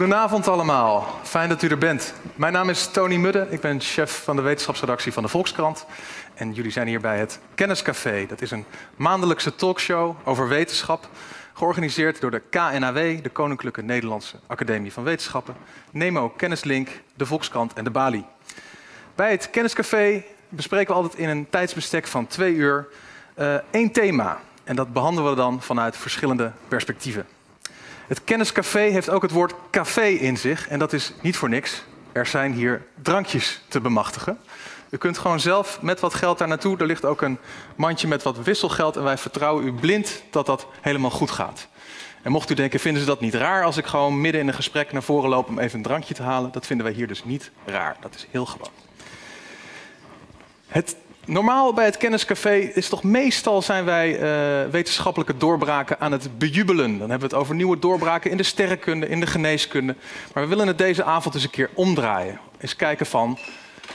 Goedenavond allemaal. Fijn dat u er bent. Mijn naam is Tony Mudde. Ik ben chef van de wetenschapsredactie van de Volkskrant. En jullie zijn hier bij het Kenniscafé. Dat is een maandelijkse talkshow over wetenschap. Georganiseerd door de KNAW, de Koninklijke Nederlandse Academie van Wetenschappen. Nemo Kennislink, de Volkskrant en de Bali. Bij het Kenniscafé bespreken we altijd in een tijdsbestek van twee uur uh, één thema. En dat behandelen we dan vanuit verschillende perspectieven. Het kenniscafé heeft ook het woord café in zich. En dat is niet voor niks. Er zijn hier drankjes te bemachtigen. U kunt gewoon zelf met wat geld daar naartoe. Er ligt ook een mandje met wat wisselgeld. En wij vertrouwen u blind dat dat helemaal goed gaat. En mocht u denken, vinden ze dat niet raar als ik gewoon midden in een gesprek naar voren loop om even een drankje te halen? Dat vinden wij hier dus niet raar. Dat is heel gewoon. Het Normaal bij het kenniscafé is toch meestal zijn wij uh, wetenschappelijke doorbraken aan het bejubelen. Dan hebben we het over nieuwe doorbraken in de sterrenkunde, in de geneeskunde. Maar we willen het deze avond eens een keer omdraaien. Eens kijken van,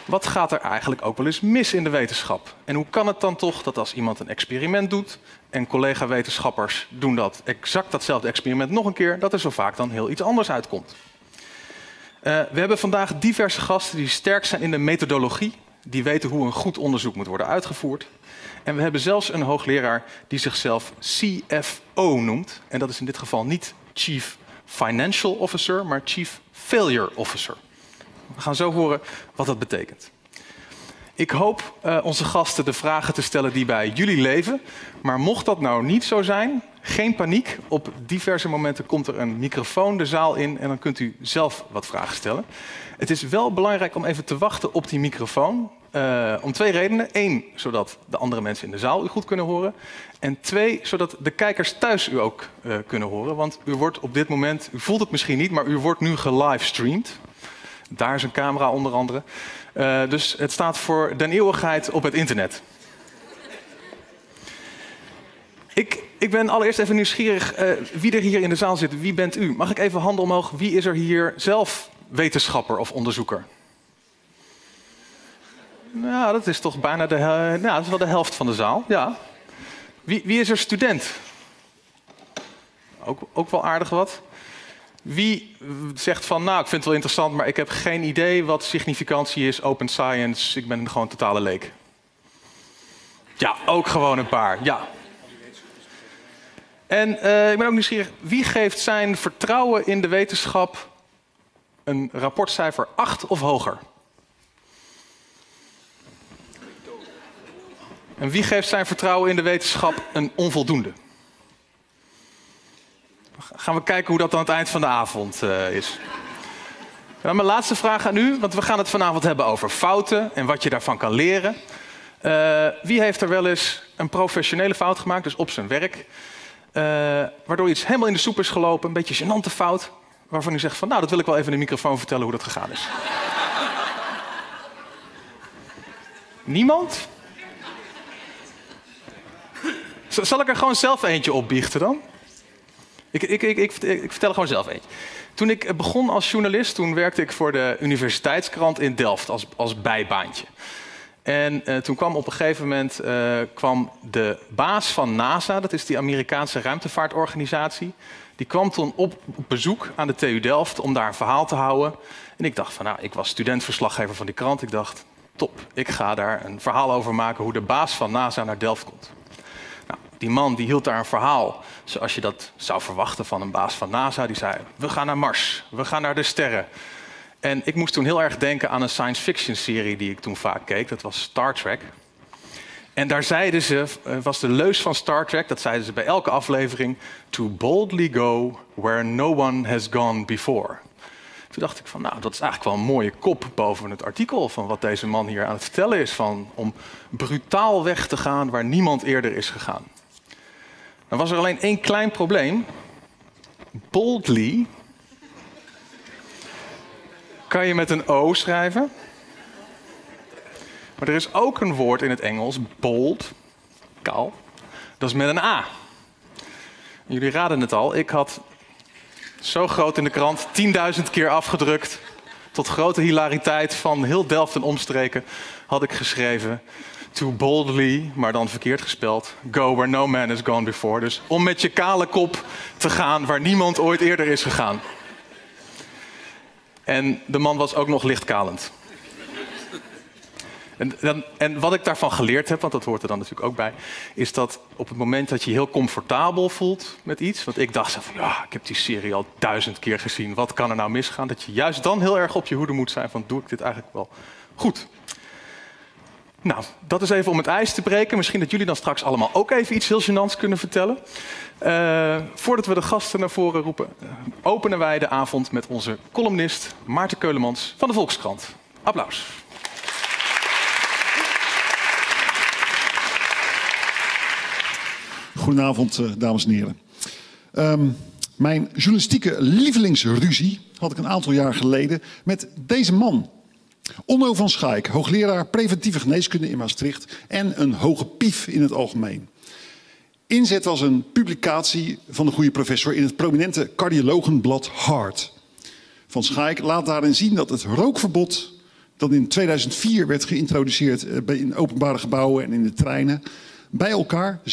wat gaat er eigenlijk ook wel eens mis in de wetenschap? En hoe kan het dan toch dat als iemand een experiment doet en collega-wetenschappers doen dat exact datzelfde experiment nog een keer, dat er zo vaak dan heel iets anders uitkomt? Uh, we hebben vandaag diverse gasten die sterk zijn in de methodologie die weten hoe een goed onderzoek moet worden uitgevoerd. En we hebben zelfs een hoogleraar die zichzelf CFO noemt. En dat is in dit geval niet Chief Financial Officer, maar Chief Failure Officer. We gaan zo horen wat dat betekent. Ik hoop uh, onze gasten de vragen te stellen die bij jullie leven. Maar mocht dat nou niet zo zijn, geen paniek. Op diverse momenten komt er een microfoon de zaal in en dan kunt u zelf wat vragen stellen. Het is wel belangrijk om even te wachten op die microfoon. Uh, om twee redenen. Eén, zodat de andere mensen in de zaal u goed kunnen horen. En twee, zodat de kijkers thuis u ook uh, kunnen horen. Want u wordt op dit moment, u voelt het misschien niet, maar u wordt nu gelivestreamd. Daar is een camera onder andere. Uh, dus het staat voor den eeuwigheid op het internet. Ik, ik ben allereerst even nieuwsgierig wie er hier in de zaal zit. Wie bent u? Mag ik even handen omhoog? Wie is er hier zelf wetenschapper of onderzoeker? Nou, dat is toch bijna de, nou, dat is wel de helft van de zaal. Ja. Wie, wie is er student? Ook, ook wel aardig wat. Wie zegt van, nou, ik vind het wel interessant, maar ik heb geen idee wat significantie is, open science, ik ben gewoon totale leek. Ja, ook gewoon een paar, ja. En uh, ik ben ook nieuwsgierig, wie geeft zijn vertrouwen in de wetenschap een rapportcijfer 8 of hoger? En wie geeft zijn vertrouwen in de wetenschap een onvoldoende? Gaan we kijken hoe dat aan het eind van de avond uh, is. En mijn laatste vraag aan u, want we gaan het vanavond hebben over fouten en wat je daarvan kan leren. Uh, wie heeft er wel eens een professionele fout gemaakt, dus op zijn werk, uh, waardoor iets helemaal in de soep is gelopen, een beetje gênante fout, waarvan u zegt van nou, dat wil ik wel even in de microfoon vertellen hoe dat gegaan is. Niemand? Zal ik er gewoon zelf eentje opbiechten dan? Ik, ik, ik, ik, vertel er gewoon zelf eentje. Toen ik begon als journalist, toen werkte ik voor de Universiteitskrant in Delft als, als bijbaantje. En uh, toen kwam op een gegeven moment uh, kwam de baas van NASA, dat is die Amerikaanse ruimtevaartorganisatie, die kwam toen op, bezoek aan de TU Delft om daar een verhaal te houden. En ik dacht van, nou, ik was studentverslaggever van die krant. Ik dacht, top, ik ga daar een verhaal over maken hoe de baas van NASA naar Delft komt. Die man die hield daar een verhaal, zoals je dat zou verwachten van een baas van NASA. Die zei, we gaan naar Mars, we gaan naar de sterren. En ik moest toen heel erg denken aan een science fiction serie die ik toen vaak keek. Dat was Star Trek. En daar zeiden ze, eh, was de leus van Star Trek, dat zeiden ze bij elke aflevering, to boldly go where no one has gone before. Toen dacht ik van, nou, dat is eigenlijk wel een mooie kop boven het artikel van wat deze man hier aan het vertellen is, van om brutaal weg te gaan waar niemand eerder is gegaan. Dan was er alleen één klein probleem. Boldly kan je met een O schrijven. Maar er is ook een woord in het Engels, bold, kaal. Dat is met een A. Jullie raden het al, ik had zo groot in de krant, 10.000 keer afgedrukt. Tot grote hilariteit van heel Delft en omstreken had ik geschreven to boldly, maar dan verkeerd gespeld, go where no man has gone before. Dus om met je kale kop te gaan waar niemand ooit eerder is gegaan. En de man was ook nog lichtkalend. En, dan, en, wat ik daarvan geleerd heb, want dat hoort er dan natuurlijk ook bij, is dat op het moment dat je heel comfortabel voelt met iets, want ik dacht van ja, ik heb die serie al duizend keer gezien, wat kan er nou misgaan? Dat je juist dan heel erg op je hoede moet zijn van doe ik dit eigenlijk wel goed? Nou, dat is even om het ijs te breken. Misschien dat jullie dan straks allemaal ook even iets heel gênants kunnen vertellen. Uh, voordat we de gasten naar voren roepen, uh, openen wij de avond met onze columnist Maarten Keulemans van de Volkskrant. Applaus. Goedenavond, uh, dames en heren. Um, mijn journalistieke lievelingsruzie had ik een aantal jaar geleden met deze man. Onno van Schaik, hoogleraar preventieve geneeskunde in Maastricht en een hoge pief in het algemeen. Inzet was een publicatie van de goede professor in het prominente cardiologenblad Hart. Van Schaik laat daarin zien dat het rookverbod dat in 2004 werd geïntroduceerd eh, in openbare gebouwen en in de treinen, bij elkaar 16.348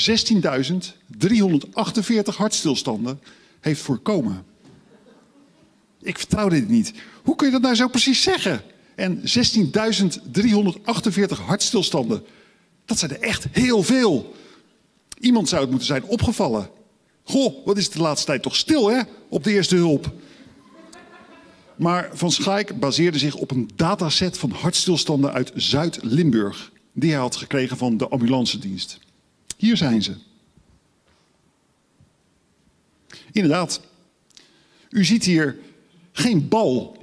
hartstilstanden heeft voorkomen. Ik vertrouw dit niet. Hoe kun je dat nou zo precies zeggen? En 16.348 hartstilstanden. Dat zijn er echt heel veel. Iemand zou het moeten zijn opgevallen. Goh, wat is het de laatste tijd toch stil, hè? Op de eerste hulp. Maar Van Schaik baseerde zich op een dataset van hartstilstanden uit Zuid-Limburg. Die hij had gekregen van de ambulancedienst. Hier zijn ze. Inderdaad. U ziet hier geen bal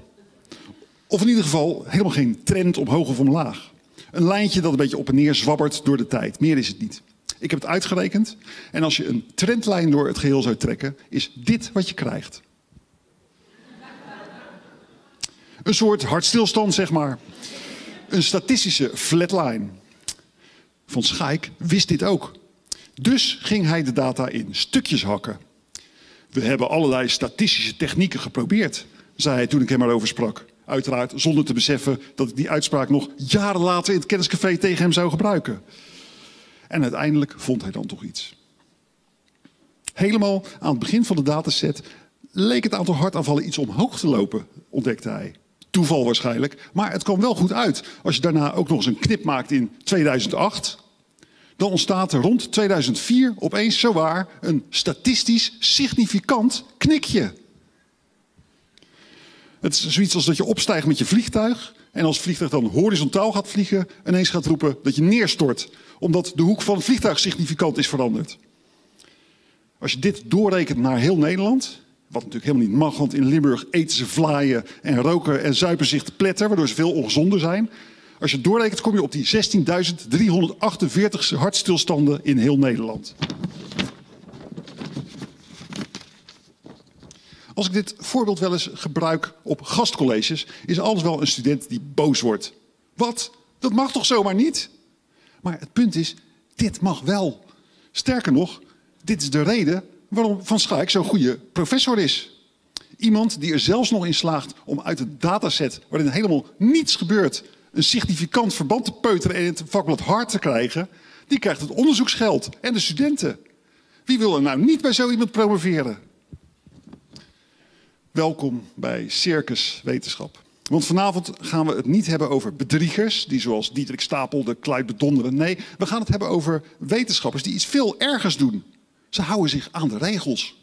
of in ieder geval helemaal geen trend omhoog of omlaag. Een lijntje dat een beetje op en neer zwabbert door de tijd. Meer is het niet. Ik heb het uitgerekend. En als je een trendlijn door het geheel zou trekken, is dit wat je krijgt. Een soort hartstilstand, zeg maar. Een statistische flatline. Van Schaik wist dit ook. Dus ging hij de data in stukjes hakken. We hebben allerlei statistische technieken geprobeerd, zei hij toen ik hem erover sprak. Uiteraard zonder te beseffen dat ik die uitspraak nog jaren later in het kenniscafé tegen hem zou gebruiken. En uiteindelijk vond hij dan toch iets. Helemaal aan het begin van de dataset leek het aantal hartaanvallen iets omhoog te lopen, ontdekte hij. Toeval waarschijnlijk, maar het kwam wel goed uit. Als je daarna ook nog eens een knip maakt in 2008, dan ontstaat er rond 2004 opeens zowaar een statistisch significant knikje. Het is zoiets als dat je opstijgt met je vliegtuig. En als het vliegtuig dan horizontaal gaat vliegen, ineens gaat roepen dat je neerstort. Omdat de hoek van het vliegtuig significant is veranderd. Als je dit doorrekent naar heel Nederland, wat natuurlijk helemaal niet mag, want in Limburg eten ze vlaaien en roken en zuipen zich te pletter, waardoor ze veel ongezonder zijn. Als je doorrekent, kom je op die 16.348 hartstilstanden in heel Nederland. Als ik dit voorbeeld wel eens gebruik op gastcolleges, is alles wel een student die boos wordt. Wat? Dat mag toch zomaar niet? Maar het punt is, dit mag wel. Sterker nog, dit is de reden waarom Van Schaik zo'n goede professor is. Iemand die er zelfs nog in slaagt om uit het dataset, waarin helemaal niets gebeurt, een significant verband te peuteren en het vakblad hard te krijgen, die krijgt het onderzoeksgeld en de studenten. Wie wil er nou niet bij zo iemand promoveren? Welkom bij Circus Wetenschap. Want vanavond gaan we het niet hebben over bedriegers, die zoals Dietrich Stapel de kluit bedonderen. Nee, we gaan het hebben over wetenschappers die iets veel ergers doen. Ze houden zich aan de regels.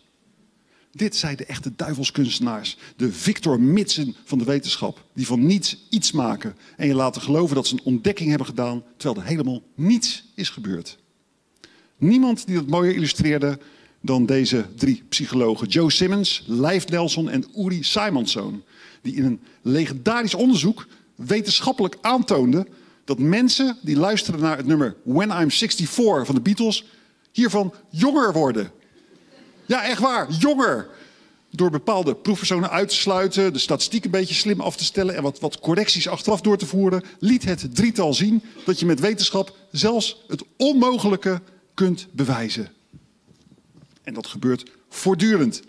Dit zijn de echte duivelskunstenaars, de Victor Mitsen van de wetenschap, die van niets iets maken en je laten geloven dat ze een ontdekking hebben gedaan, terwijl er helemaal niets is gebeurd. Niemand die dat mooier illustreerde dan deze drie psychologen. Joe Simmons, Leif Nelson en Uri Simonson. Die in een legendarisch onderzoek wetenschappelijk aantoonden dat mensen die luisteren naar het nummer When I'm 64 van de Beatles hiervan jonger worden. Ja, echt waar, jonger. Door bepaalde proefpersonen uit te sluiten, de statistiek een beetje slim af te stellen en wat, wat correcties achteraf door te voeren, liet het drietal zien dat je met wetenschap zelfs het onmogelijke kunt bewijzen. En dat gebeurt voortdurend.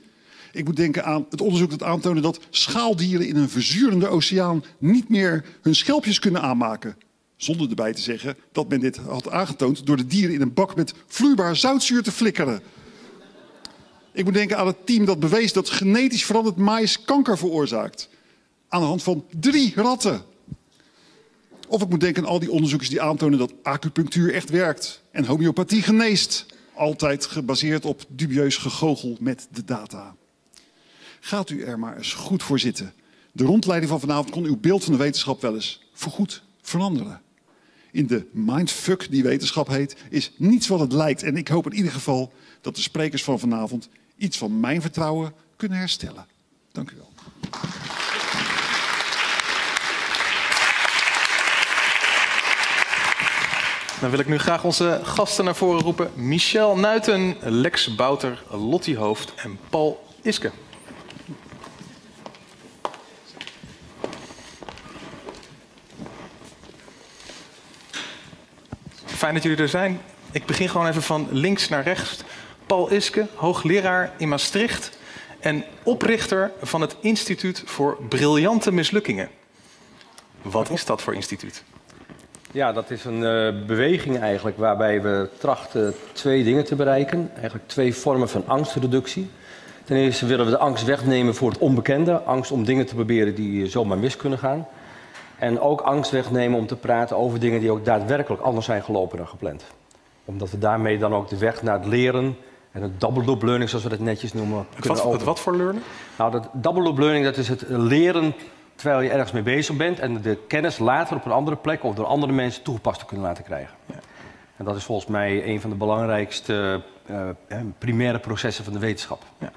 Ik moet denken aan het onderzoek dat aantoonde dat schaaldieren in een verzurende oceaan niet meer hun schelpjes kunnen aanmaken. Zonder erbij te zeggen dat men dit had aangetoond door de dieren in een bak met vloeibaar zoutzuur te flikkeren. Ik moet denken aan het team dat bewees dat genetisch veranderd maïs kanker veroorzaakt. aan de hand van drie ratten. Of ik moet denken aan al die onderzoekers die aantonen dat acupunctuur echt werkt en homeopathie geneest. Altijd gebaseerd op dubieus gegogel met de data. Gaat u er maar eens goed voor zitten. De rondleiding van vanavond kon uw beeld van de wetenschap wel eens voorgoed veranderen. In de mindfuck die wetenschap heet, is niets wat het lijkt. En ik hoop in ieder geval dat de sprekers van vanavond iets van mijn vertrouwen kunnen herstellen. Dank u wel. Dan wil ik nu graag onze gasten naar voren roepen. Michel Nuiten, Lex Bouter, Lottie Hoofd en Paul Iske. Fijn dat jullie er zijn. Ik begin gewoon even van links naar rechts. Paul Iske, hoogleraar in Maastricht en oprichter van het Instituut voor Briljante Mislukkingen. Wat is dat voor instituut? Ja, dat is een uh, beweging eigenlijk waarbij we trachten twee dingen te bereiken. Eigenlijk twee vormen van angstreductie. Ten eerste willen we de angst wegnemen voor het onbekende. Angst om dingen te proberen die zomaar mis kunnen gaan. En ook angst wegnemen om te praten over dingen die ook daadwerkelijk anders zijn gelopen dan gepland. Omdat we daarmee dan ook de weg naar het leren en het double loop learning, zoals we dat netjes noemen. Het wat, het wat voor learning? Nou, dat double loop learning dat is het leren terwijl je ergens mee bezig bent en de kennis later op een andere plek of door andere mensen toegepast te kunnen laten krijgen. Ja. En dat is volgens mij een van de belangrijkste uh, primaire processen van de wetenschap. Ja.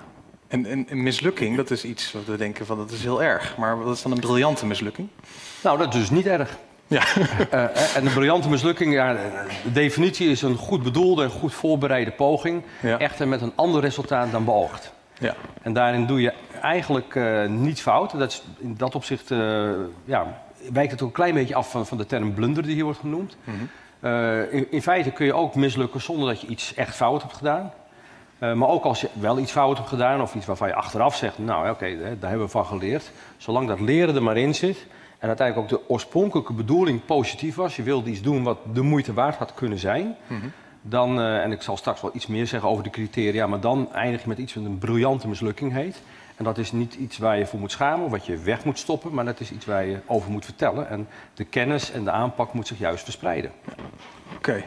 En, en, en, mislukking, dat is iets wat we denken van dat is heel erg. Maar wat is dan een briljante mislukking? Nou, dat is dus niet erg. Ja. uh, en een briljante mislukking, ja, de definitie is een goed bedoelde en goed voorbereide poging. Ja. Echter met een ander resultaat dan beoogd. Ja. En daarin doe je eigenlijk uh, niets fout. Dat is, in dat opzicht uh, ja, wijkt het ook een klein beetje af van, van de term blunder die hier wordt genoemd. Mm -hmm. in, in, feite kun je ook mislukken zonder dat je iets echt fout hebt gedaan. maar ook als je wel iets fout hebt gedaan of iets waarvan je achteraf zegt, nou oké, okay, daar hebben we van geleerd. Zolang dat leren er maar in zit, en uiteindelijk ook de oorspronkelijke bedoeling positief was. Je wilde iets doen wat de moeite waard had kunnen zijn. Mhm. Dan, uh, en ik zal straks wel iets meer zeggen over de criteria, maar dan eindig je met iets wat een briljante mislukking heet. En dat is niet iets waar je voor moet schamen, wat je weg moet stoppen, maar dat is iets waar je over moet vertellen. En de kennis en de aanpak moet zich juist verspreiden. Oké. Okay.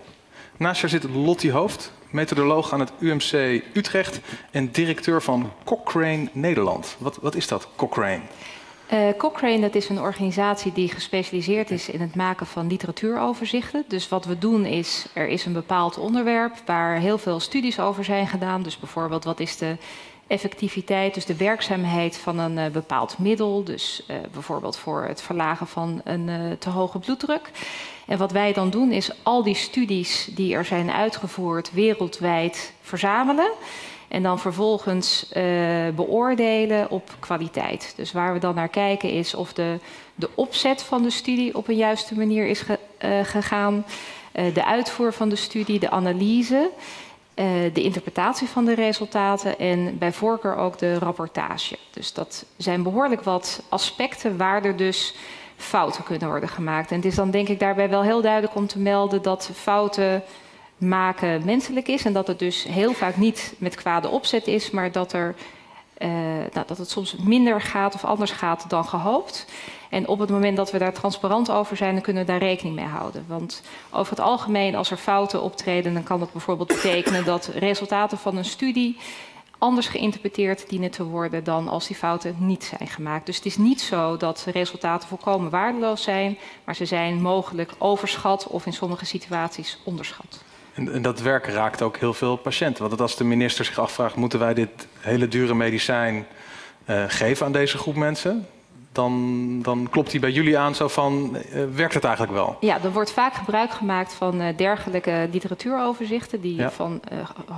Naast jou zit Lottie Hoofd, methodoloog aan het UMC Utrecht en directeur van Cochrane Nederland. Wat, wat is dat, Cochrane? Uh, Cochrane dat is een organisatie die gespecialiseerd is in het maken van literatuuroverzichten. Dus wat we doen is, er is een bepaald onderwerp waar heel veel studies over zijn gedaan. Dus bijvoorbeeld wat is de effectiviteit, dus de werkzaamheid van een uh, bepaald middel. Dus uh, bijvoorbeeld voor het verlagen van een te hoge bloeddruk. En wat wij dan doen is al die studies die er zijn uitgevoerd wereldwijd verzamelen. En dan vervolgens uh, beoordelen op kwaliteit. Dus waar we dan naar kijken is of de, de opzet van de studie op een juiste manier is ge, uh, gegaan. Uh, de uitvoer van de studie, de analyse, de interpretatie van de resultaten en bij voorkeur ook de rapportage. Dus dat zijn behoorlijk wat aspecten waar er dus fouten kunnen worden gemaakt. En het is dan denk ik daarbij wel heel duidelijk om te melden dat fouten maken menselijk is. En dat het dus heel vaak niet met kwade opzet is, maar dat, er, uh, nou, dat het soms minder gaat of anders gaat dan gehoopt. En op het moment dat we daar transparant over zijn, dan kunnen we daar rekening mee houden. Want over het algemeen, als er fouten optreden, dan kan dat bijvoorbeeld betekenen dat resultaten van een studie anders geïnterpreteerd dienen te worden dan als die fouten niet zijn gemaakt. Dus het is niet zo dat resultaten volkomen waardeloos zijn, maar ze zijn mogelijk overschat of in sommige situaties onderschat. En, en, dat werk raakt ook heel veel patiënten. Want als de minister zich afvraagt, moeten wij dit hele dure medicijn uh, geven aan deze groep mensen? Dan, dan, klopt hij bij jullie aan zo van, uh, werkt het eigenlijk wel? Ja, er wordt vaak gebruik gemaakt van uh, dergelijke literatuuroverzichten... die ja. van,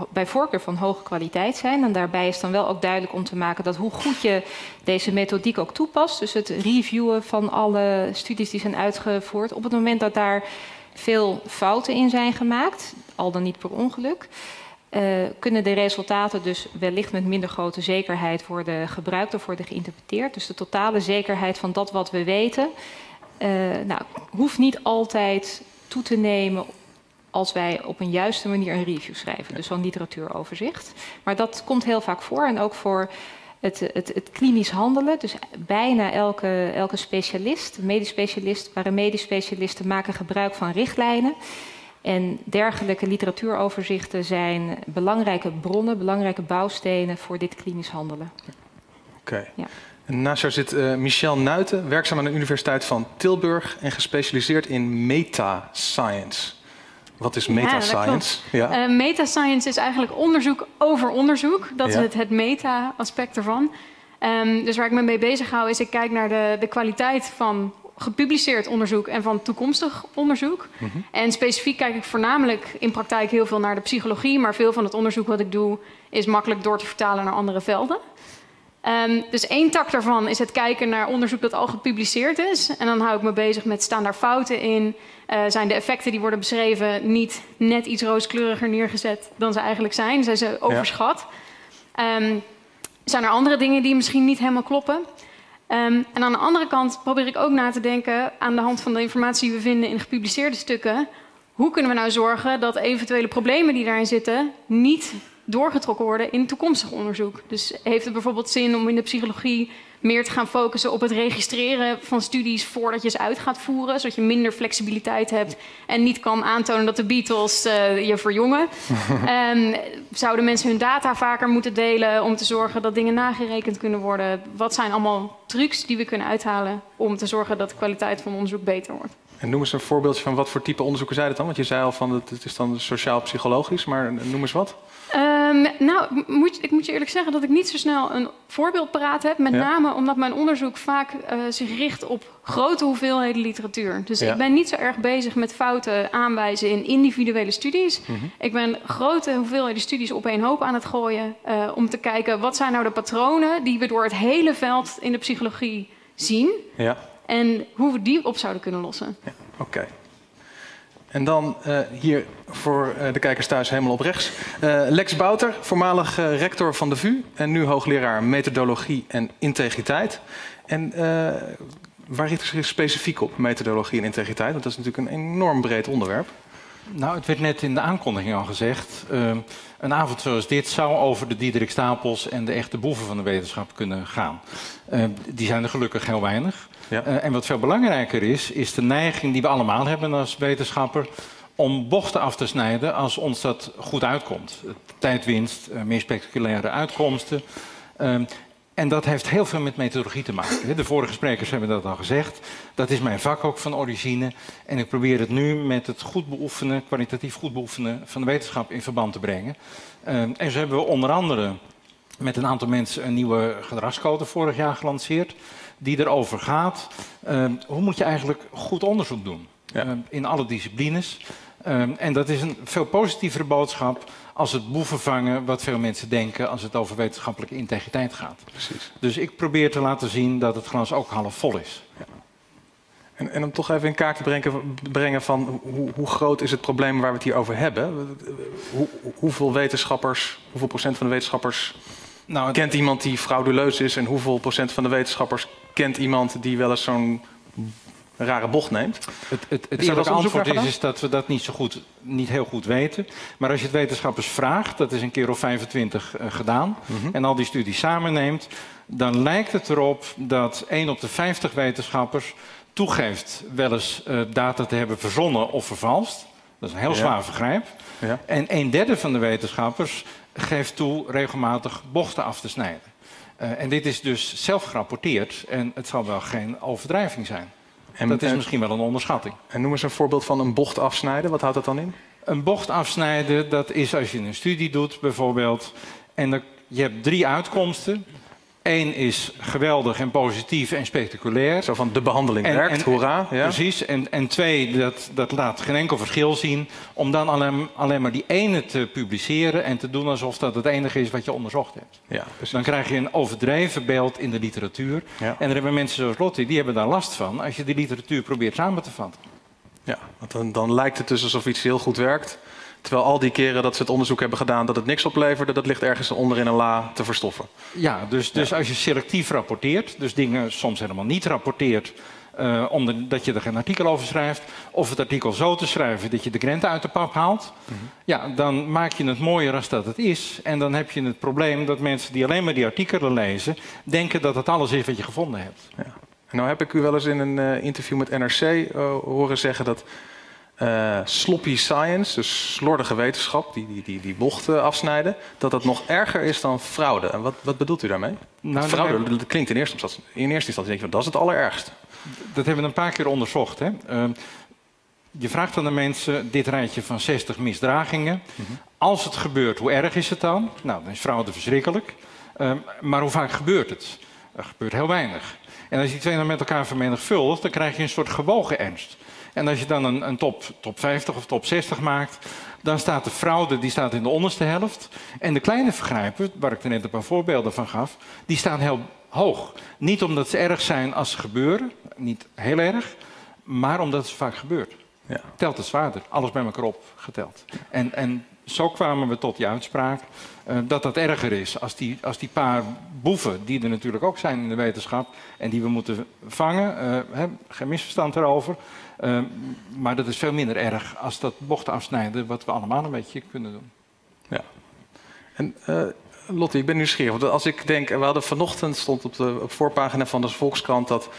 bij voorkeur van hoge kwaliteit zijn. En daarbij is dan wel ook duidelijk om te maken dat hoe goed je deze methodiek ook toepast... dus het reviewen van alle studies die zijn uitgevoerd... op het moment dat daar veel fouten in zijn gemaakt, al dan niet per ongeluk, uh, kunnen de resultaten dus wellicht met minder grote zekerheid worden gebruikt of worden geïnterpreteerd. Dus de totale zekerheid van dat wat we weten, uh, nou, hoeft niet altijd toe te nemen als wij op een juiste manier een review schrijven. Dus zo'n literatuuroverzicht. Maar dat komt heel vaak voor en ook voor het, het, het, klinisch handelen. Dus bijna elke, elke specialist, medisch specialist, paramedisch specialisten maken gebruik van richtlijnen. En dergelijke literatuuroverzichten zijn belangrijke bronnen, belangrijke bouwstenen voor dit klinisch handelen. Oké. Ja. Naast jou zit uh, Michel Nuiten, werkzaam aan de Universiteit van Tilburg en gespecialiseerd in meta-science. Wat is meta-science? Ja, uh, meta-science is eigenlijk onderzoek over onderzoek. Dat is het, het meta-aspect ervan. Um, dus waar ik me mee bezig hou, is ik kijk naar de, de kwaliteit van gepubliceerd onderzoek en van toekomstig onderzoek. Mhm. En specifiek kijk ik voornamelijk in praktijk heel veel naar de psychologie, maar veel van het onderzoek wat ik doe is makkelijk door te vertalen naar andere velden. Um, dus één tak daarvan is het kijken naar onderzoek dat al gepubliceerd is. En dan hou ik me bezig met staan daar fouten in. Uh, zijn de effecten die worden beschreven niet net iets rooskleuriger neergezet dan ze eigenlijk zijn? Zijn ze overschat? Ja. Um, zijn er andere dingen die misschien niet helemaal kloppen? Um, en aan de andere kant probeer ik ook na te denken aan de hand van de informatie die we vinden in gepubliceerde stukken. Hoe kunnen we nou zorgen dat eventuele problemen die daarin zitten niet doorgetrokken worden in toekomstig onderzoek. Dus heeft het bijvoorbeeld zin om in de psychologie meer te gaan focussen op het registreren van studies voordat je ze uit gaat voeren, zodat je minder flexibiliteit hebt en niet kan aantonen dat de Beatles uh, je verjongen. um, zouden mensen hun data vaker moeten delen om te zorgen dat dingen nagerekend kunnen worden? Wat zijn allemaal trucs die we kunnen uithalen om te zorgen dat de kwaliteit van onderzoek beter wordt? En noem eens een voorbeeldje van wat voor type onderzoeken zij het dan? Want je zei al van het is dan sociaal-psychologisch, maar noem eens wat. Um, nou, moet, ik moet je eerlijk zeggen dat ik niet zo snel een voorbeeld paraat heb. Met name omdat mijn onderzoek vaak uh, zich richt op grote hoeveelheden literatuur. Dus ja. ik ben niet zo erg bezig met fouten aanwijzen in individuele studies. Mm -hmm. Ik ben grote hoeveelheden studies op één hoop aan het gooien. Uh, om te kijken wat zijn nou de patronen die we door het hele veld in de psychologie zien. Ja. En hoe we die op zouden kunnen lossen. Ja, Oké. Okay. En dan uh, hier voor uh, de kijkers thuis helemaal op rechts. Uh, Lex Bouter, voormalig rector van de VU en nu hoogleraar methodologie en integriteit. En waar richt zich specifiek op, methodologie en integriteit? Want dat is natuurlijk een enorm breed onderwerp. Nou, het werd net in de aankondiging al gezegd. een avond zoals dit zou over de Diederik Stapels en de echte boeven van de wetenschap kunnen gaan. Die zijn er gelukkig heel weinig. Ja. Uh, en wat veel belangrijker is, is de neiging die we allemaal hebben als wetenschapper om bochten af te snijden als ons dat goed uitkomt. Tijdwinst, uh, meer spectaculaire uitkomsten. En dat heeft heel veel met methodologie te maken. De vorige sprekers hebben dat al gezegd. Dat is mijn vak ook van origine. En ik probeer het nu met het goed beoefenen, kwalitatief goed beoefenen van de wetenschap in verband te brengen. en zo hebben we onder andere met een aantal mensen een nieuwe gedragscode vorig jaar gelanceerd die erover gaat. Uh, hoe moet je eigenlijk goed onderzoek doen ja. uh, in alle disciplines? Uh, en dat is een veel positievere boodschap als het boeven vangen wat veel mensen denken als het over wetenschappelijke integriteit gaat. Precies. Dus ik probeer te laten zien dat het glas ook half vol is. Ja. En, en, om toch even in kaart te brengen, brengen van hoe, hoe, groot is het probleem waar we het hier over hebben? Hoe, hoeveel wetenschappers, hoeveel procent van de wetenschappers nou, kent iemand die frauduleus is en hoeveel procent van de wetenschappers kent iemand die wel eens zo'n rare bocht neemt? Het, het, het eerlijke antwoord is, is, dat we dat niet, zo goed, niet heel goed weten. Maar als je het wetenschappers vraagt, dat is een keer of 25 uh, gedaan, mm -hmm. en al die studies samenneemt, dan lijkt het erop dat 1 op de 50 wetenschappers toegeeft wel eens uh, data te hebben verzonnen of vervalst. Dat is een heel ja. zwaar vergrijp. Ja. En een derde van de wetenschappers geeft toe regelmatig bochten af te snijden. Uh, en dit is dus zelf gerapporteerd en het zal wel geen overdrijving zijn. En, dat is en, misschien wel een onderschatting. En noem eens een voorbeeld van een bocht afsnijden. Wat houdt dat dan in? Een bocht afsnijden, dat is als je een studie doet bijvoorbeeld. En dan, je hebt drie uitkomsten. Eén is geweldig en positief en spectaculair. Zo van de behandeling en, werkt, en, hoera. Ja. Precies. En, en twee, dat, dat laat geen enkel verschil zien. Om dan alleen, alleen maar die ene te publiceren en te doen alsof dat het enige is wat je onderzocht hebt. Ja, precies. Dan krijg je een overdreven beeld in de literatuur. Ja. En er hebben mensen zoals Lotte, die hebben daar last van als je die literatuur probeert samen te vatten. Ja, want dan, dan lijkt het dus alsof iets heel goed werkt. Terwijl al die keren dat ze het onderzoek hebben gedaan dat het niks opleverde, dat ligt ergens onder in een la te verstoffen. Ja, dus, dus ja. als je selectief rapporteert, dus dingen soms helemaal niet rapporteert, uh, omdat je er geen artikel over schrijft. Of het artikel zo te schrijven dat je de krenten uit de pap haalt. Mhm. Ja, dan maak je het mooier als dat het is. En dan heb je het probleem dat mensen die alleen maar die artikelen lezen... denken dat het alles is wat je gevonden hebt. Ja. Nou heb ik u wel eens in een uh, interview met NRC uh, horen zeggen dat uh, sloppy science, dus slordige wetenschap, die, die, die, die bochten afsnijden, dat dat nog erger is dan fraude. En wat, wat bedoelt u daarmee? Nou, fraude, dat klinkt in eerste instantie, in eerste instantie denk je, dat is het allerergst. Dat hebben we een paar keer onderzocht. Hè? Uh, je vraagt aan de mensen dit rijtje van 60 misdragingen. Mhm. Als het gebeurt, hoe erg is het dan? Nou, dan is fraude verschrikkelijk. Uh, maar hoe vaak gebeurt het? Er gebeurt heel weinig. En als je die twee dan met elkaar vermenigvuldigt, dan krijg je een soort gewogen ernst. En als je dan een, een top, top 50 of top 60 maakt, dan staat de fraude die staat in de onderste helft. En de kleine vergrijpen, waar ik er net een paar voorbeelden van gaf, die staan heel hoog. Niet omdat ze erg zijn als ze gebeuren, niet heel erg, maar omdat het vaak gebeurt. Ja. Telt het zwaarder, alles bij elkaar opgeteld. En, en zo kwamen we tot die uitspraak uh, dat dat erger is als die, als die paar boeven, die er natuurlijk ook zijn in de wetenschap en die we moeten vangen, uh, geen misverstand erover, uh, maar dat is veel minder erg als dat bochten afsnijden, wat we allemaal een beetje kunnen doen. Ja. En Lotte, ik ben nieuwsgierig. Want als ik denk, we hadden vanochtend stond op de op voorpagina van de Volkskrant dat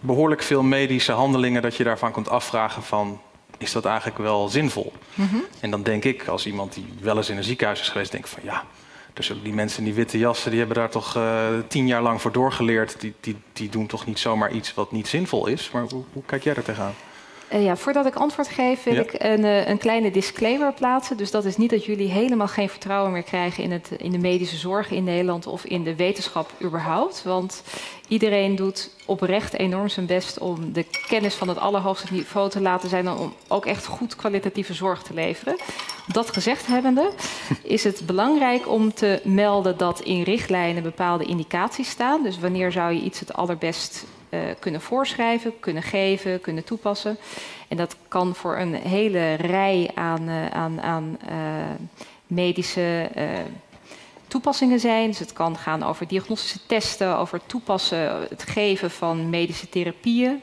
behoorlijk veel medische handelingen, dat je daarvan kunt afvragen van is dat eigenlijk wel zinvol? Mhm. En dan denk ik, als iemand die wel eens in een ziekenhuis is geweest, denk ik van ja, dus die mensen in die witte jassen, die hebben daar toch uh, tien jaar lang voor doorgeleerd. Die, die, die doen toch niet zomaar iets wat niet zinvol is. Maar hoe, hoe kijk jij er tegenaan? Uh, ja, voordat ik antwoord geef, wil ik een, uh, een, kleine disclaimer plaatsen. Dus dat is niet dat jullie helemaal geen vertrouwen meer krijgen in, het, in de medische zorg in Nederland of in de wetenschap überhaupt. Want iedereen doet oprecht enorm zijn best om de kennis van het allerhoogste niveau te laten zijn en om ook echt goed kwalitatieve zorg te leveren. Dat gezegd hebbende, is het belangrijk om te melden dat in richtlijnen bepaalde indicaties staan. Dus wanneer zou je iets het allerbest uh, kunnen voorschrijven, kunnen geven, kunnen toepassen. En dat kan voor een hele rij aan, uh, aan, aan uh, medische toepassingen zijn. Dus het kan gaan over diagnostische testen, over toepassen, het geven van medische therapieën.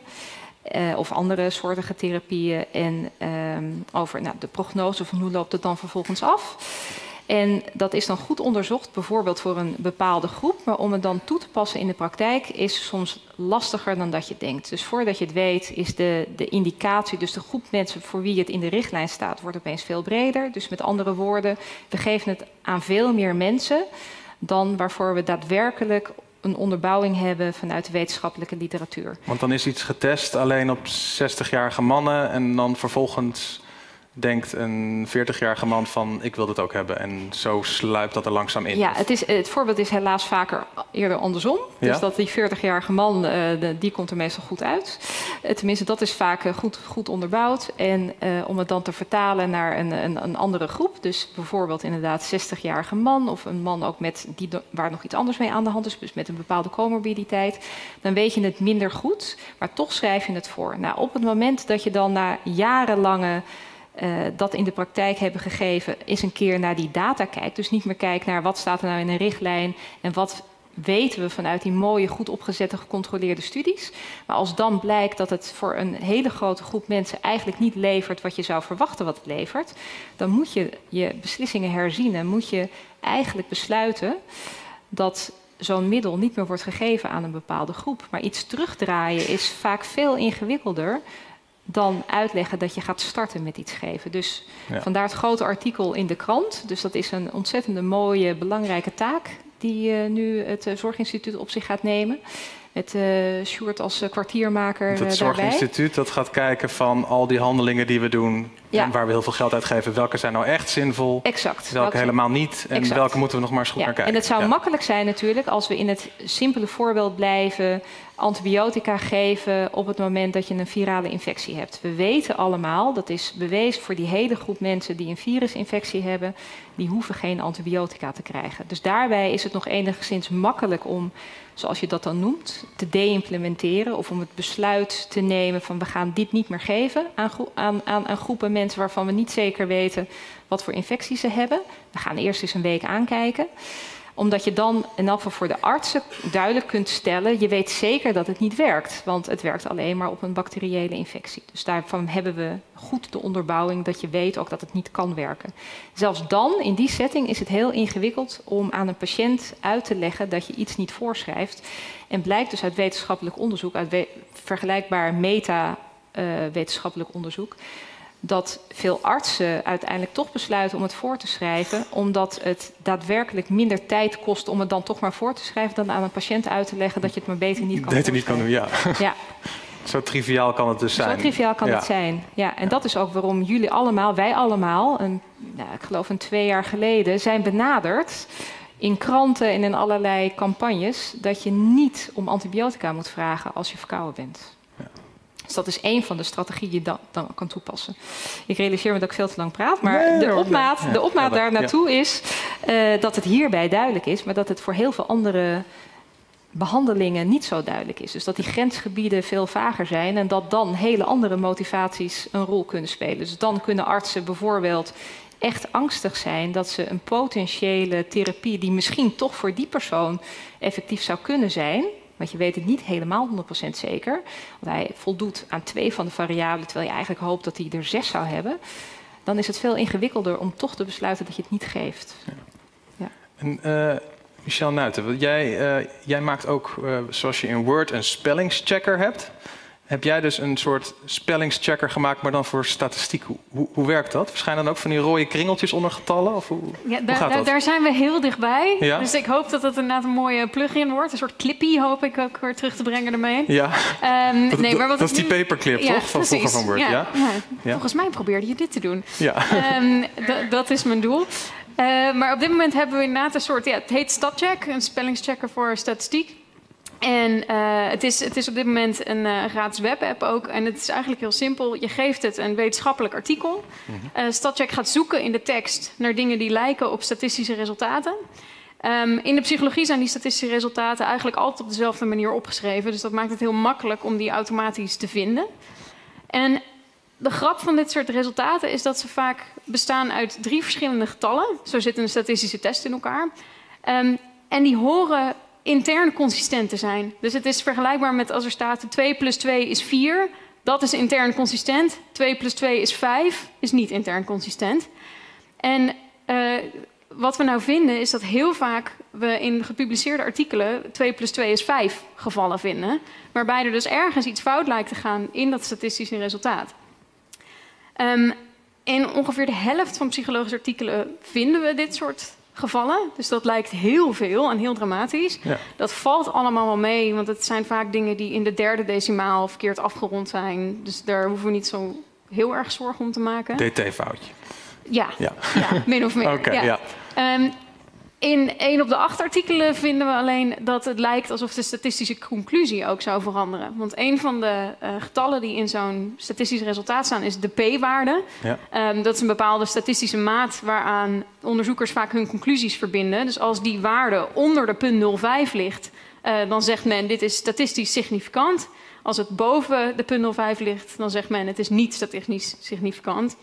Of andere soortige therapieën. En um, over nou, de prognose van hoe loopt het dan vervolgens af. En dat is dan goed onderzocht, bijvoorbeeld voor een bepaalde groep. Maar om het dan toe te passen in de praktijk is soms lastiger dan dat je denkt. Dus voordat je het weet, is de, de indicatie, dus de groep mensen voor wie het in de richtlijn staat, wordt opeens veel breder. Dus met andere woorden, we geven het aan veel meer mensen dan waarvoor we daadwerkelijk een onderbouwing hebben vanuit de wetenschappelijke literatuur. Want dan is iets getest alleen op 60-jarige mannen en dan vervolgens denkt een 40-jarige man van ik wil dit ook hebben. En zo sluipt dat er langzaam in. Ja, het, is, het voorbeeld is helaas vaker eerder andersom. Dus dat die 40-jarige man, uh, de, die komt er meestal goed uit. Uh, tenminste, dat is vaak uh, goed, goed onderbouwd. En om het dan te vertalen naar een, een, een andere groep. Dus bijvoorbeeld inderdaad 60-jarige man of een man ook met die, waar nog iets anders mee aan de hand is. Dus met een bepaalde comorbiditeit. Dan weet je het minder goed, maar toch schrijf je het voor. Nou, op het moment dat je dan na jarenlange uh, dat in de praktijk hebben gegeven, is een keer naar die data kijkt. Dus niet meer kijkt naar wat staat er nou in een richtlijn en wat weten we vanuit die mooie, goed opgezette, gecontroleerde studies. Maar als dan blijkt dat het voor een hele grote groep mensen eigenlijk niet levert wat je zou verwachten wat het levert, dan moet je je beslissingen herzien en moet je eigenlijk besluiten dat zo'n middel niet meer wordt gegeven aan een bepaalde groep. Maar iets terugdraaien is vaak veel ingewikkelder dan uitleggen dat je gaat starten met iets geven. Dus vandaar het grote artikel in de krant. Dus dat is een ontzettende mooie, belangrijke taak die uh, nu het uh, Zorginstituut op zich gaat nemen. Met uh, Sjoerd als kwartiermaker Het Zorginstituut dat gaat kijken van al die handelingen die we doen... Ja. en waar we heel veel geld uitgeven, welke zijn nou echt zinvol? Exact. Welke helemaal niet? En exact. welke moeten we nog maar eens goed ja. naar kijken? En het zou makkelijk zijn natuurlijk als we in het simpele voorbeeld blijven antibiotica geven op het moment dat je een virale infectie hebt. We weten allemaal, dat is bewezen voor die hele groep mensen die een virusinfectie hebben, die hoeven geen antibiotica te krijgen. Dus daarbij is het nog enigszins makkelijk om, zoals je dat dan noemt, te de-implementeren of om het besluit te nemen van we gaan dit niet meer geven aan, aan, aan, groepen mensen waarvan we niet zeker weten wat voor infecties ze hebben. We gaan eerst eens een week aankijken Omdat je dan in elk geval voor de artsen duidelijk kunt stellen... je weet zeker dat het niet werkt. Want het werkt alleen maar op een bacteriële infectie. Dus daarvan hebben we goed de onderbouwing dat je weet ook dat het niet kan werken. Zelfs dan, in die setting, is het heel ingewikkeld om aan een patiënt uit te leggen dat je iets niet voorschrijft. En blijkt dus uit wetenschappelijk onderzoek, uit vergelijkbaar meta-wetenschappelijk onderzoek, dat veel artsen uiteindelijk toch besluiten om het voor te schrijven, omdat het daadwerkelijk minder tijd kost om het dan toch maar voor te schrijven dan aan een patiënt uit te leggen dat je het maar beter niet kan Beter niet kan doen, ja. ja. Zo triviaal kan het dus zijn. Zo triviaal kan het zijn. Ja, en dat is ook waarom jullie allemaal, wij allemaal, een, nou, ik geloof een twee jaar geleden, zijn benaderd in kranten en in allerlei campagnes dat je niet om antibiotica moet vragen als je verkouden bent. Dus dat is één van de strategieën die je dan, dan kan toepassen. Ik realiseer me dat ik veel te lang praat, maar de opmaat, de opmaat daar naartoe is uh, dat het hierbij duidelijk is, maar dat het voor heel veel andere behandelingen niet zo duidelijk is. Dus dat die grensgebieden veel vager zijn en dat dan hele andere motivaties een rol kunnen spelen. Dus dan kunnen artsen bijvoorbeeld echt angstig zijn dat ze een potentiële therapie, die misschien toch voor die persoon effectief zou kunnen zijn, want je weet het niet helemaal 100% zeker, want hij voldoet aan twee van de variabelen, terwijl je eigenlijk hoopt dat hij er zes zou hebben, dan is het veel ingewikkelder om toch te besluiten dat je het niet geeft. Ja. ja. En, uh, Michel Nuiten, jij, uh, jij maakt ook, uh, zoals je in Word een spellingschecker hebt, heb jij dus een soort spellingschecker gemaakt, maar dan voor statistiek. Hoe, hoe werkt dat? Verschijnen dan ook van die rode kringeltjes onder getallen? Of hoe, ja, daar, gaat dat? daar zijn we heel dichtbij. Ja? Dus ik hoop dat het inderdaad een mooie plugin wordt. Een soort clippy hoop ik ook weer terug te brengen ermee. Ja, um, dat, nee, maar wat dat is die paperclip, ja, toch? Van vroeger van Word, ja, Volgens mij probeerde je dit te doen. Ja. Um, dat is mijn doel. Uh, maar op dit moment hebben we inderdaad een soort, ja, het heet StatCheck, een spellingschecker voor statistiek. En uh, het, is, het is op dit moment een uh, gratis webapp ook. En het is eigenlijk heel simpel. Je geeft het een wetenschappelijk artikel. Uh, StatCheck gaat zoeken in de tekst naar dingen die lijken op statistische resultaten. Um, in de psychologie zijn die statistische resultaten eigenlijk altijd op dezelfde manier opgeschreven. Dus dat maakt het heel makkelijk om die automatisch te vinden. En de grap van dit soort resultaten is dat ze vaak bestaan uit drie verschillende getallen. Zo zit een statistische test in elkaar. Um, en die horen intern consistent te zijn. Dus het is vergelijkbaar met als er staat 2 plus 2 is 4. Dat is intern consistent. 2 plus 2 is 5, is niet intern consistent. En uh, wat we nou vinden is dat heel vaak we in gepubliceerde artikelen 2 plus 2 is 5 gevallen vinden. Waarbij er dus ergens iets fout lijkt te gaan in dat statistische resultaat. Um, in ongeveer de helft van psychologische artikelen vinden we dit soort gevallen. Dus dat lijkt heel veel en heel dramatisch. Ja. Dat valt allemaal wel mee, want het zijn vaak dingen die in de derde decimaal verkeerd afgerond zijn. Dus daar hoeven we niet zo heel erg zorgen om te maken. DT-foutje. Ja, ja. ja, min of meer. Oké, ja. Um, in één op de acht artikelen vinden we alleen dat het lijkt alsof de statistische conclusie ook zou veranderen. Want een van de uh, getallen die in zo'n statistisch resultaat staan is de p-waarde. Ja. Um, dat is een bepaalde statistische maat waaraan onderzoekers vaak hun conclusies verbinden. Dus als die waarde onder de punt 0,5 ligt, uh, dan zegt men dit is statistisch significant. Als het boven de punt 0,5 ligt, dan zegt men het is niet statistisch significant.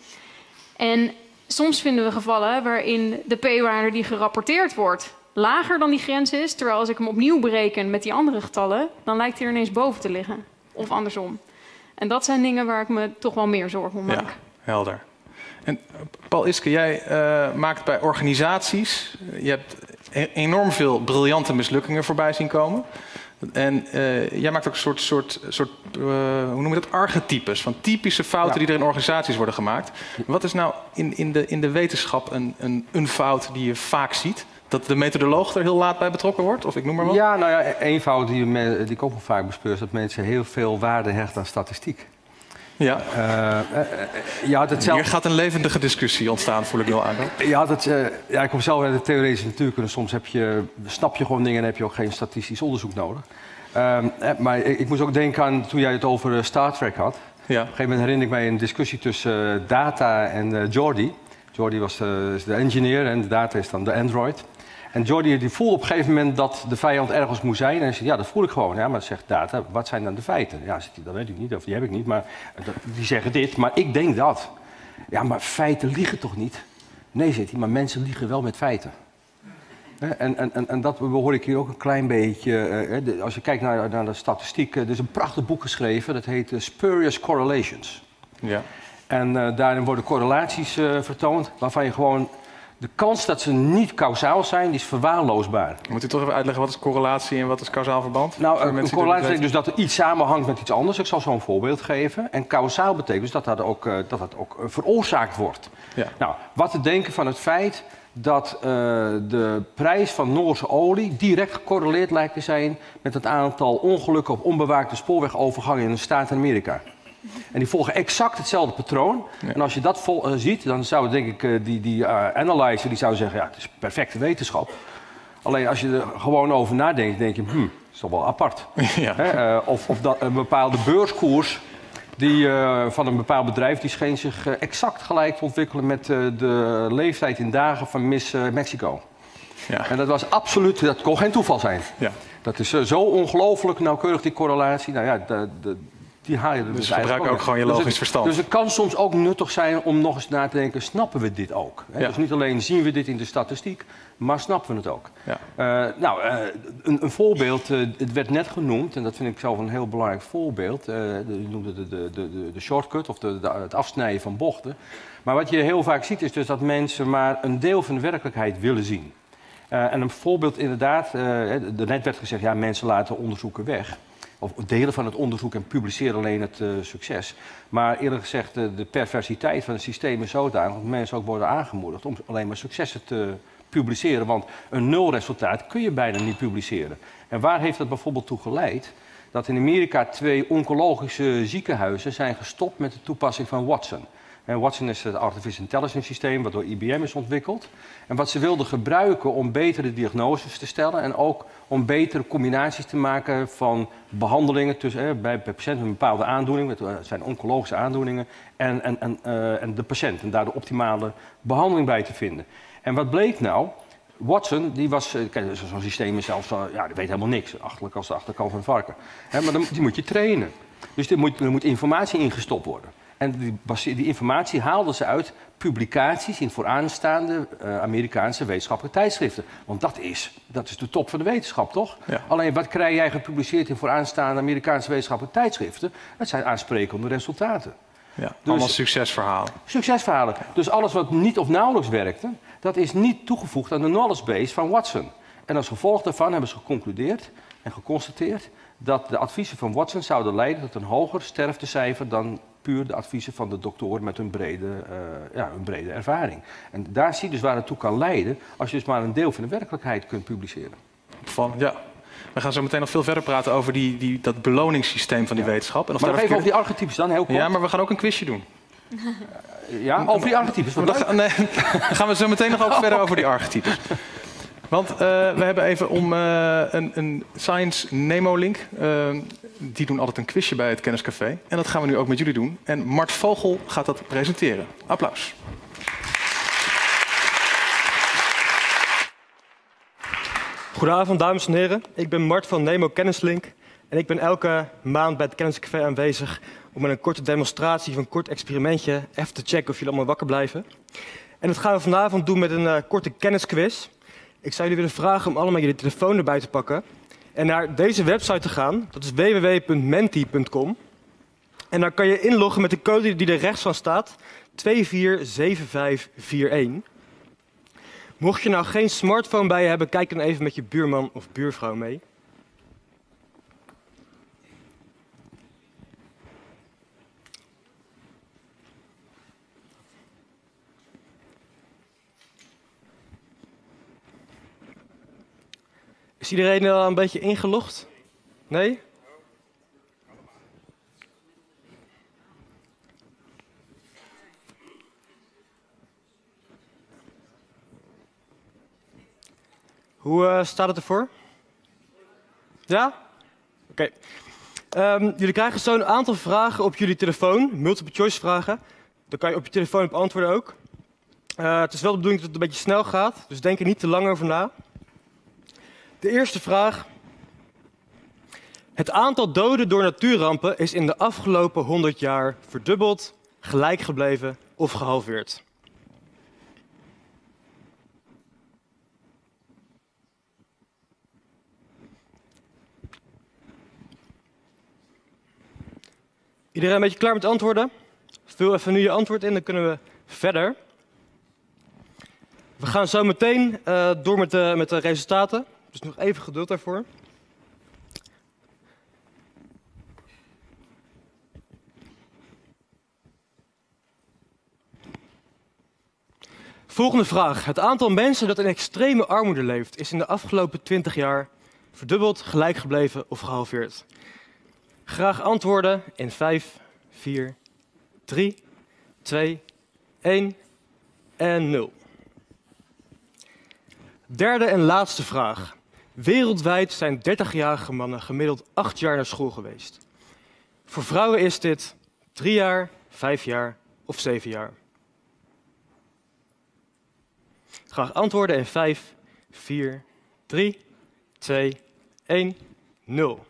En Soms vinden we gevallen waarin de p-waarde die gerapporteerd wordt lager dan die grens is, terwijl als ik hem opnieuw bereken met die andere getallen, dan lijkt hij er ineens boven te liggen. Of andersom. En dat zijn dingen waar ik me toch wel meer zorgen om maak. Ja, helder. En Paul Iske, jij uh, maakt bij organisaties, je hebt e-, enorm veel briljante mislukkingen voorbij zien komen. En uh, jij maakt ook een soort, soort, soort uh, hoe noem je dat, archetypes van typische fouten die er in organisaties worden gemaakt. Wat is nou in, in, de, in de wetenschap een, een, een fout die je vaak ziet? Dat de methodoloog er heel laat bij betrokken wordt? Of ik noem maar wat? Ja, nou ja, één fout die, die ik ook wel vaak bespeur is dat mensen heel veel waarde hechten aan statistiek. Ja. Uh, je had het zelf... Hier gaat een levendige discussie ontstaan, voel ik wel aan. Het, uh, ja, ik kom zelf uit de theoretische natuurkunde. Soms heb je, snap je gewoon dingen en heb je ook geen statistisch onderzoek nodig. Uh, maar ik, ik, moest ook denken aan toen jij het over Star Trek had. Ja. Op een gegeven moment herinner ik mij een discussie tussen Data en Jordi. Jordi was de, de engineer en Data is dan de android. En Jordi die voelde op een gegeven moment dat de vijand ergens moest zijn. En hij zei, ja, dat voel ik gewoon. Ja, maar zegt Data, wat zijn dan de feiten? Ja, zegt hij, dat weet ik niet, of die heb ik niet. Maar die zeggen dit, maar ik denk dat. Ja, maar feiten liegen toch niet? Nee, zegt hij, maar mensen liegen wel met feiten. En, en, en dat hoor ik hier ook een klein beetje. als je kijkt naar, naar de statistiek, er is een prachtig boek geschreven, dat heet Spurious Correlations. Ja. En daarin worden correlaties vertoond waarvan je gewoon de kans dat ze niet kausaal zijn, is verwaarloosbaar. Moet u toch even uitleggen wat is correlatie en wat is kausaal verband? Nou, een correlatie betekent dus dat er iets samenhangt met iets anders. Ik zal zo een voorbeeld geven. En kausaal betekent dus dat dat ook, uh, dat dat ook eh, veroorzaakt wordt. Ja. Nou, wat te denken van het feit dat uh, de prijs van Noorse olie direct gecorreleerd lijkt te zijn met het aantal ongelukken op onbewaakte spoorwegovergangen in de staat Amerika. En die volgen exact hetzelfde patroon. En als je dat vol, uh, ziet, dan zou denk ik uh, die, die uh, analyzer die zou zeggen, ja, het is perfecte wetenschap. Alleen als je er gewoon over nadenkt, denk je, hm, dat is toch wel apart. Ja. of, of dat een bepaalde beurskoers die, van een bepaald bedrijf, die scheen zich exact gelijk te ontwikkelen met de leeftijd in dagen van Miss Mexico. Ja. En dat was absoluut, dat kon geen toeval zijn. Ja. Dat is zo ongelooflijk nauwkeurig, die correlatie. Nou ja, de, de, die haal je er dus, dus gebruik ook gewoon je logisch dus verstand. Dus het kan soms ook nuttig zijn om nog eens na te denken, snappen we dit ook? Hè? Dus niet alleen zien we dit in de statistiek, maar snappen we het ook? Ja. Uh, nou, uh, een, een, voorbeeld, uh, het werd net genoemd, en dat vind ik zelf een heel belangrijk voorbeeld. je noemde de, de, de, de, shortcut of de, het afsnijden van bochten. Maar wat je heel vaak ziet is dus dat mensen maar een deel van de werkelijkheid willen zien. en een voorbeeld inderdaad, er net werd gezegd, ja, mensen laten onderzoeken weg of delen van het onderzoek en publiceren alleen het uh, succes. Maar eerlijk gezegd, uh, de perversiteit van het systeem is zodanig dat mensen ook worden aangemoedigd om alleen maar successen te publiceren. Want een nulresultaat kun je bijna niet publiceren. En waar heeft dat bijvoorbeeld toe geleid? Dat in Amerika twee oncologische ziekenhuizen zijn gestopt met de toepassing van Watson. En Watson is het artificial intelligence systeem wat door IBM is ontwikkeld. En wat ze wilden gebruiken om betere diagnoses te stellen en ook om betere combinaties te maken van behandelingen tussen, bij, patiënten met een bepaalde aandoening, het zijn oncologische aandoeningen, en, en, en, uh, en de patiënt. En daar de optimale behandeling bij te vinden. En wat bleek nou? Watson, die was, eh, kijk, zo'n systeem is zelfs, ja, die weet helemaal niks, achterlijk als de achterkant van een varken. maar dan, die moet je trainen. Dus moet, er moet informatie ingestopt worden. En die, die, informatie haalden ze uit publicaties in vooraanstaande uh, Amerikaanse wetenschappelijke tijdschriften. Want dat is, dat is de top van de wetenschap, toch? Alleen wat krijg jij gepubliceerd in vooraanstaande Amerikaanse wetenschappelijke tijdschriften? Dat zijn aansprekende resultaten. Ja, dus, allemaal succesverhalen. Succesverhalen. Dus alles wat niet of nauwelijks werkte, dat is niet toegevoegd aan de knowledge base van Watson. En als gevolg daarvan hebben ze geconcludeerd en geconstateerd dat de adviezen van Watson zouden leiden tot een hoger sterftecijfer dan puur de adviezen van de doktoren met hun brede, uh, ja, hun brede ervaring. En daar zie je dus waar het toe kan leiden als je dus maar een deel van de werkelijkheid kunt publiceren. Van, ja. We gaan zo meteen nog veel verder praten over die, die, dat beloningssysteem van die wetenschap. En of maar nog even over die archetypes dan, heel kort. Ja, maar we gaan ook een quizje doen. Ja, over die archetypes. Dan, nee, gaan we zo meteen nog ook verder over die archetypes. Want uh, we hebben even om uh, een, een, Science Nemo-link. Uh, die doen altijd een quizje bij het Kenniscafé. En dat gaan we nu ook met jullie doen. En Mart Vogel gaat dat presenteren. Applaus. Goedenavond, dames en heren. Ik ben Mart van Nemo Kennislink. En ik ben elke maand bij het Kenniscafé aanwezig om met een korte demonstratie of een kort experimentje even te checken of jullie allemaal wakker blijven. En dat gaan we vanavond doen met een korte kennisquiz. Ik zou jullie willen vragen om allemaal jullie telefoon erbij te pakken en naar deze website te gaan. Dat is www.menti.com. En dan kan je inloggen met de code die er rechts van staat, 247541. Mocht je nou geen smartphone bij je hebben, kijk dan even met je buurman of buurvrouw mee. Is iedereen al een beetje ingelogd? Nee? Hoe uh, staat het ervoor? Ja? Oké. Um, jullie krijgen zo een aantal vragen op jullie telefoon, multiple choice vragen. Dan kan je op je telefoon op antwoorden ook. Uh, het is wel de bedoeling dat het een beetje snel gaat, dus denk er niet te lang over na. De eerste vraag. Het aantal doden door natuurrampen is in de afgelopen 100 jaar verdubbeld, gelijk gebleven of gehalveerd. Iedereen een beetje klaar met antwoorden? Vul even nu je antwoord in, dan kunnen we verder. We gaan zo meteen eh, door met de, met de resultaten. Dus nog even geduld daarvoor. Volgende vraag. Het aantal mensen dat in extreme armoede leeft is in de afgelopen 20 jaar verdubbeld, gelijk gebleven of gehalveerd. Graag antwoorden in 5, 4, 3, 2, 1 en 0. Derde en laatste vraag. Wereldwijd zijn 30-jarige mannen gemiddeld 8 jaar naar school geweest. Voor vrouwen is dit 3 jaar, 5 jaar of 7 jaar. Graag antwoorden in 5, 4, 3, 2, 1, 0.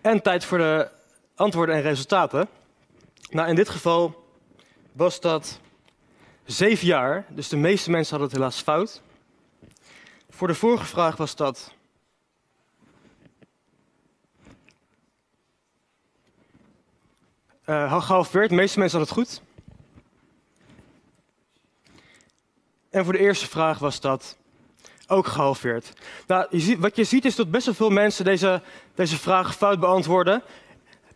En tijd voor de antwoorden en resultaten. Nou, in dit geval was dat 7 jaar, dus de meeste mensen hadden het helaas fout. Voor de vorige vraag was dat uh, gehalveerd, de meeste mensen hadden het goed. En voor de eerste vraag was dat ook gehalveerd. Nou, je ziet, wat je ziet is dat best wel veel mensen deze, deze vraag fout beantwoorden.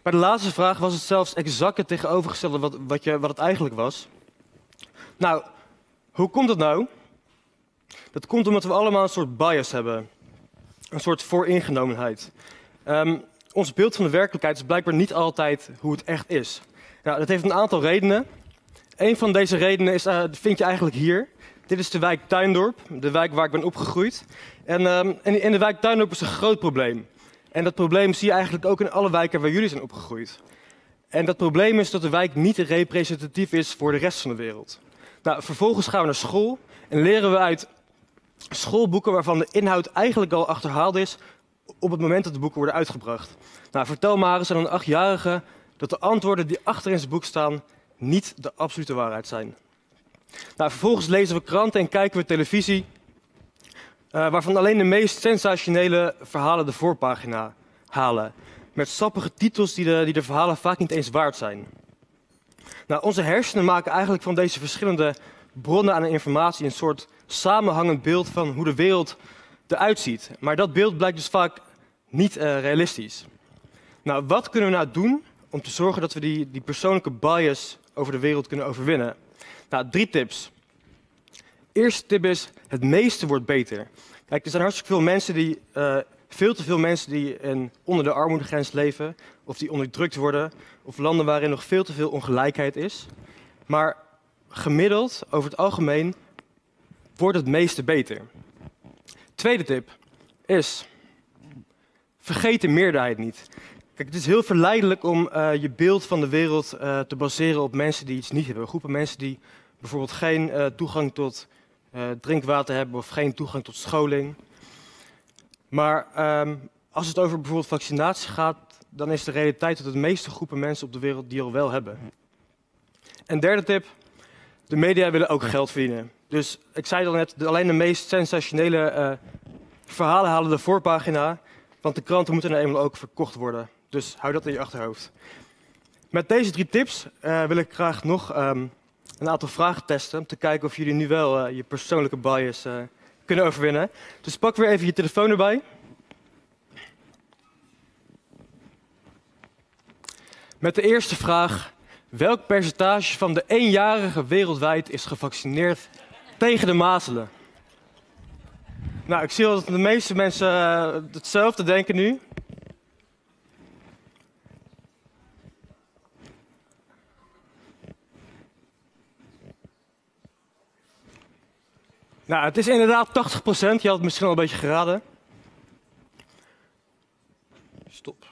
Bij de laatste vraag was het zelfs exact het tegenovergestelde wat, wat, je, wat het eigenlijk was. Nou, hoe komt dat nou? Dat komt omdat we allemaal een soort bias hebben. Een soort vooringenomenheid. Um, ons beeld van de werkelijkheid is blijkbaar niet altijd hoe het echt is. Nou, dat heeft een aantal redenen. Een van deze redenen is, uh, vind je eigenlijk hier. Dit is de wijk Tuindorp, de wijk waar ik ben opgegroeid. En um, in de wijk Tuindorp is een groot probleem. En dat probleem zie je eigenlijk ook in alle wijken waar jullie zijn opgegroeid. En dat probleem is dat de wijk niet representatief is voor de rest van de wereld. Nou, vervolgens gaan we naar school en leren we uit schoolboeken waarvan de inhoud eigenlijk al achterhaald is op het moment dat de boeken worden uitgebracht. Nou, vertel maar eens aan een achtjarige dat de antwoorden die achter in zijn boek staan niet de absolute waarheid zijn. Nou, vervolgens lezen we kranten en kijken we televisie, uh, waarvan alleen de meest sensationele verhalen de voorpagina halen. Met sappige titels die de, die de verhalen vaak niet eens waard zijn. Nou, onze hersenen maken eigenlijk van deze verschillende bronnen aan informatie een soort samenhangend beeld van hoe de wereld eruit ziet. Maar dat beeld blijkt dus vaak niet uh, realistisch. Nou, wat kunnen we nou doen om te zorgen dat we die, die persoonlijke bias over de wereld kunnen overwinnen? Nou, drie tips. Eerste tip is, het meeste wordt beter. Kijk, er zijn hartstikke veel mensen die, uh, veel te veel mensen die in, onder de armoedegrens leven, of die onderdrukt worden, of landen waarin nog veel te veel ongelijkheid is. Maar gemiddeld, over het algemeen, wordt het meeste beter. Tweede tip is, vergeet de meerderheid niet. Kijk, het is heel verleidelijk om uh, je beeld van de wereld uh, te baseren op mensen die iets niet hebben. Groepen mensen die bijvoorbeeld geen uh, toegang tot drinkwater hebben of geen toegang tot scholing. Maar um, als het over bijvoorbeeld vaccinatie gaat, dan is de realiteit dat de meeste groepen mensen op de wereld die al wel hebben. En derde tip, de media willen ook geld verdienen. Dus ik zei al net, alleen de meest sensationele uh, verhalen halen de voorpagina. Want de kranten moeten nou eenmaal ook verkocht worden. Dus hou dat in je achterhoofd. Met deze drie tips uh, wil ik graag nog um, een aantal vragen testen. Om te kijken of jullie nu wel uh, je persoonlijke bias kunnen overwinnen. Dus pak weer even je telefoon erbij. Met de eerste vraag. Welk percentage van de eenjarigen wereldwijd is gevaccineerd tegen de mazelen? Nou, ik zie dat de meeste mensen uh, hetzelfde denken nu. Nou, het is inderdaad 80%. Je had het misschien al een beetje geraden. Stop.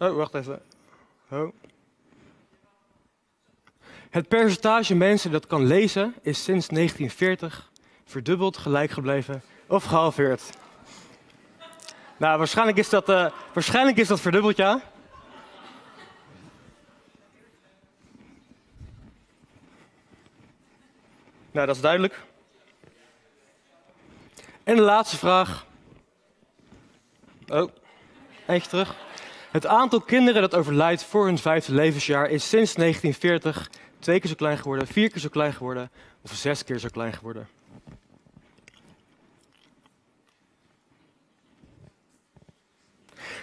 Oh, wacht even. Oh. Het percentage mensen dat kan lezen is sinds 1940 verdubbeld, gelijk gebleven of gehalveerd. Nou, waarschijnlijk is dat, uh, waarschijnlijk is dat verdubbeld, ja. Nou, dat is duidelijk. En de laatste vraag. Oh, eentje terug. Het aantal kinderen dat overlijdt voor hun vijfde levensjaar is sinds 1940 twee keer zo klein geworden, vier keer zo klein geworden of zes keer zo klein geworden.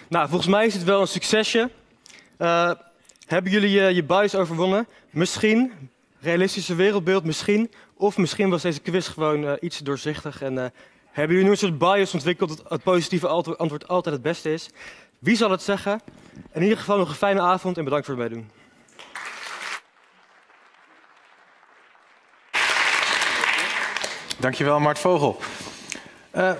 Nou, volgens mij is het wel een succesje. Uh, hebben jullie je, je bias overwonnen? Misschien. Realistische wereldbeeld, misschien. Of misschien was deze quiz gewoon uh, iets doorzichtig. En hebben jullie nu een soort bias ontwikkeld dat het positieve antwoord altijd het beste is? Wie zal het zeggen? In ieder geval nog een fijne avond en bedankt voor het meedoen. Dankjewel, Mart Vogel. Uh,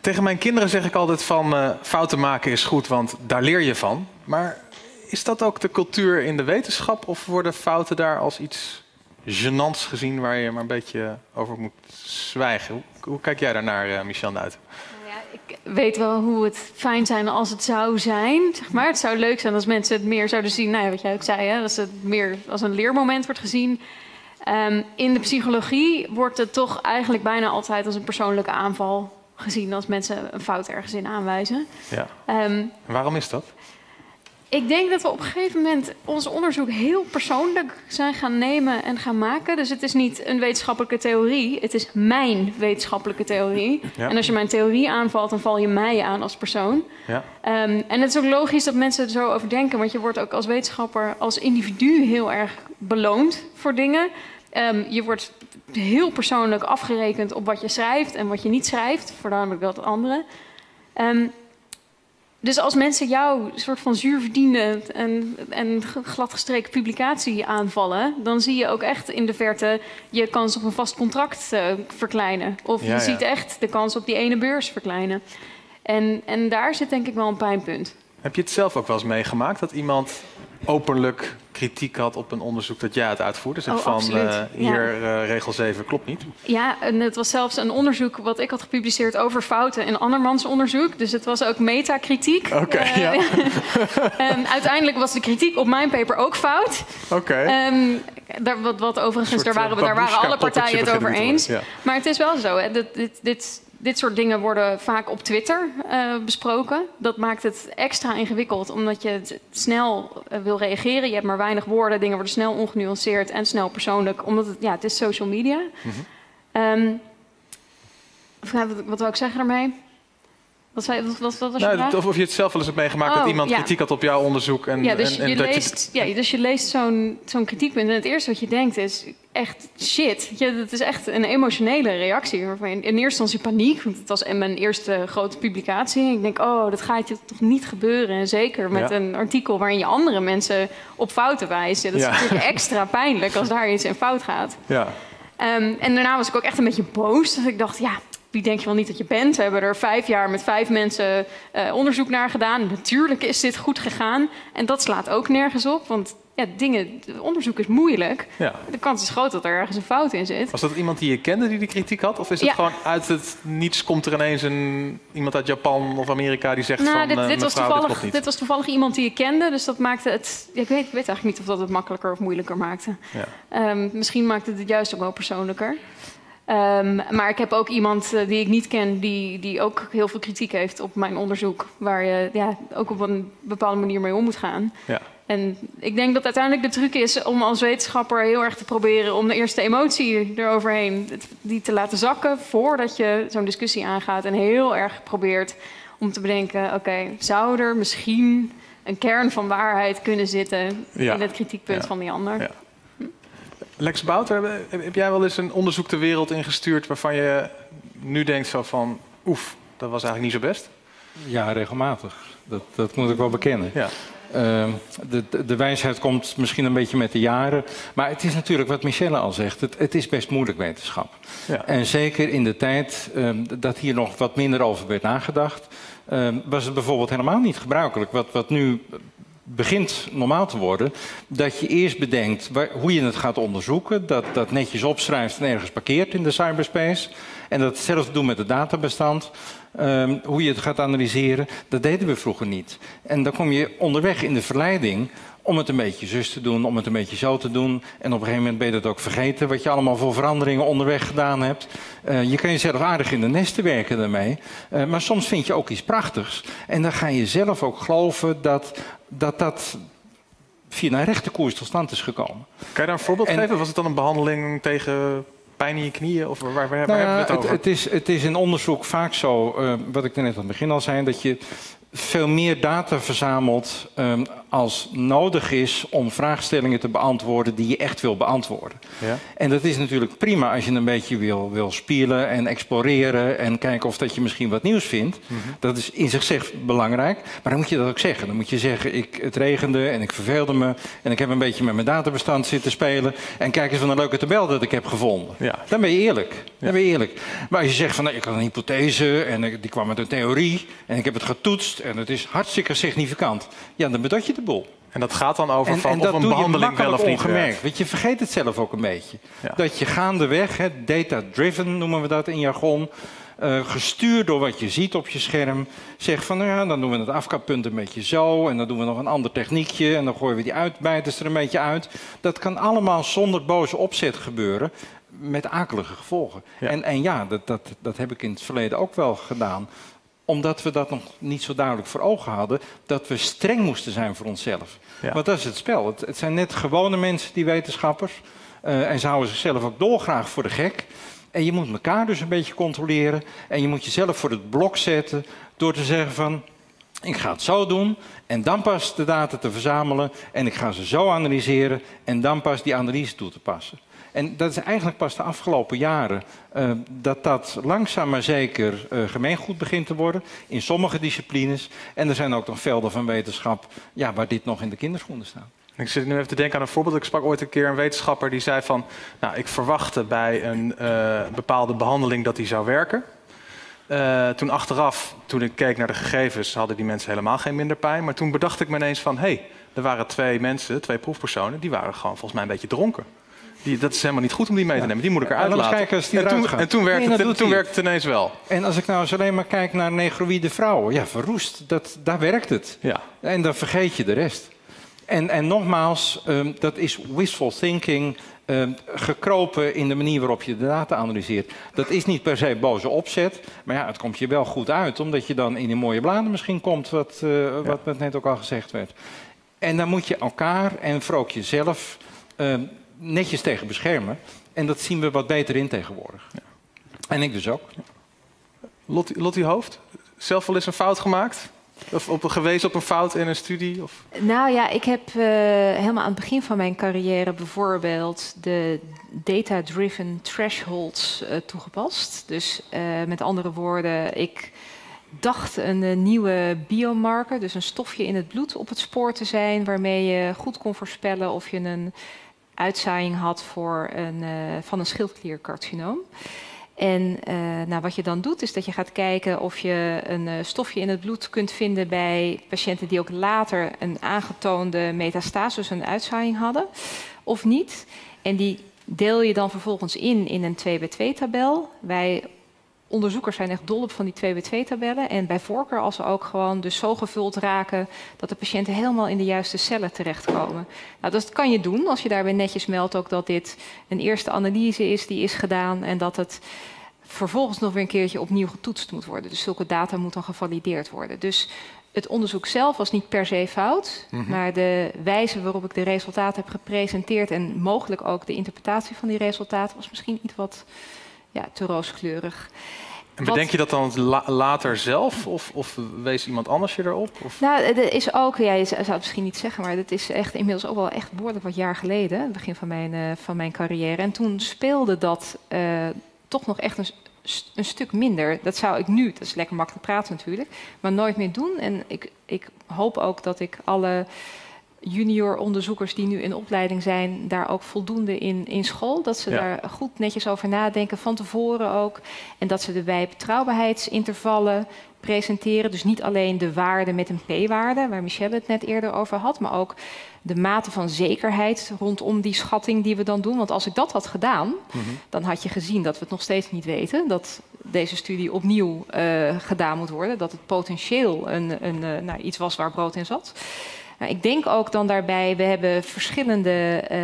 tegen mijn kinderen zeg ik altijd van uh, fouten maken is goed, want daar leer je van. Maar is dat ook de cultuur in de wetenschap of worden fouten daar als iets gênants gezien waar je maar een beetje over moet zwijgen? Hoe, kijk jij daarnaar, uh, Michel Nuiten? Ik weet wel hoe het fijn zijn als het zou zijn. Zeg maar. Het zou leuk zijn als mensen het meer zouden zien. Nou ja, wat jij ook zei, hè, dat het meer als een leermoment wordt gezien. Um, in de psychologie wordt het toch eigenlijk bijna altijd als een persoonlijke aanval gezien als mensen een fout ergens in aanwijzen. Ja. Um, waarom is dat? Ik denk dat we op een gegeven moment ons onderzoek heel persoonlijk zijn gaan nemen en gaan maken. Dus het is niet een wetenschappelijke theorie, het is mijn wetenschappelijke theorie. Ja. En als je mijn theorie aanvalt, dan val je mij aan als persoon. Ja. Um, en het is ook logisch dat mensen er zo over denken, want je wordt ook als wetenschapper, als individu heel erg beloond voor dingen. Um, je wordt heel persoonlijk afgerekend op wat je schrijft en wat je niet schrijft, voornamelijk dat andere. Um, dus als mensen jou een soort van zuurverdiende en, en gladgestreken publicatie aanvallen, dan zie je ook echt in de verte je kans op een vast contract uh, verkleinen. Of je ziet echt de kans op die ene beurs verkleinen. En, en daar zit denk ik wel een pijnpunt. Heb je het zelf ook wel eens meegemaakt dat iemand openlijk kritiek had op een onderzoek dat jij het uitvoerde. Dus oh, van uh, hier uh, regel 7 klopt niet. Ja, en het was zelfs een onderzoek wat ik had gepubliceerd over fouten in andermans onderzoek. Dus het was ook metakritiek. Oké, uh, ja. um, uiteindelijk was de kritiek op mijn paper ook fout. Oké. Um, daar, wat, wat overigens, daar waren, daar waren alle partijen het over eens. Ja. Maar het is wel zo, hè, dit, dit, dit dit soort dingen worden vaak op Twitter uh, besproken. Dat maakt het extra ingewikkeld, omdat je snel uh, wil reageren. Je hebt maar weinig woorden, dingen worden snel ongenuanceerd en snel persoonlijk, omdat het, ja, het is social media. Mm -hmm. um, wat, wat wil ik zeggen daarmee? Wat, was nou, of, of je het zelf wel eens hebt meegemaakt oh, dat iemand kritiek had op jouw onderzoek. En, ja, dus en, en je leest, je... Ja, dus je leest zo'n zo'n kritiekpunt en het eerste wat je denkt is echt shit. Ja, dat is echt een emotionele reactie. Waarvan in eerste instantie paniek, want het was mijn eerste grote publicatie. Ik denk, oh, dat gaat je toch niet gebeuren. En zeker met ja. een artikel waarin je andere mensen op fouten wijst. Dat is natuurlijk extra pijnlijk als daar iets in fout gaat. Ja. Um, en daarna was ik ook echt een beetje boos. Dus ik dacht, ja, wie denk je wel niet dat je bent? We hebben er vijf jaar met vijf mensen uh, onderzoek naar gedaan. Natuurlijk is dit goed gegaan. En dat slaat ook nergens op, want ja, dingen, onderzoek is moeilijk. Ja. De kans is groot dat er ergens een fout in zit. Was dat iemand die je kende die die kritiek had? Of is het gewoon uit het niets komt er ineens een, iemand uit Japan of Amerika die zegt nou, van dit, uh, dit was toevallig, dit, dit was toevallig iemand die je kende, dus dat maakte het... Ja, ik, weet, ik weet eigenlijk niet of dat het makkelijker of moeilijker maakte. Ja. Um, misschien maakte het juist ook wel persoonlijker. Um, maar ik heb ook iemand uh, die ik niet ken, die, die ook heel veel kritiek heeft op mijn onderzoek. Waar je ja, ook op een bepaalde manier mee om moet gaan. Ja. En ik denk dat uiteindelijk de truc is om als wetenschapper heel erg te proberen om de eerste emotie eroverheen die te laten zakken voordat je zo'n discussie aangaat. En heel erg probeert om te bedenken: oké, okay, zou er misschien een kern van waarheid kunnen zitten ja. in het kritiekpunt ja. van die ander? Lex Bouter, heb jij wel eens een onderzoek de wereld ingestuurd waarvan je nu denkt zo van, oef, dat was eigenlijk niet zo best? Ja, regelmatig. Dat, dat moet ik wel bekennen. Ja. Uh, de, de, wijsheid komt misschien een beetje met de jaren. Maar het is natuurlijk wat Michelle al zegt. Het, het is best moeilijk wetenschap. Ja. En zeker in de tijd um, dat hier nog wat minder over werd nagedacht. Um, was het bijvoorbeeld helemaal niet gebruikelijk. Wat, wat nu begint normaal te worden, dat je eerst bedenkt hoe je het gaat onderzoeken, dat dat netjes opschrijft en ergens parkeert in de cyberspace. En dat hetzelfde doen met het databestand. Um, hoe je het gaat analyseren, dat deden we vroeger niet. En dan kom je onderweg in de verleiding om het een beetje zus te doen, om het een beetje zo te doen. En op een gegeven moment ben je dat ook vergeten, wat je allemaal voor veranderingen onderweg gedaan hebt. Uh, je kan jezelf aardig in de nesten werken daarmee. Uh, maar soms vind je ook iets prachtigs. En dan ga je zelf ook geloven dat dat, dat via een rechte koers tot stand is gekomen. Kan je daar een voorbeeld geven? Was het dan een behandeling tegen pijn in je knieën? Of waar, waar, waar nou hebben we het over? Het, het, is, het is in onderzoek vaak zo, uh, wat ik net aan het begin al zei, dat je veel meer data verzamelt um, als nodig is om vraagstellingen te beantwoorden die je echt wil beantwoorden. Ja. En dat is natuurlijk prima als je een beetje wil, wil spelen en exploreren en kijken of dat je misschien wat nieuws vindt. Mm -hmm. Dat is in zichzelf belangrijk, maar dan moet je dat ook zeggen. Dan moet je zeggen, ik, het regende en ik verveelde me en ik heb een beetje met mijn databestand zitten spelen en kijk eens van een leuke tabel dat ik heb gevonden. Ja. Dan ben je eerlijk. Dan ben je eerlijk. Maar als je zegt van, nou, ik had een hypothese en die kwam met een theorie en ik heb het getoetst en het is hartstikke significant, ja, dan bedot je de en dat gaat dan over en, van en of een behandeling wel of niet ongemerkt. Want je vergeet het zelf ook een beetje. Ja. Dat je gaandeweg, data-driven noemen we dat in jargon... Uh, gestuurd door wat je ziet op je scherm, zegt van nou ja, dan doen we het afkappunt een beetje zo en dan doen we nog een ander techniekje en dan gooien we die uitbijters er een beetje uit. Dat kan allemaal zonder boze opzet gebeuren met akelige gevolgen. Ja. En, en ja, dat, dat, dat heb ik in het verleden ook wel gedaan omdat we dat nog niet zo duidelijk voor ogen hadden, dat we streng moesten zijn voor onszelf. Ja. Want dat is het spel. Het, het, zijn net gewone mensen, die wetenschappers. Uh, en ze houden zichzelf ook dolgraag voor de gek. En je moet elkaar dus een beetje controleren. En je moet jezelf voor het blok zetten door te zeggen van... Ik ga het zo doen en dan pas de data te verzamelen en ik ga ze zo analyseren en dan pas die analyse toe te passen. En dat is eigenlijk pas de afgelopen jaren uh, dat dat langzaam maar zeker uh, gemeengoed begint te worden in sommige disciplines. En er zijn ook nog velden van wetenschap ja, waar dit nog in de kinderschoenen staat. Ik zit nu even te denken aan een voorbeeld. Ik sprak ooit een keer een wetenschapper die zei van... nou, ik verwachtte bij een uh, bepaalde behandeling dat die zou werken. Toen achteraf, toen ik keek naar de gegevens, hadden die mensen helemaal geen minder pijn. Maar toen bedacht ik me ineens van... hé, hey, er waren twee mensen, twee proefpersonen... die waren gewoon volgens mij een beetje dronken. Die, dat is helemaal niet goed om die mee te nemen. Die moet ik eruit laten. Kijken als die en, toen, en toen werkte, nee, het, toen werkte het ineens wel. En als ik nou eens alleen maar kijk naar negroïde vrouwen. Ja, verroest. Dat, daar werkt het. Ja. En dan vergeet je de rest. En, en nogmaals, um, dat is wishful thinking. Um, gekropen in de manier waarop je de data analyseert. Dat is niet per se boze opzet, maar ja, het komt je wel goed uit, omdat je dan in die mooie bladen misschien komt, wat, uh, ja. wat net ook al gezegd werd. En dan moet je elkaar en vooral ook jezelf um, netjes tegen beschermen. En dat zien we wat beter in tegenwoordig. Ja. En ik dus ook. Lottie, Lottie Hoofd, zelf wel eens een fout gemaakt? Of op, gewezen op een fout in een studie? Of? Nou ja, ik heb uh, helemaal aan het begin van mijn carrière bijvoorbeeld de data-driven thresholds uh, toegepast. Dus uh, met andere woorden, ik dacht een nieuwe biomarker, dus een stofje in het bloed, op het spoor te zijn, waarmee je goed kon voorspellen of je een uitzaaiing had voor een, uh, van een schildkliercarcinoom. En uh, nou, wat je dan doet, is dat je gaat kijken of je een uh, stofje in het bloed kunt vinden bij patiënten die ook later een aangetoonde metastase, een uitzaaiing hadden, of niet. En die deel je dan vervolgens in in een 2-bij-2-tabel. Wij onderzoekers zijn echt dol op van die 2 bij 2 tabellen. En bij voorkeur als ze ook gewoon dus zo gevuld raken dat de patiënten helemaal in de juiste cellen terechtkomen. Nou, dat kan je doen als je daarbij netjes meldt ook dat dit een eerste analyse is die is gedaan en dat het vervolgens nog weer een keertje opnieuw getoetst moet worden. Dus zulke data moet dan gevalideerd worden. Dus het onderzoek zelf was niet per se fout, mm -hmm. maar de wijze waarop ik de resultaten heb gepresenteerd en mogelijk ook de interpretatie van die resultaten was misschien iets wat ja, te rooskleurig. En bedenk je dat dan la later zelf of, of wees iemand anders je erop? Of? Nou, er is ook, ja, je zou het misschien niet zeggen, maar dat is echt inmiddels ook wel echt behoorlijk wat jaar geleden, het begin van mijn, uh, van mijn carrière. En toen speelde dat uh, toch nog echt een, een stuk minder. Dat zou ik nu, dat is lekker makkelijk praten natuurlijk, maar nooit meer doen. En ik, ik hoop ook dat ik alle junior onderzoekers die nu in opleiding zijn, daar ook voldoende in, in school. Dat ze daar goed netjes over nadenken, van tevoren ook. En dat ze de bij betrouwbaarheidsintervallen presenteren. Dus niet alleen de waarde met een p-waarde, waar Michelle het net eerder over had, maar ook de mate van zekerheid rondom die schatting die we dan doen. Want als ik dat had gedaan, mm -hmm. dan had je gezien dat we het nog steeds niet weten. Dat deze studie opnieuw uh, gedaan moet worden. Dat het potentieel een, een, uh, nou, iets was waar brood in zat. Nou, ik denk ook dan daarbij, we hebben verschillende uh,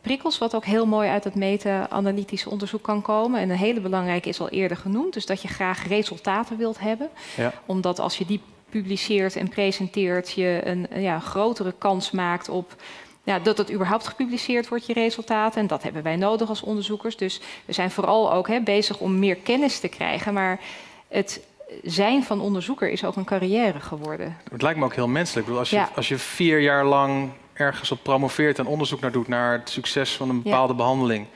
prikkels, wat ook heel mooi uit dat meta-analytische onderzoek kan komen. En een hele belangrijke is al eerder genoemd, dus dat je graag resultaten wilt hebben. Ja. Omdat als je die publiceert en presenteert, je een ja, grotere kans maakt op ja, dat het überhaupt gepubliceerd wordt, je resultaten. En dat hebben wij nodig als onderzoekers. Dus we zijn vooral ook hè, bezig om meer kennis te krijgen. Maar het zijn van onderzoeker is ook een carrière geworden. Het lijkt me ook heel menselijk. Als je, als je vier jaar lang ergens op promoveert en onderzoek naar doet naar het succes van een bepaalde behandeling.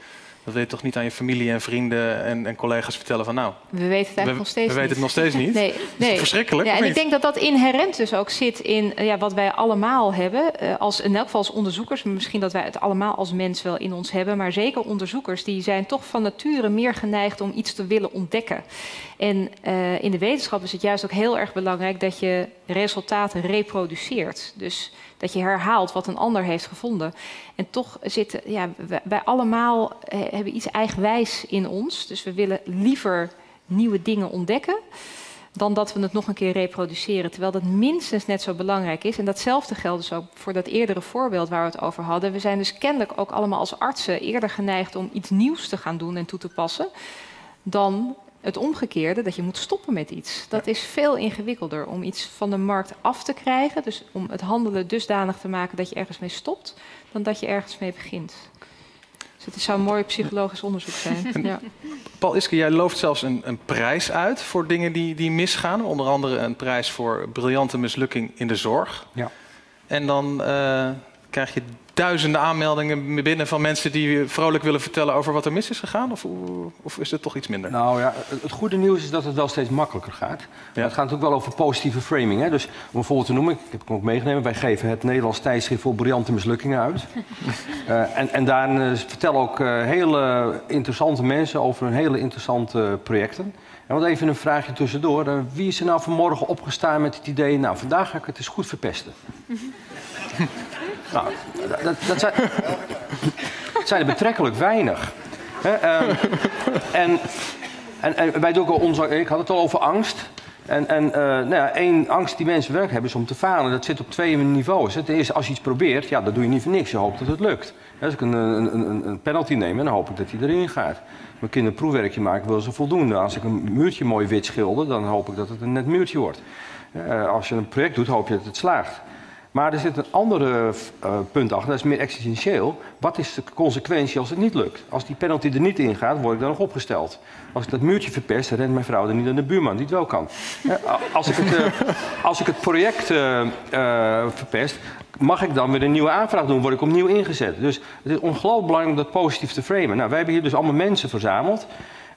Dat wil je toch niet aan je familie en vrienden en, en collega's vertellen van nou... We weten het eigenlijk nog steeds niet. We weten het nog steeds niet. nee, nee. verschrikkelijk. Ja, en ik denk dat dat inherent dus ook zit in ja, wat wij allemaal hebben. Uh, als, in elk geval als onderzoekers. Misschien dat wij het allemaal als mens wel in ons hebben. Maar zeker onderzoekers die zijn toch van nature meer geneigd om iets te willen ontdekken. En uh, in de wetenschap is het juist ook heel erg belangrijk dat je resultaten reproduceert. Dus dat je herhaalt wat een ander heeft gevonden. En toch zitten, ja, wij, allemaal eh, hebben iets eigenwijs in ons. Dus we willen liever nieuwe dingen ontdekken dan dat we het nog een keer reproduceren. Terwijl dat minstens net zo belangrijk is. En datzelfde geldt dus ook voor dat eerdere voorbeeld waar we het over hadden. We zijn dus kennelijk ook allemaal als artsen eerder geneigd om iets nieuws te gaan doen en toe te passen. dan het omgekeerde, dat je moet stoppen met iets. Dat is veel ingewikkelder om iets van de markt af te krijgen. Dus om het handelen dusdanig te maken dat je ergens mee stopt, dan dat je ergens mee begint. Dus het zou een mooi psychologisch onderzoek zijn. ja. Paul Iske, jij looft zelfs een, een, prijs uit voor dingen die, die misgaan. Onder andere een prijs voor briljante mislukking in de zorg. Ja. En dan uh, krijg je duizenden aanmeldingen binnen van mensen die vrolijk willen vertellen over wat er mis is gegaan? Of, of is het toch iets minder? Nou ja, het goede nieuws is dat het wel steeds makkelijker gaat. Het gaat natuurlijk wel over positieve framing. Hè? Dus om een voorbeeld te noemen, ik heb het ook meegenomen. Wij geven het Nederlands tijdschrift voor briljante mislukkingen uit. uh, en, en daarin uh, vertellen ook uh, hele interessante mensen over hun hele interessante projecten. En wat even een vraagje tussendoor. wie is er nou vanmorgen opgestaan met het idee... nou, vandaag ga ik het eens goed verpesten? Nou, dat, dat, zijn, er betrekkelijk weinig. Ehm, en, en, wij doen ook onze, ik had het al over angst. En, en uh, nou ja, één angst die mensen werk hebben is om te falen. Dat zit op twee niveaus. Het eerste, als je iets probeert, ja, dat doe je niet voor niks. Je hoopt dat het lukt. Als ik een, een, een, penalty neem, dan hoop ik dat hij erin gaat. Mijn kind een proefwerkje maken, wil ze voldoende. Als ik een muurtje mooi wit schilder, dan hoop ik dat het een net muurtje wordt. Uh, als je een project doet, hoop je dat het slaagt. Maar er zit een ander uh, punt achter, dat is meer existentieel. Wat is de consequentie als het niet lukt? Als die penalty er niet in gaat, word ik dan nog opgesteld. Als ik dat muurtje verpest, rent mijn vrouw er niet aan de buurman die het wel kan. als, ik het, uh, als ik het project uh, verpest, mag ik dan weer een nieuwe aanvraag doen, word ik opnieuw ingezet. Dus het is ongelooflijk belangrijk om dat positief te framen. Nou, wij hebben hier dus allemaal mensen verzameld.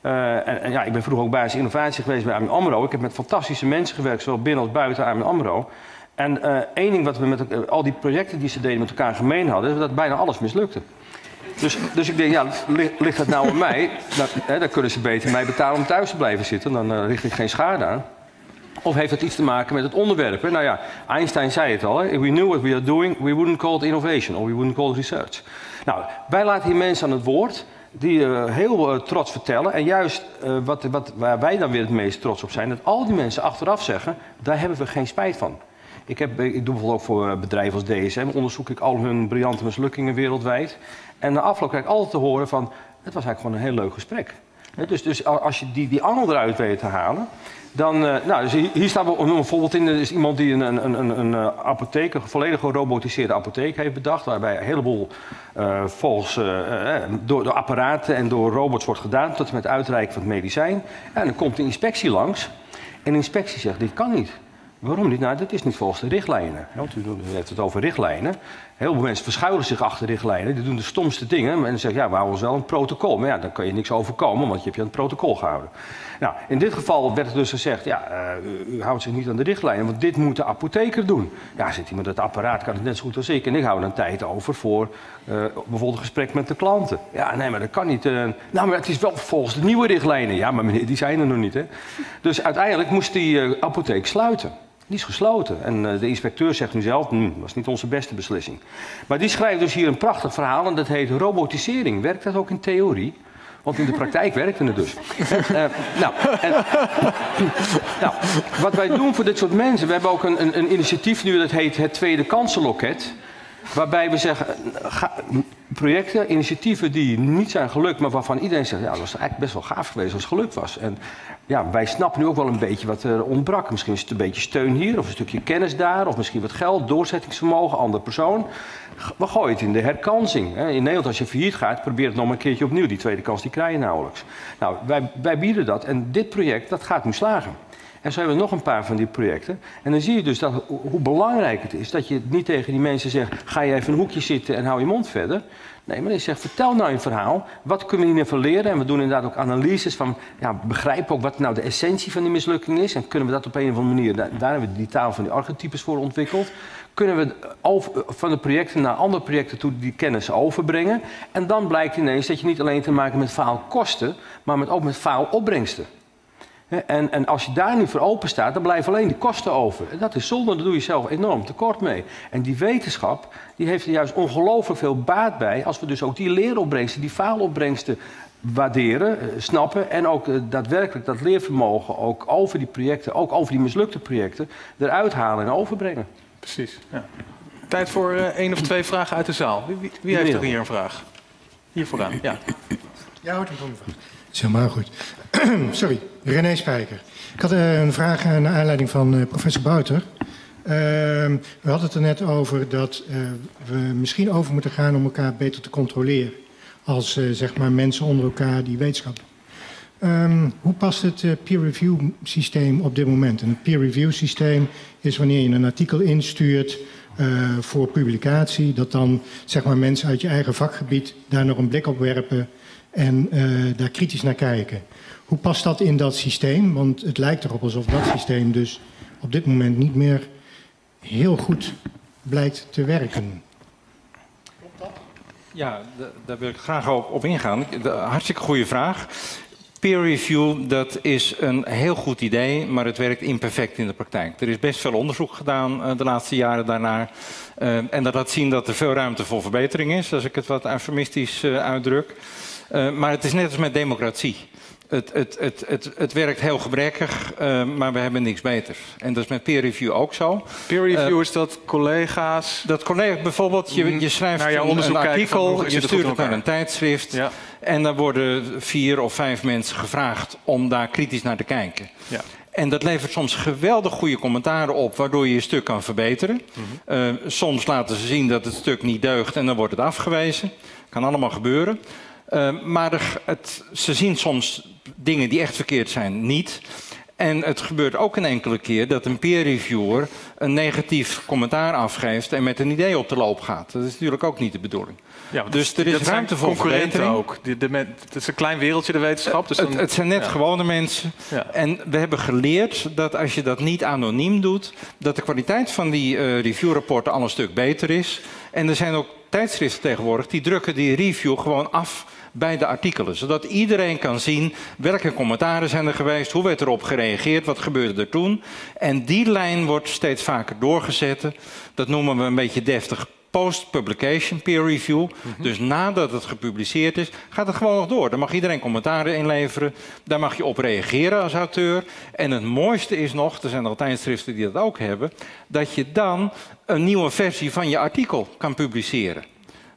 En, ja, ik ben vroeger ook basis innovatie geweest bij AMI AMRO. Ik heb met fantastische mensen gewerkt, zowel binnen als buiten AMI AMRO. En uh, één ding wat we met al die projecten die ze deden met elkaar gemeen hadden, is dat bijna alles mislukte. Dus, dus ik denk, ja, ligt, dat nou aan mij? Dan, hè, dan kunnen ze beter mij betalen om thuis te blijven zitten. Dan uh, richt ik geen schade aan. Of heeft het iets te maken met het onderwerp? Nou ja, Einstein zei het al. Hè? If we knew what we are doing, we wouldn't call it innovation. Or we wouldn't call it research. Nou, wij laten hier mensen aan het woord die uh, heel trots vertellen. En juist wat, wat, waar wij dan weer het meest trots op zijn, dat al die mensen achteraf zeggen, daar hebben we geen spijt van. Ik, heb, ik doe bijvoorbeeld ook voor bedrijven als DSM, onderzoek ik al hun briljante mislukkingen wereldwijd. En na afloop krijg ik altijd te horen van, het was eigenlijk gewoon een heel leuk gesprek. Dus, dus als je die, die angel eruit weet te halen, dan, uh, nou, dus hier staan we een voorbeeld in. Er is iemand die een, een, een, een apotheek, een volledig gerobotiseerde apotheek heeft bedacht. Waarbij een heleboel uh, door, door apparaten en door robots wordt gedaan. Tot met uitreiken van het medicijn. En dan komt de inspectie langs. En de inspectie zegt, dit kan niet. Waarom niet? Nou, dat is niet volgens de richtlijnen. U heeft het over richtlijnen. Heel veel mensen verschuilen zich achter richtlijnen. Die doen de stomste dingen. En zeggen, ja, we houden ons wel een protocol. Maar ja, dan kan je niks overkomen, want je hebt je aan het protocol gehouden. Nou, in dit geval werd het dus gezegd, ja, uh, u, houdt zich niet aan de richtlijnen, want dit moet de apotheker doen. Ja, zit hij met het apparaat, kan het net zo goed als ik. En ik hou dan tijd over voor uh, bijvoorbeeld een gesprek met de klanten. Ja, nee, maar dat kan niet. Uh, nou, maar het is wel volgens de nieuwe richtlijnen. Ja, maar meneer, die zijn er nog niet, hè. Dus uiteindelijk moest die apotheek sluiten. Die is gesloten. En uh, de inspecteur zegt nu zelf, hm, dat was niet onze beste beslissing. Maar die schrijft dus hier een prachtig verhaal en dat heet robotisering. Werkt dat ook in theorie? Want in de praktijk werkte het dus. uh, nou, en, nou, wat wij doen voor dit soort mensen, we hebben ook een, een, een initiatief nu dat heet het Tweede Kansenloket. Waarbij we zeggen, projecten, initiatieven die niet zijn gelukt, maar waarvan iedereen zegt, ja, dat was eigenlijk best wel gaaf geweest als het gelukt was. En ja, wij snappen nu ook wel een beetje wat er ontbrak. Misschien is het een beetje steun hier, of een stukje kennis daar, of misschien wat geld, doorzettingsvermogen, andere persoon. We gooien het in de herkansing. In Nederland, als je failliet gaat, probeer het nog maar een keertje opnieuw. Die tweede kans die krijg je nauwelijks. Nou, wij, wij bieden dat en dit project, dat gaat nu slagen. En zo hebben we nog een paar van die projecten. En dan zie je dus dat, hoe belangrijk het is dat je niet tegen die mensen zegt: ga je even een hoekje zitten en hou je mond verder. Nee, maar je zegt: vertel nou je verhaal. Wat kunnen we hiervan leren? En we doen inderdaad ook analyses van: ja, begrijpen ook wat nou de essentie van die mislukking is. En kunnen we dat op een of andere manier, daar, hebben we die taal van die archetypes voor ontwikkeld. Kunnen we van de projecten naar andere projecten toe die kennis overbrengen. En dan blijkt ineens dat je niet alleen te maken met faalkosten, maar met, ook met faalopbrengsten. En, en, als je daar nu voor open staat, dan blijven alleen die kosten over. En dat is zonde, daar doe je zelf enorm tekort mee. En die wetenschap, die heeft er juist ongelooflijk veel baat bij... als we dus ook die leeropbrengsten, die faalopbrengsten waarderen, eh, snappen... en ook eh, daadwerkelijk dat leervermogen ook over die projecten... ook over die mislukte projecten, eruit halen en overbrengen. Precies, ja. Tijd voor uh, één of twee vragen uit de zaal. Wie, wie, heeft er hier een vraag? Hier vooraan, ja. Ja, hoort hem van vraag. Zo, maar goed. Sorry, René Spijker. Ik had uh, een vraag uh, naar aanleiding van uh, professor Bouter. Ehm, we hadden het er net over dat we misschien over moeten gaan om elkaar beter te controleren. Als zeg maar mensen onder elkaar die wetenschap. Um, hoe past het peer review systeem op dit moment? Een peer review systeem is wanneer je een artikel instuurt voor publicatie, dat dan zeg maar mensen uit je eigen vakgebied daar nog een blik op werpen en daar kritisch naar kijken. Hoe past dat in dat systeem? Want het lijkt erop alsof dat systeem dus op dit moment niet meer heel goed blijkt te werken. Ja, daar wil ik graag op, ingaan. Hartstikke goede vraag. Peer review, dat is een heel goed idee, maar het werkt imperfect in de praktijk. Er is best veel onderzoek gedaan uh, de laatste jaren daarnaar. Uh, en dat laat zien dat er veel ruimte voor verbetering is, als ik het wat eufemistisch uh, uitdruk. Maar het is net als met democratie het, het, het, het, het werkt heel gebrekkig, uh, maar we hebben niks beters. En dat is met peer review ook zo. Peer review uh, is dat collega's. Dat collega's bijvoorbeeld, je, je schrijft een, een artikel, je stuurt het naar een tijdschrift. Ja. En dan worden vier of vijf mensen gevraagd om daar kritisch naar te kijken. Ja. En dat levert soms geweldig goede commentaren op, waardoor je je stuk kan verbeteren. Mm -hmm. uh, soms laten ze zien dat het stuk niet deugt en dan wordt het afgewezen. Kan allemaal gebeuren. Uh, maar het, ze zien soms dingen die echt verkeerd zijn niet. En het gebeurt ook een enkele keer dat een peer reviewer een negatief commentaar afgeeft en met een idee op de loop gaat. Dat is natuurlijk ook niet de bedoeling. Ja, dus er is ruimte voor concurrenten ook. De, de, het is een klein wereldje, de wetenschap. Dus dan, het, het, zijn net gewone mensen. Ja. En we hebben geleerd dat als je dat niet anoniem doet, dat de kwaliteit van die uh, reviewrapporten al een stuk beter is. En er zijn ook tijdschriften tegenwoordig die drukken die review gewoon af bij de artikelen. Zodat iedereen kan zien welke commentaren zijn er geweest, hoe werd erop gereageerd, wat gebeurde er toen. En die lijn wordt steeds vaker doorgezet. Dat noemen we een beetje deftig post-publication peer review. Mhm. Dus nadat het gepubliceerd is, gaat het gewoon nog door. Daar mag iedereen commentaren inleveren. Daar mag je op reageren als auteur. En het mooiste is nog, er zijn al tijdschriften die dat ook hebben, dat je dan een nieuwe versie van je artikel kan publiceren.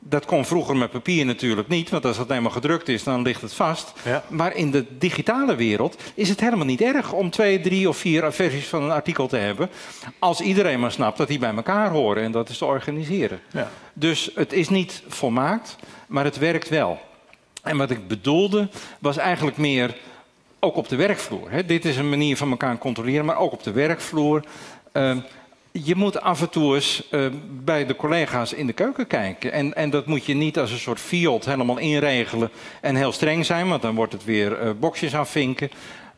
Dat kon vroeger met papier natuurlijk niet, want als het eenmaal gedrukt is, dan ligt het vast. Ja. Maar in de digitale wereld is het helemaal niet erg om twee, drie of vier versies van een artikel te hebben. Als iedereen maar snapt dat die bij elkaar horen en dat is te organiseren. Ja. Dus het is niet volmaakt, maar het werkt wel. En wat ik bedoelde was eigenlijk meer ook op de werkvloer. Hè. Dit is een manier van elkaar controleren, maar ook op de werkvloer. Uh, je moet af en toe eens uh, bij de collega's in de keuken kijken. En, en dat moet je niet als een soort fiat helemaal inregelen en heel streng zijn, want dan wordt het weer uh, boxjes afvinken.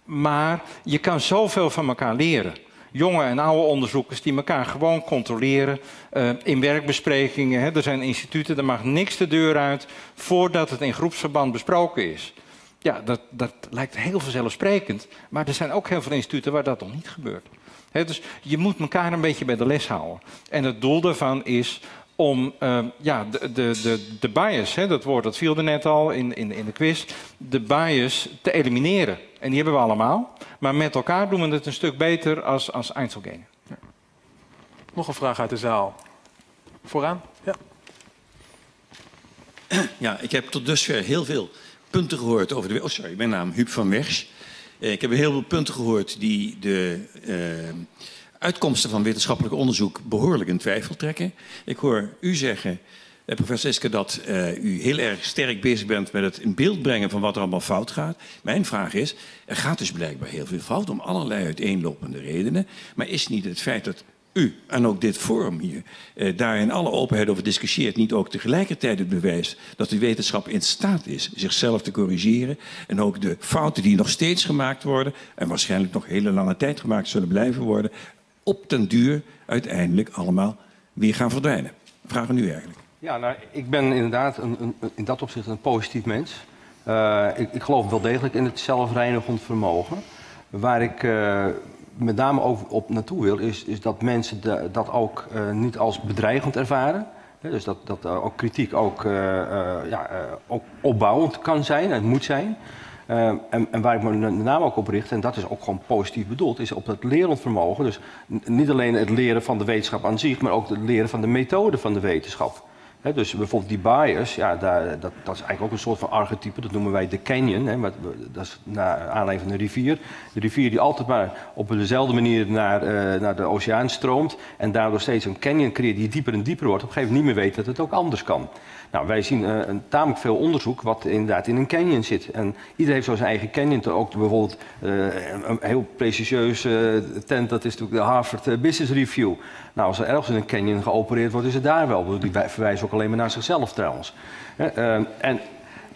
Maar je kan zoveel van elkaar leren. Jonge en oude onderzoekers die elkaar gewoon controleren uh, in werkbesprekingen. Hè. Er zijn instituten, er mag niks de deur uit voordat het in groepsverband besproken is. Ja, dat, dat lijkt heel vanzelfsprekend. Maar er zijn ook heel veel instituten waar dat nog niet gebeurt dus je moet elkaar een beetje bij de les houden. En het doel daarvan is om ja, de, de, de, de bias, hè, dat woord dat viel er net al in, in, in de quiz, de bias te elimineren. En die hebben we allemaal. Maar met elkaar doen we het een stuk beter als, als Einzelganger. Ja. Nog een vraag uit de zaal. Vooraan? Ja. Ja, ik heb tot dusver heel veel punten gehoord over de... Oh, sorry, mijn naam Huub van Wersch. Eh, ik heb heel veel punten gehoord die de uh, uitkomsten van wetenschappelijk onderzoek behoorlijk in twijfel trekken. Ik hoor u zeggen, eh, professor Iske, dat u heel erg sterk bezig bent met het in beeld brengen van wat er allemaal fout gaat. Mijn vraag is, er gaat dus blijkbaar heel veel fout om allerlei uiteenlopende redenen. Maar is niet het feit dat u en ook dit forum hier eh, daar in alle openheid over discussieert, niet ook tegelijkertijd het bewijs dat de wetenschap in staat is zichzelf te corrigeren en ook de fouten die nog steeds gemaakt worden en waarschijnlijk nog hele lange tijd gemaakt zullen blijven worden, op den duur uiteindelijk allemaal weer gaan verdwijnen. Vragen nu eigenlijk. Ja, nou, ik ben inderdaad een, een, in dat opzicht een positief mens. Uh, ik, ik, geloof wel degelijk in het zelfreinigend vermogen. Waar ik uh, met name over, op naartoe wil, is, is dat mensen dat ook uh, niet als bedreigend ervaren. dus dat, dat ook kritiek ook, ja, ook opbouwend kan zijn en moet zijn. en, en, waar ik me met name ook op richt, en dat is ook gewoon positief bedoeld, is op het lerend vermogen. Dus niet alleen het leren van de wetenschap aan zich, maar ook het leren van de methode van de wetenschap dus bijvoorbeeld die bias, ja, daar, dat, dat, is eigenlijk ook een soort van archetype. Dat noemen wij de canyon. He, dat is naar aanleiding van een rivier. De rivier die altijd maar op dezelfde manier naar, uh, naar de oceaan stroomt. En daardoor steeds een canyon creëert die dieper en dieper wordt. Op een gegeven moment niet meer weet dat het ook anders kan. Nou, wij zien uh, een, tamelijk veel onderzoek wat inderdaad in een canyon zit. En iedereen heeft zo zijn eigen canyon. Ook bijvoorbeeld uh, een heel prestigieuze tent, dat is natuurlijk de Harvard Business Review. Nou, als er ergens in een canyon geopereerd wordt, is het daar wel. Die verwijzen ook alleen maar naar zichzelf trouwens. En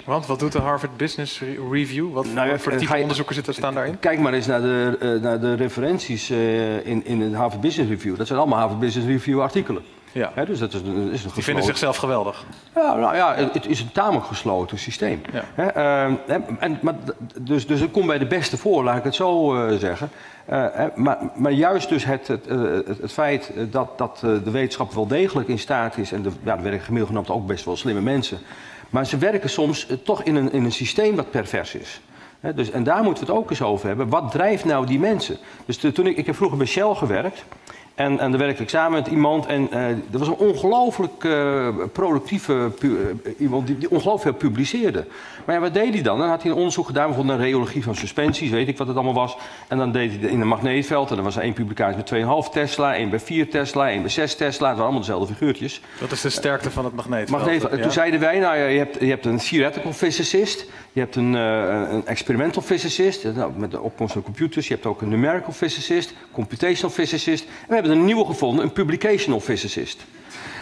want wat doet de Harvard Business Review? Wat nou voor type onderzoeken zitten staan daarin? Kijk maar eens naar de, uh, naar de referenties uh, in, in het Harvard Business Review. Dat zijn allemaal Harvard Business Review artikelen. Ja. dus dat is, is een Die vinden zichzelf geweldig. Ja, nou ja, het, is een tamelijk gesloten systeem. Ja. Uh, en, maar, dus, dus het komt bij de beste voor, laat ik het zo uh, zeggen. Uh, maar, maar, juist dus het, het, het, het feit dat, dat de wetenschap wel degelijk in staat is... en de, ja, er werken gemiddeld genomen ook best wel slimme mensen... maar ze werken soms toch in een, in een systeem dat pervers is. dus, en daar moeten we het ook eens over hebben. Wat drijft nou die mensen? Dus toen ik, ik heb vroeger bij Shell gewerkt... En, en daar werkte ik samen met iemand. En uh, er was een ongelooflijk uh, productieve uh, iemand die, die ongelooflijk veel publiceerde. Maar ja, wat deed hij dan? Dan had hij een onderzoek gedaan, bijvoorbeeld naar reologie van suspensies, weet ik wat het allemaal was. En dan deed hij in een magneetveld. En er was één publicatie met 2,5 Tesla, één bij 4 Tesla, één bij 6 Tesla. Het waren allemaal dezelfde figuurtjes. Dat is de sterkte van het magneetveld. magneetveld. Ja. Toen zeiden wij, nou ja, je hebt, je hebt een theoretical physicist, je hebt een, een experimental physicist, nou, met de opkomst van computers. Je hebt ook een numerical physicist, computational physicist. En we hebben een nieuwe gevonden, een publicational physicist.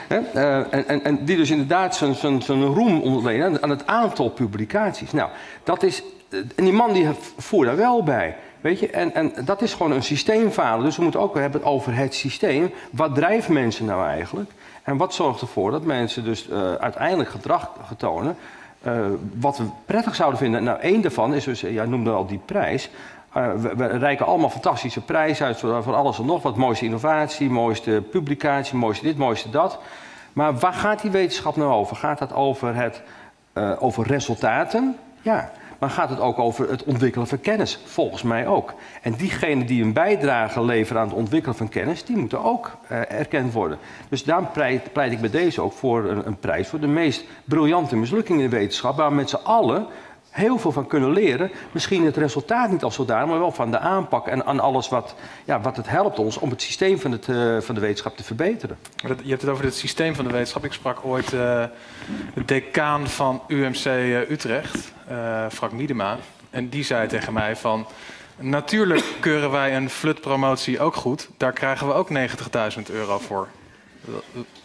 Uh, en, en, en, die dus inderdaad zijn, zijn, zijn roem ontlenen aan het aantal publicaties. Nou, dat is. En die man die voert daar wel bij. Weet je, en, en dat is gewoon een systeemfalen. Dus we moeten ook hebben over het systeem. Wat drijft mensen nou eigenlijk? En wat zorgt ervoor dat mensen dus uh, uiteindelijk gedrag getonen. Wat we prettig zouden vinden. Nou, één daarvan is dus, jij noemde al die prijs. Uh, we, we, reiken allemaal fantastische prijzen uit voor, alles en nog wat. Mooiste innovatie, mooiste publicatie, mooiste dit, mooiste dat. Maar waar gaat die wetenschap nou over? Gaat dat over, het, uh, over resultaten? Ja. Maar gaat het ook over het ontwikkelen van kennis? Volgens mij ook. En diegenen die een bijdrage leveren aan het ontwikkelen van kennis, die moeten ook uh, erkend worden. Dus daarom pleit, pleit, ik bij deze ook voor een, een prijs voor de meest briljante mislukking in de wetenschap, waar met z'n allen heel veel van kunnen leren. Misschien het resultaat niet als zodanig, maar wel van de aanpak en aan alles wat, ja, wat het helpt ons om het systeem van, het, uh, van de wetenschap te verbeteren. Je hebt het over het systeem van de wetenschap. Ik sprak ooit uh, de decaan van UMC uh, Utrecht, Frank Miedema. En die zei tegen mij van... Natuurlijk keuren wij een flutpromotie ook goed. Daar krijgen we ook 90.000 euro voor.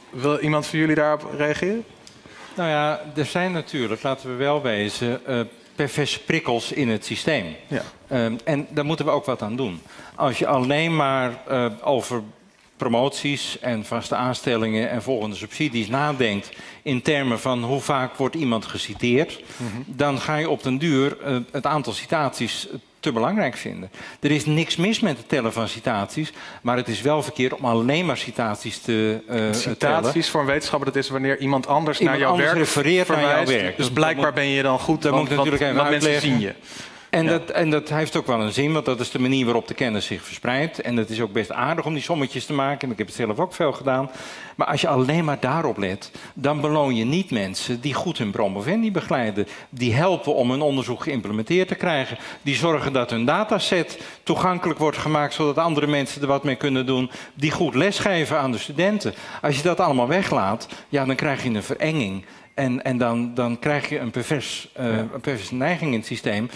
Wil iemand van jullie daarop reageren? Nou ja, er zijn natuurlijk, laten we wel wezen, uh, perverse prikkels in het systeem. Ja. Um, en daar moeten we ook wat aan doen. Als je alleen maar uh, over promoties en vaste aanstellingen en volgende subsidies nadenkt in termen van hoe vaak wordt iemand geciteerd, mhm. dan ga je op den duur uh, het aantal citaties te belangrijk vinden. Er is niks mis met het tellen van citaties, maar het is wel verkeerd om alleen maar citaties te uh, Citaties voor een wetenschapper, dat is wanneer iemand anders naar jouw werk refereert naar jouw werk. Dus blijkbaar ben je dan goed, dat moet natuurlijk even mensen zien je. En, dat, en dat heeft ook wel een zin, want dat is de manier waarop de kennis zich verspreidt. En het is ook best aardig om die sommetjes te maken. En ik heb het zelf ook veel gedaan. Maar als je alleen maar daarop let, dan beloon je niet mensen die goed hun promovendi begeleiden. Die helpen om hun onderzoek geïmplementeerd te krijgen. Die zorgen dat hun dataset toegankelijk wordt gemaakt, zodat andere mensen er wat mee kunnen doen. Die goed lesgeven aan de studenten. Als je dat allemaal weglaat, ja, dan krijg je een verenging. En, en dan, dan krijg je een pervers, uh, een perverse neiging in het systeem.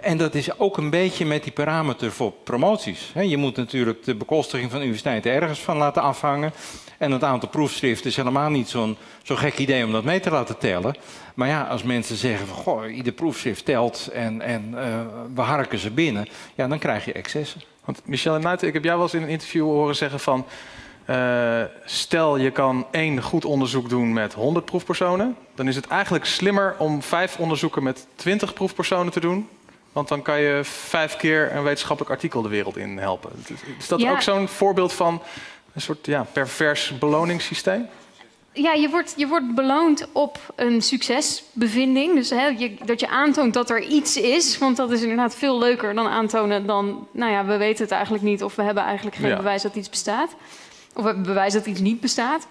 En dat is ook een beetje met die parameter voor promoties. Je moet natuurlijk de bekostiging van universiteiten ergens van laten afhangen. En het aantal proefschriften is helemaal niet zo'n zo gek idee om dat mee te laten tellen. Maar ja, als mensen zeggen van goh, ieder proefschrift telt en, en uh, we harken ze binnen, ja, dan krijg je excessen. Want Michel Nuiten, ik heb jou wel eens in een interview horen zeggen van. Uh, stel je kan één goed onderzoek doen met 100 proefpersonen, dan is het eigenlijk slimmer om vijf onderzoeken met 20 proefpersonen te doen want dan kan je vijf keer een wetenschappelijk artikel de wereld in helpen. Is dat ook zo'n voorbeeld van een soort ja, pervers beloningssysteem? Ja, je wordt, je wordt beloond op een succesbevinding. Dus hè, je, dat je aantoont dat er iets is. Want dat is inderdaad veel leuker dan aantonen dan... nou ja, we weten het eigenlijk niet... of we hebben eigenlijk geen bewijs dat iets bestaat. Of hebben bewijs dat iets niet bestaat.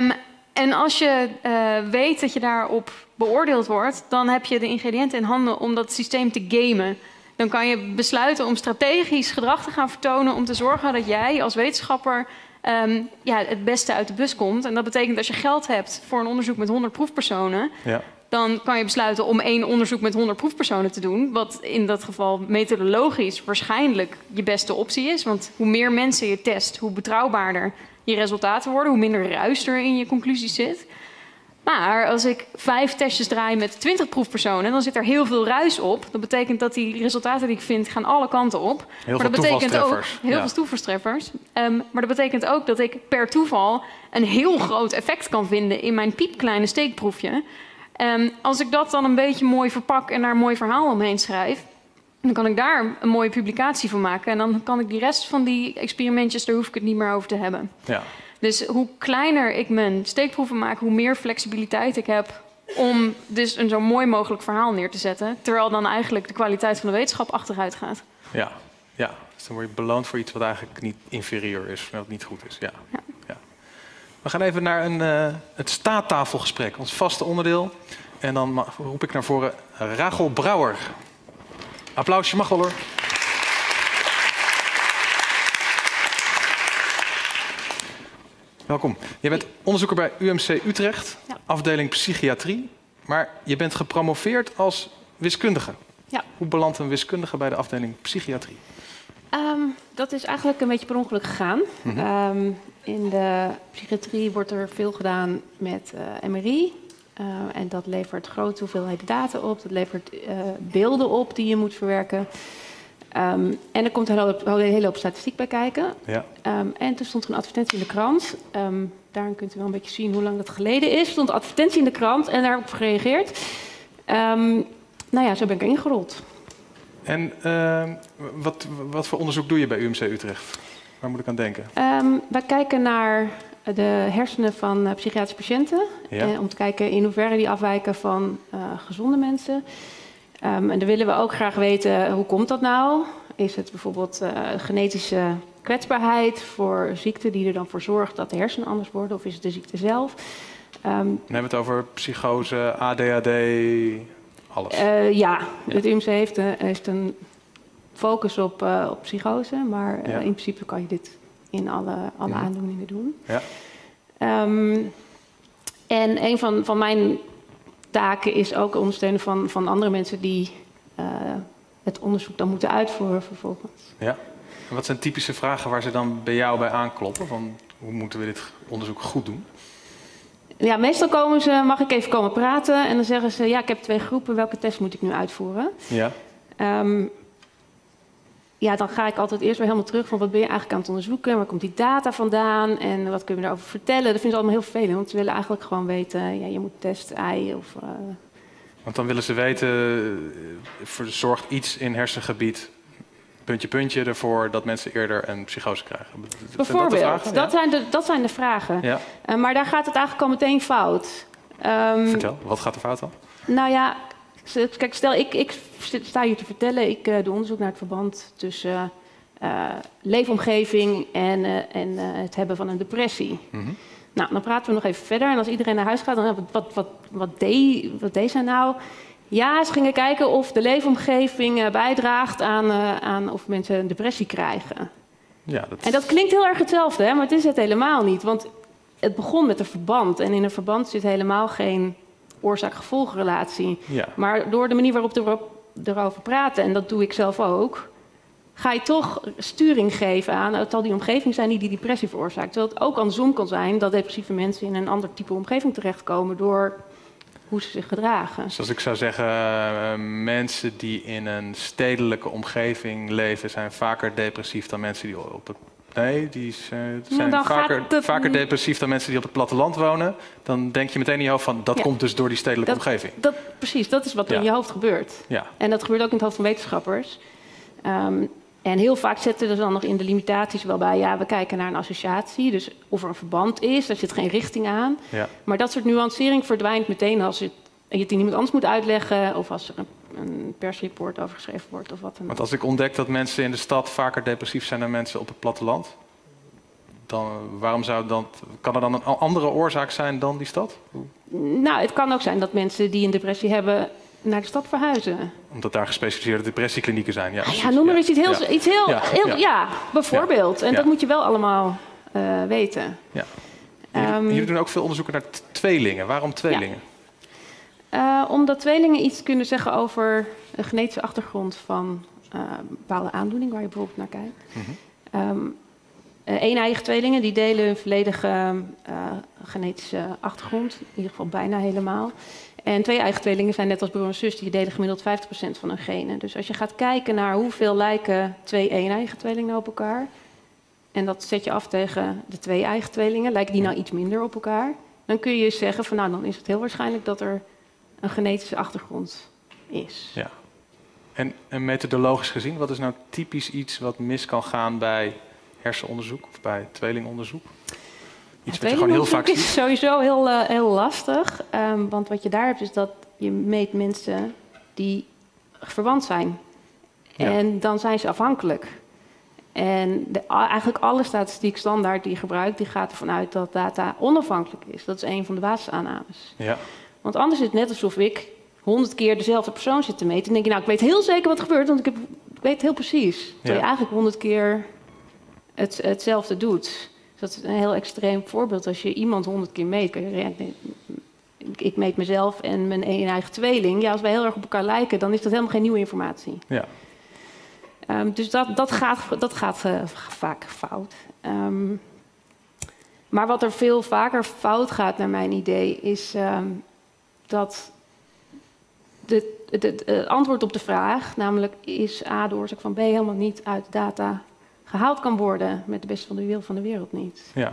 Um, en als je uh, weet dat je daarop beoordeeld wordt, dan heb je de ingrediënten in handen om dat systeem te gamen. Dan kan je besluiten om strategisch gedrag te gaan vertonen om te zorgen dat jij als wetenschapper um, ja, het beste uit de bus komt. En dat betekent als je geld hebt voor een onderzoek met 100 proefpersonen, ja. Dan kan je besluiten om één onderzoek met 100 proefpersonen te doen. Wat in dat geval methodologisch waarschijnlijk je beste optie is. Want hoe meer mensen je test, hoe betrouwbaarder je resultaten worden, hoe minder ruis er in je conclusies zit. Maar als ik vijf testjes draai met twintig proefpersonen, dan zit er heel veel ruis op. Dat betekent dat die resultaten die ik vind, gaan alle kanten op. Heel maar dat betekent ook heel veel toevalstreffers. Um, maar dat betekent ook dat ik per toeval een heel groot effect kan vinden in mijn piepkleine steekproefje. Um, als ik dat dan een beetje mooi verpak en daar een mooi verhaal omheen schrijf, dan kan ik daar een mooie publicatie van maken. En dan kan ik die rest van die experimentjes, daar hoef ik het niet meer over te hebben. Ja. Dus hoe kleiner ik mijn steekproeven maak, hoe meer flexibiliteit ik heb om dus een zo mooi mogelijk verhaal neer te zetten. Terwijl dan eigenlijk de kwaliteit van de wetenschap achteruit gaat. Ja, ja. Dus dan word je beloond voor iets wat eigenlijk niet inferieur is, wat niet goed is. Ja. ja. We gaan even naar een, uh, het staattafelgesprek, ons vaste onderdeel. En dan roep ik naar voren Rachel Brouwer. Applausje mag wel hoor. Welkom. Je bent onderzoeker bij UMC Utrecht, afdeling psychiatrie. Maar je bent gepromoveerd als wiskundige. Ja. Hoe belandt een wiskundige bij de afdeling psychiatrie? Um, dat is eigenlijk een beetje per ongeluk gegaan. Mhm. um, in de psychiatrie wordt er veel gedaan met uh, MRI, uh, en dat levert grote hoeveelheden data op, dat levert uh, beelden op die je moet verwerken. Um, en er komt een hele, hoop, een hele hoop statistiek bij kijken. Ja. En toen stond er een advertentie in de krant. Daarin kunt u wel een beetje zien hoe lang dat geleden is. Er stond een advertentie in de krant en daar heb ik op gereageerd. nou ja, zo ben ik ingerold. En wat, wat voor onderzoek doe je bij UMC Utrecht? Waar moet ik aan denken? wij kijken naar de hersenen van uh, psychiatrische patiënten. Eh, om te kijken in hoeverre die afwijken van uh, gezonde mensen. Um, en dan willen we ook graag weten, hoe komt dat nou? Is het bijvoorbeeld genetische kwetsbaarheid voor ziekte die er dan voor zorgt dat de hersenen anders worden? Of is het de ziekte zelf? Um, dan hebben we het over psychose, ADHD, alles. ja, het UMC heeft, heeft een focus op, op psychose. Maar in principe kan je dit in alle, alle aandoeningen doen. Ja. Um, en een van, van mijn taken is ook ondersteunen van, van andere mensen die het onderzoek dan moeten uitvoeren vervolgens. Ja. En wat zijn typische vragen waar ze dan bij jou bij aankloppen? Van hoe moeten we dit onderzoek goed doen? Ja, meestal komen ze, mag ik even komen praten? En dan zeggen ze, ja, ik heb twee groepen, welke test moet ik nu uitvoeren? Ja. Um, ja, dan ga ik altijd eerst weer helemaal terug van wat ben je eigenlijk aan het onderzoeken, waar komt die data vandaan en wat kun je daarover vertellen. Dat vinden ze allemaal heel vervelend, want ze willen eigenlijk gewoon weten, ja, je moet testen ei of... Uh... Want dan willen ze weten, verzorgt iets in hersengebied puntje, puntje ervoor dat mensen eerder een psychose krijgen? Bijvoorbeeld, dat, dat, zijn, de, dat zijn de vragen. Ja. Uh, maar daar gaat het eigenlijk al meteen fout. Um, Vertel, wat gaat er fout dan? Nou ja, kijk, stel ik, ik sta hier te vertellen, ik uh, doe onderzoek naar het verband tussen uh, leefomgeving en, en het hebben van een depressie. Mm -hmm. Nou, dan praten we nog even verder. En als iedereen naar huis gaat, dan wat, wat, wat, wat, deed, wat deed zij nou? Ja, ze gingen kijken of de leefomgeving eh, bijdraagt aan, uh, aan of mensen een depressie krijgen. Ja, dat... En dat klinkt heel erg hetzelfde, hè? maar het is het helemaal niet. Want het begon met een verband. En in een verband zit helemaal geen oorzaak-gevolgrelatie. Ja. Maar door de manier waarop we erover praten, en dat doe ik zelf ook, ga je toch sturing geven aan. Het zal die omgeving zijn die die depressie veroorzaakt. Terwijl het ook andersom kan zijn dat depressieve mensen in een ander type omgeving terechtkomen door hoe ze zich gedragen. Zoals ik zou zeggen, uh, mensen die in een stedelijke omgeving leven, zijn vaker depressief dan mensen die op het. Nee, die zijn, vaker, vaker depressief dan mensen die op het platteland wonen. Dan denk je meteen in je hoofd van dat komt dus door die stedelijke omgeving. Dat, precies, dat is wat er in je hoofd gebeurt. Ja. En dat gebeurt ook in het hoofd van wetenschappers. Um, en heel vaak zetten we dan nog in de limitaties wel bij, ja, we kijken naar een associatie, dus of er een verband is, daar zit geen richting aan. Ja. Maar dat soort nuancering verdwijnt meteen als het, je het iemand anders moet uitleggen of als er een, een persreport over geschreven wordt of wat dan ook. Want als ik ontdek dat mensen in de stad vaker depressief zijn dan mensen op het platteland, dan, waarom zou dan, kan er dan een andere oorzaak zijn dan die stad? Nou, het kan ook zijn dat mensen die een depressie hebben naar de stad verhuizen. Omdat daar gespecialiseerde depressieklinieken zijn. Ja, ah ja noem maar iets heel... Iets heel, ja. heel, ja. bijvoorbeeld. En dat moet je wel allemaal uh, weten. Ja. Jullie, um, jullie, doen ook veel onderzoeken naar tweelingen. Waarom tweelingen? Uh, omdat tweelingen iets kunnen zeggen over de genetische achtergrond van uh, een bepaalde aandoening waar je bijvoorbeeld naar kijkt. Mm -hmm. um, tweelingen die delen hun volledige genetische achtergrond, in ieder geval bijna helemaal. En twee eigen tweelingen zijn net als broer en zus, die delen gemiddeld 50% van hun genen. Dus als je gaat kijken naar hoeveel lijken twee een-eigen tweelingen op elkaar, en dat zet je af tegen de twee eigen tweelingen, lijken die nou iets minder op elkaar, dan kun je zeggen van nou, dan is het heel waarschijnlijk dat er een genetische achtergrond is. Ja. En, en methodologisch gezien, wat is nou typisch iets wat mis kan gaan bij hersenonderzoek of bij tweelingonderzoek? Iets wat je gewoon heel vaak is sowieso heel, uh, heel lastig. Um, want wat je daar hebt is dat je meet mensen die verwant zijn. Ja. En dan zijn ze afhankelijk. En de, eigenlijk alle statistiek standaard die je gebruikt, die gaat ervan uit dat data onafhankelijk is. Dat is een van de basisaannames. Ja. Want anders is het net alsof ik honderd keer dezelfde persoon zit te meten. En denk je, nou, ik weet heel zeker wat er gebeurt, want ik, heb, ik weet heel precies. Ja. je eigenlijk honderd keer het, hetzelfde doet dat is een heel extreem voorbeeld. Als je iemand honderd keer meet, je, ik meet mezelf en mijn eigen tweeling. Ja, als wij heel erg op elkaar lijken, dan is dat helemaal geen nieuwe informatie. Ja. Um, dus dat, dat gaat, dat gaat uh, vaak fout. Um, maar wat er veel vaker fout gaat, naar mijn idee, is um, dat het antwoord op de vraag, namelijk is A de oorzaak van B helemaal niet uit data gehaald kan worden met de beste van de wil van de wereld niet. Ja.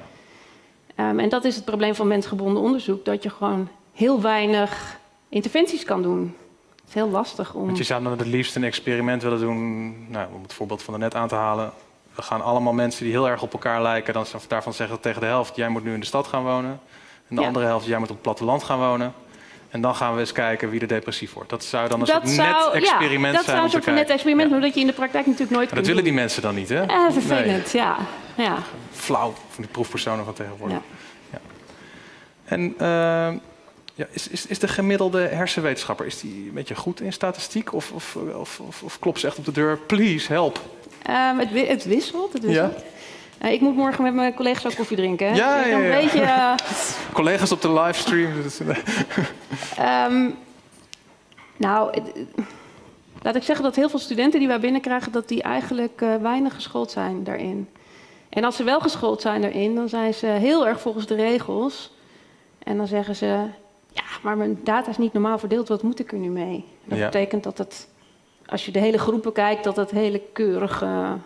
Um, en dat is het probleem van mensgebonden onderzoek, dat je gewoon heel weinig interventies kan doen. Het is heel lastig om. Want je zou dan het liefst een experiment willen doen, nou, om het voorbeeld van net aan te halen. We gaan allemaal mensen die heel erg op elkaar lijken, dan daarvan zeggen tegen de helft: jij moet nu in de stad gaan wonen. En de andere helft: jij moet op het platteland gaan wonen. En dan gaan we eens kijken wie er depressief wordt. Dat zou dan een soort net-experiment ja, zijn. Dat zou een soort van net-experiment, maar dat je in de praktijk natuurlijk nooit maar Dat willen die mensen dan niet, hè? Ja, vervelend, ja. ja. Flauw van die proefpersonen van tegenwoordig. Ja. En uh, ja, is, is, is de gemiddelde hersenwetenschapper is die een beetje goed in statistiek? Of, of, of, of, of klopt ze echt op de deur? Please, help. Um, het, het, wisselt. Het wisselt. Uh, ik moet morgen met mijn collega's ook koffie drinken. Ja, dus ja, ja. Een beetje, uh... Collega's op de livestream. um, nou, laat ik zeggen dat heel veel studenten die wij binnenkrijgen... dat die eigenlijk uh, weinig geschoold zijn daarin. En als ze wel geschoold zijn daarin, dan zijn ze heel erg volgens de regels. En dan zeggen ze... Ja, maar mijn data is niet normaal verdeeld, wat moet ik er nu mee? Dat betekent dat het als je de hele groepen kijkt, dat het hele keurige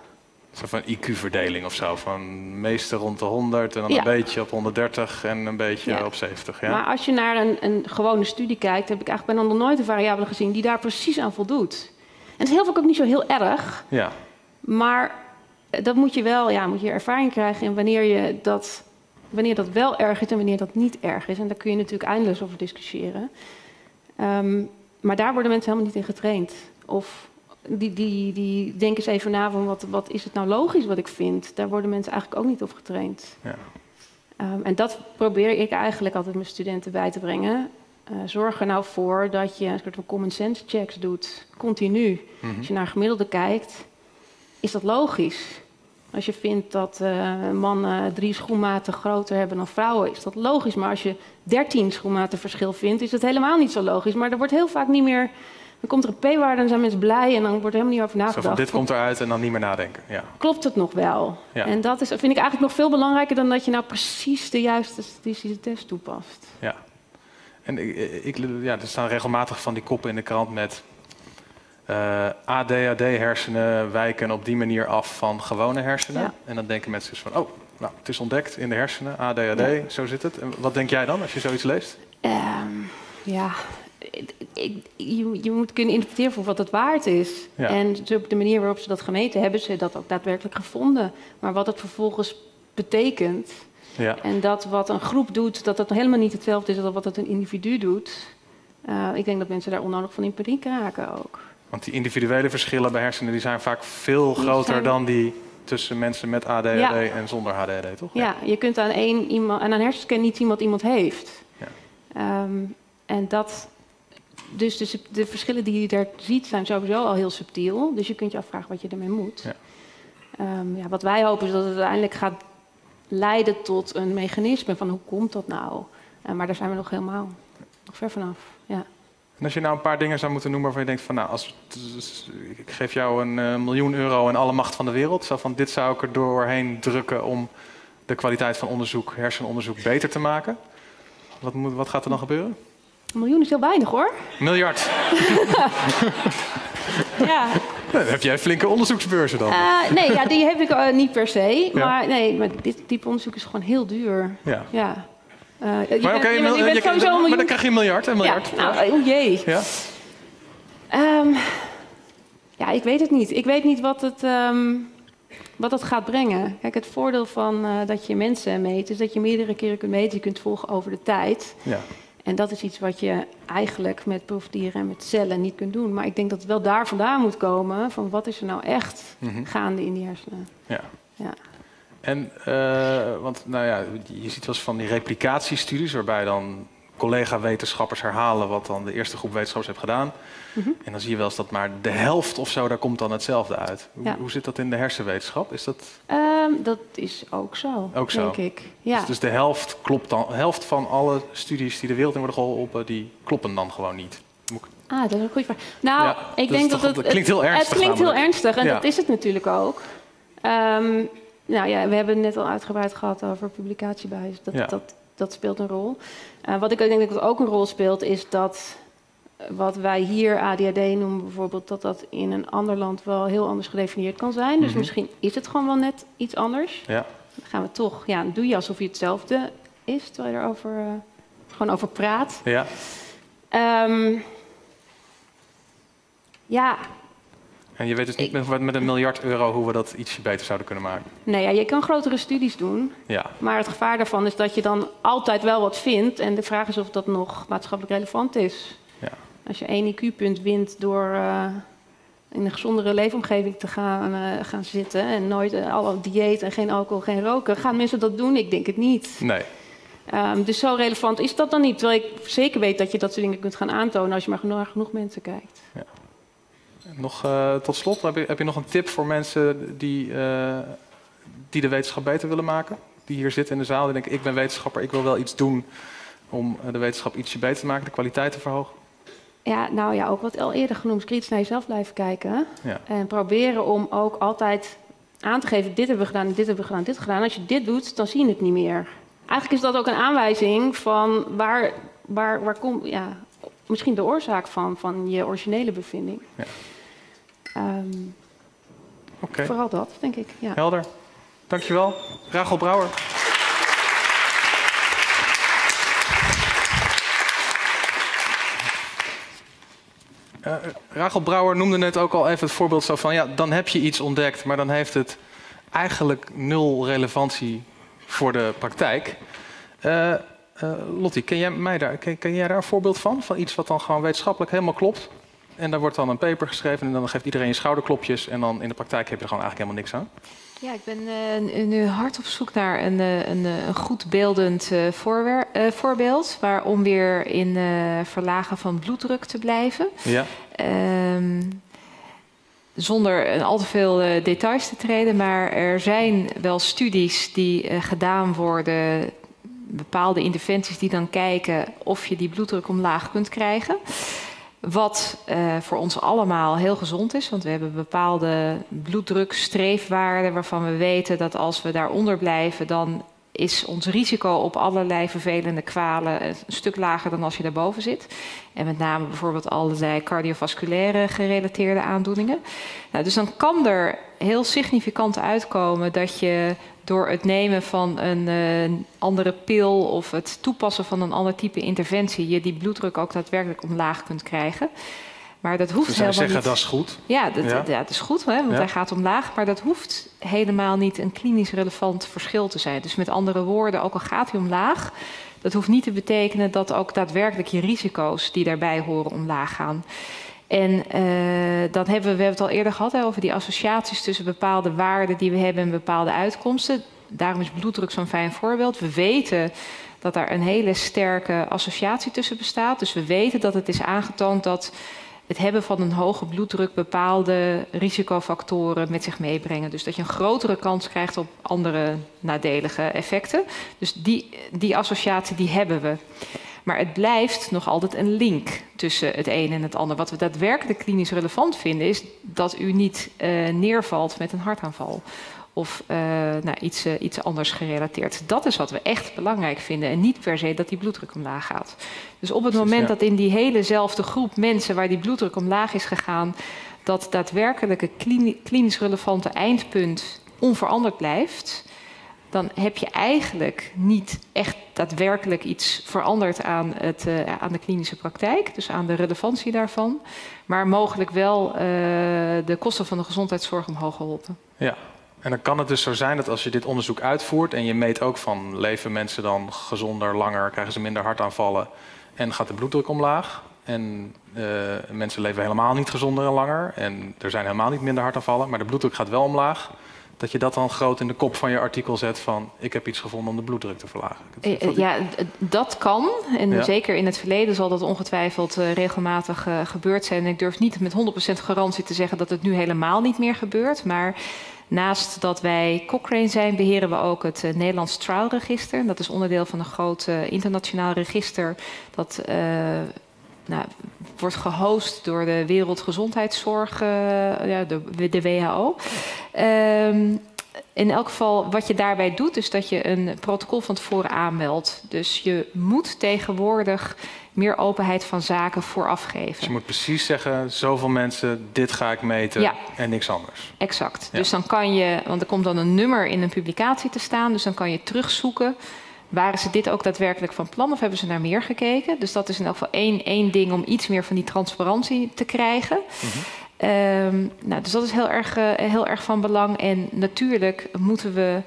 zo van IQ-verdeling of zo. Van meeste rond de 100 en dan een beetje op 130 en een beetje op 70. Ja. Maar als je naar een, een gewone studie kijkt, heb ik eigenlijk bijna nog nooit een variabele gezien die daar precies aan voldoet. En het is heel vaak ook niet zo heel erg. Ja. Maar eh, dat moet je wel, ja, moet je ervaring krijgen in wanneer je dat, wanneer dat wel erg is en wanneer dat niet erg is. En daar kun je natuurlijk eindeloos over discussiëren. Um, maar daar worden mensen helemaal niet in getraind. Of die, die, die denken eens even na van wat, wat is het nou logisch wat ik vind. Daar worden mensen eigenlijk ook niet op getraind. Ja. Um, en dat probeer ik eigenlijk altijd mijn studenten bij te brengen. Uh, zorg er nou voor dat je een soort van common sense checks doet, continu. Mhm. Als je naar gemiddelde kijkt, is dat logisch. Als je vindt dat uh, mannen drie schoenmaten groter hebben dan vrouwen, is dat logisch. Maar als je dertien schoenmaten verschil vindt, is dat helemaal niet zo logisch. Maar er wordt heel vaak niet meer dan komt er een p-waarde en zijn mensen blij en dan wordt er helemaal niet over nagedacht. Zo van, dit komt eruit en dan niet meer nadenken. Ja. Klopt het nog wel? Ja. En dat is, vind ik eigenlijk nog veel belangrijker dan dat je nou precies de juiste statistische test toepast. Ja. En ik, ik, ja, er staan regelmatig van die koppen in de krant met uh, eh, ADHD-hersenen wijken op die manier af van gewone hersenen. Ja. En dan denken mensen dus van, oh, nou, het is ontdekt in de hersenen, ADHD, zo zit het. En wat denk jij dan als je zoiets leest? Um, ja, je, je, moet kunnen interpreteren voor wat het waard is. En op de manier waarop ze dat gemeten hebben, ze dat ook daadwerkelijk gevonden. Maar wat het vervolgens betekent. Ja. En dat wat een groep doet, dat dat helemaal niet hetzelfde is als wat het een individu doet. Uh, ik denk dat mensen daar onnodig van in paniek raken ook. Want die individuele verschillen bij hersenen die zijn vaak veel groter dan die tussen mensen met ADHD en zonder ADHD, toch? Ja, je kunt aan één iemand, aan een hersenscan niet zien wat iemand heeft. Ja. Um, en dat, dus de, de, verschillen die je daar ziet zijn sowieso al heel subtiel. Dus je kunt je afvragen wat je ermee moet. Ja. Um, ja, wat wij hopen is dat het uiteindelijk gaat leiden tot een mechanisme van hoe komt dat nou? Uh, maar daar zijn we nog helemaal nog ver vanaf. Ja. En als je nou een paar dingen zou moeten noemen waarvan je denkt van nou, als, ik geef jou een uh, miljoen euro en alle macht van de wereld. Zo van dit zou ik er doorheen drukken om de kwaliteit van onderzoek, hersenonderzoek beter te maken. Wat, moet, wat gaat er dan gebeuren? Een miljoen is heel weinig hoor. Miljard. ja. Dan heb jij flinke onderzoeksbeurzen dan? Uh, nee, ja, die heb ik uh, niet per se. Maar nee, maar dit type onderzoek is gewoon heel duur. Ja. ja. Uh, je maar, okay, je, je, je, je maar dan krijg je een miljard. Een miljard. Ja, nou, oh jee. Ja. Um, ja, ik weet het niet. Ik weet niet wat het, um, wat het gaat brengen. Kijk, het voordeel van dat je mensen meet... is dat je meerdere keren kunt meten. Je kunt volgen over de tijd. Ja. En dat is iets wat je eigenlijk met proefdieren en met cellen niet kunt doen. Maar ik denk dat het wel daar vandaan moet komen. Van wat is er nou echt mhm. gaande in die hersenen? Ja. ja. En, uh, want nou ja, je ziet wel eens van die replicatiestudies, waarbij dan collega-wetenschappers herhalen wat dan de eerste groep wetenschappers heeft gedaan. Mhm. En dan zie je wel eens dat maar de helft of zo, daar komt dan hetzelfde uit. Hoe, hoe zit dat in de hersenwetenschap? Is dat... Um, dat is ook zo, ook zo. denk ik. Ja. Dus, dus, de helft, klopt dan, helft van alle studies die de wereld in worden geholpen, die kloppen dan gewoon niet. Ah, dat is een goede vraag. Nou, ik denk dat, het... Het klinkt heel ernstig. Het klinkt heel ernstig en dat is het natuurlijk ook. Um, nou ja, we hebben het net al uitgebreid gehad over publicatiebuis. Dat, dat, dat speelt een rol. Uh, wat ik denk dat ook een rol speelt, is dat wat wij hier ADHD noemen bijvoorbeeld, dat dat in een ander land wel heel anders gedefinieerd kan zijn. Dus mhm. misschien is het gewoon wel net iets anders. Ja. Dan gaan we toch, ja, doe je alsof je hetzelfde is, terwijl je erover uh, gewoon over praat. Ja. Um, ja, en je weet dus niet met, met een miljard euro hoe we dat ietsje beter zouden kunnen maken. Nee, ja, je kan grotere studies doen. Ja. Maar het gevaar daarvan is dat je dan altijd wel wat vindt. En de vraag is of dat nog maatschappelijk relevant is. Ja. Als je één IQ-punt wint door uh, in een gezondere leefomgeving te gaan, uh, gaan zitten. En nooit uh, alle dieet en geen alcohol, geen roken. Gaan mensen dat doen? Ik denk het niet. Nee. Um, dus zo relevant is dat dan niet. Terwijl ik zeker weet dat je dat soort dingen kunt gaan aantonen als je maar genoeg, genoeg mensen kijkt. Ja. Nog uh, tot slot, heb je, heb je, nog een tip voor mensen die, uh, die de wetenschap beter willen maken? Die hier zitten in de zaal en denken, ik ben wetenschapper, ik wil wel iets doen om eh, de wetenschap ietsje beter te maken, de kwaliteit te verhogen? Ja, nou ja, ook wat al eerder genoemd, kritisch naar jezelf blijven kijken. Ja. En proberen om ook altijd aan te geven, dit hebben we gedaan, dit hebben we gedaan, dit gedaan. Als je dit doet, dan zie je het niet meer. Eigenlijk is dat ook een aanwijzing van waar, waar, waar komt, ja, misschien de oorzaak van, van je originele bevinding. Ja. Um, Vooral dat, denk ik. Ja. Helder. Dankjewel. Rachel Brouwer. Uh, Rachel Brouwer noemde net ook al even het voorbeeld zo van... ja, dan heb je iets ontdekt, maar dan heeft het eigenlijk nul relevantie voor de praktijk. Uh, uh, Lottie, ken jij, mij daar, ken, ken, jij daar een voorbeeld van? Van iets wat dan gewoon wetenschappelijk helemaal klopt? En daar wordt dan een paper geschreven en dan geeft iedereen je schouderklopjes... en dan in de praktijk heb je er gewoon eigenlijk helemaal niks aan? Ja, ik ben uh, nu hard op zoek naar een, een, een goed beeldend uh, voorbeeld. Waarom weer in verlagen van bloeddruk te blijven. Ja. Uh, zonder al te veel details te treden, maar er zijn wel studies die gedaan worden. Bepaalde interventies die dan kijken of je die bloeddruk omlaag kunt krijgen. Wat uh, voor ons allemaal heel gezond is, want we hebben bepaalde bloeddrukstreefwaarden waarvan we weten dat als we daaronder blijven, dan is ons risico op allerlei vervelende kwalen een stuk lager dan als je daarboven zit. En met name bijvoorbeeld allerlei cardiovasculaire gerelateerde aandoeningen. Nou, dus dan kan er heel significant uitkomen dat je door het nemen van een uh, andere pil of het toepassen van een ander type interventie je die bloeddruk ook daadwerkelijk omlaag kunt krijgen. Maar dat hoeft helemaal zeggen, niet. dat is goed. Ja, dat, ja. dat is goed, hè, want ja. hij gaat omlaag. Maar dat hoeft helemaal niet een klinisch relevant verschil te zijn. Dus met andere woorden, ook al gaat hij omlaag, dat hoeft niet te betekenen dat ook daadwerkelijk je risico's die daarbij horen omlaag gaan. En uh, dan hebben we, we hebben het al eerder gehad hè, over die associaties tussen bepaalde waarden die we hebben en bepaalde uitkomsten. Daarom is bloeddruk zo'n fijn voorbeeld. We weten dat daar een hele sterke associatie tussen bestaat. Dus we weten dat het is aangetoond dat het hebben van een hoge bloeddruk bepaalde risicofactoren met zich meebrengen. Dus dat je een grotere kans krijgt op andere nadelige effecten. Dus die, die associatie die hebben we. Maar het blijft nog altijd een link tussen het een en het ander. Wat we daadwerkelijk klinisch relevant vinden is dat u niet uh, neervalt met een hartaanval of uh, nou, iets, uh, iets anders gerelateerd. Dat is wat we echt belangrijk vinden en niet per se dat die bloeddruk omlaag gaat. Dus op het moment dat in die helezelfde groep mensen waar die bloeddruk omlaag is gegaan, dat daadwerkelijke klinisch relevante eindpunt onveranderd blijft, dan heb je eigenlijk niet echt daadwerkelijk iets veranderd aan, het, uh, aan de klinische praktijk, dus aan de relevantie daarvan, maar mogelijk wel uh, de kosten van de gezondheidszorg omhoog geholpen. Ja, en dan kan het dus zo zijn dat als je dit onderzoek uitvoert en je meet ook van leven mensen dan gezonder, langer, krijgen ze minder hartaanvallen en gaat de bloeddruk omlaag. En uh, mensen leven helemaal niet gezonder en langer en er zijn helemaal niet minder hartaanvallen, maar de bloeddruk gaat wel omlaag dat je dat dan groot in de kop van je artikel zet van ik heb iets gevonden om de bloeddruk te verlagen. Ja, dat kan. En ja. zeker in het verleden zal dat ongetwijfeld uh, regelmatig uh, gebeurd zijn. En ik durf niet met 100% garantie te zeggen dat het nu helemaal niet meer gebeurt. Maar naast dat wij Cochrane zijn, beheren we ook het uh, Nederlands Trial Register. Dat is onderdeel van een groot internationaal register dat nou, wordt gehost door de Wereldgezondheidszorg, ja, de, WHO. Um, in elk geval, wat je daarbij doet, is dat je een protocol van tevoren aanmeldt. Dus je moet tegenwoordig meer openheid van zaken vooraf geven. Dus je moet precies zeggen, zoveel mensen, dit ga ik meten ja. en niks anders. Exact. Ja. Dus dan kan je, want er komt dan een nummer in een publicatie te staan, dus dan kan je terugzoeken waren ze dit ook daadwerkelijk van plan of hebben ze naar meer gekeken? Dus dat is in elk geval één, één ding om iets meer van die transparantie te krijgen. Mm -hmm. um, nou, dus dat is heel erg, uh, heel erg van belang. En natuurlijk moeten we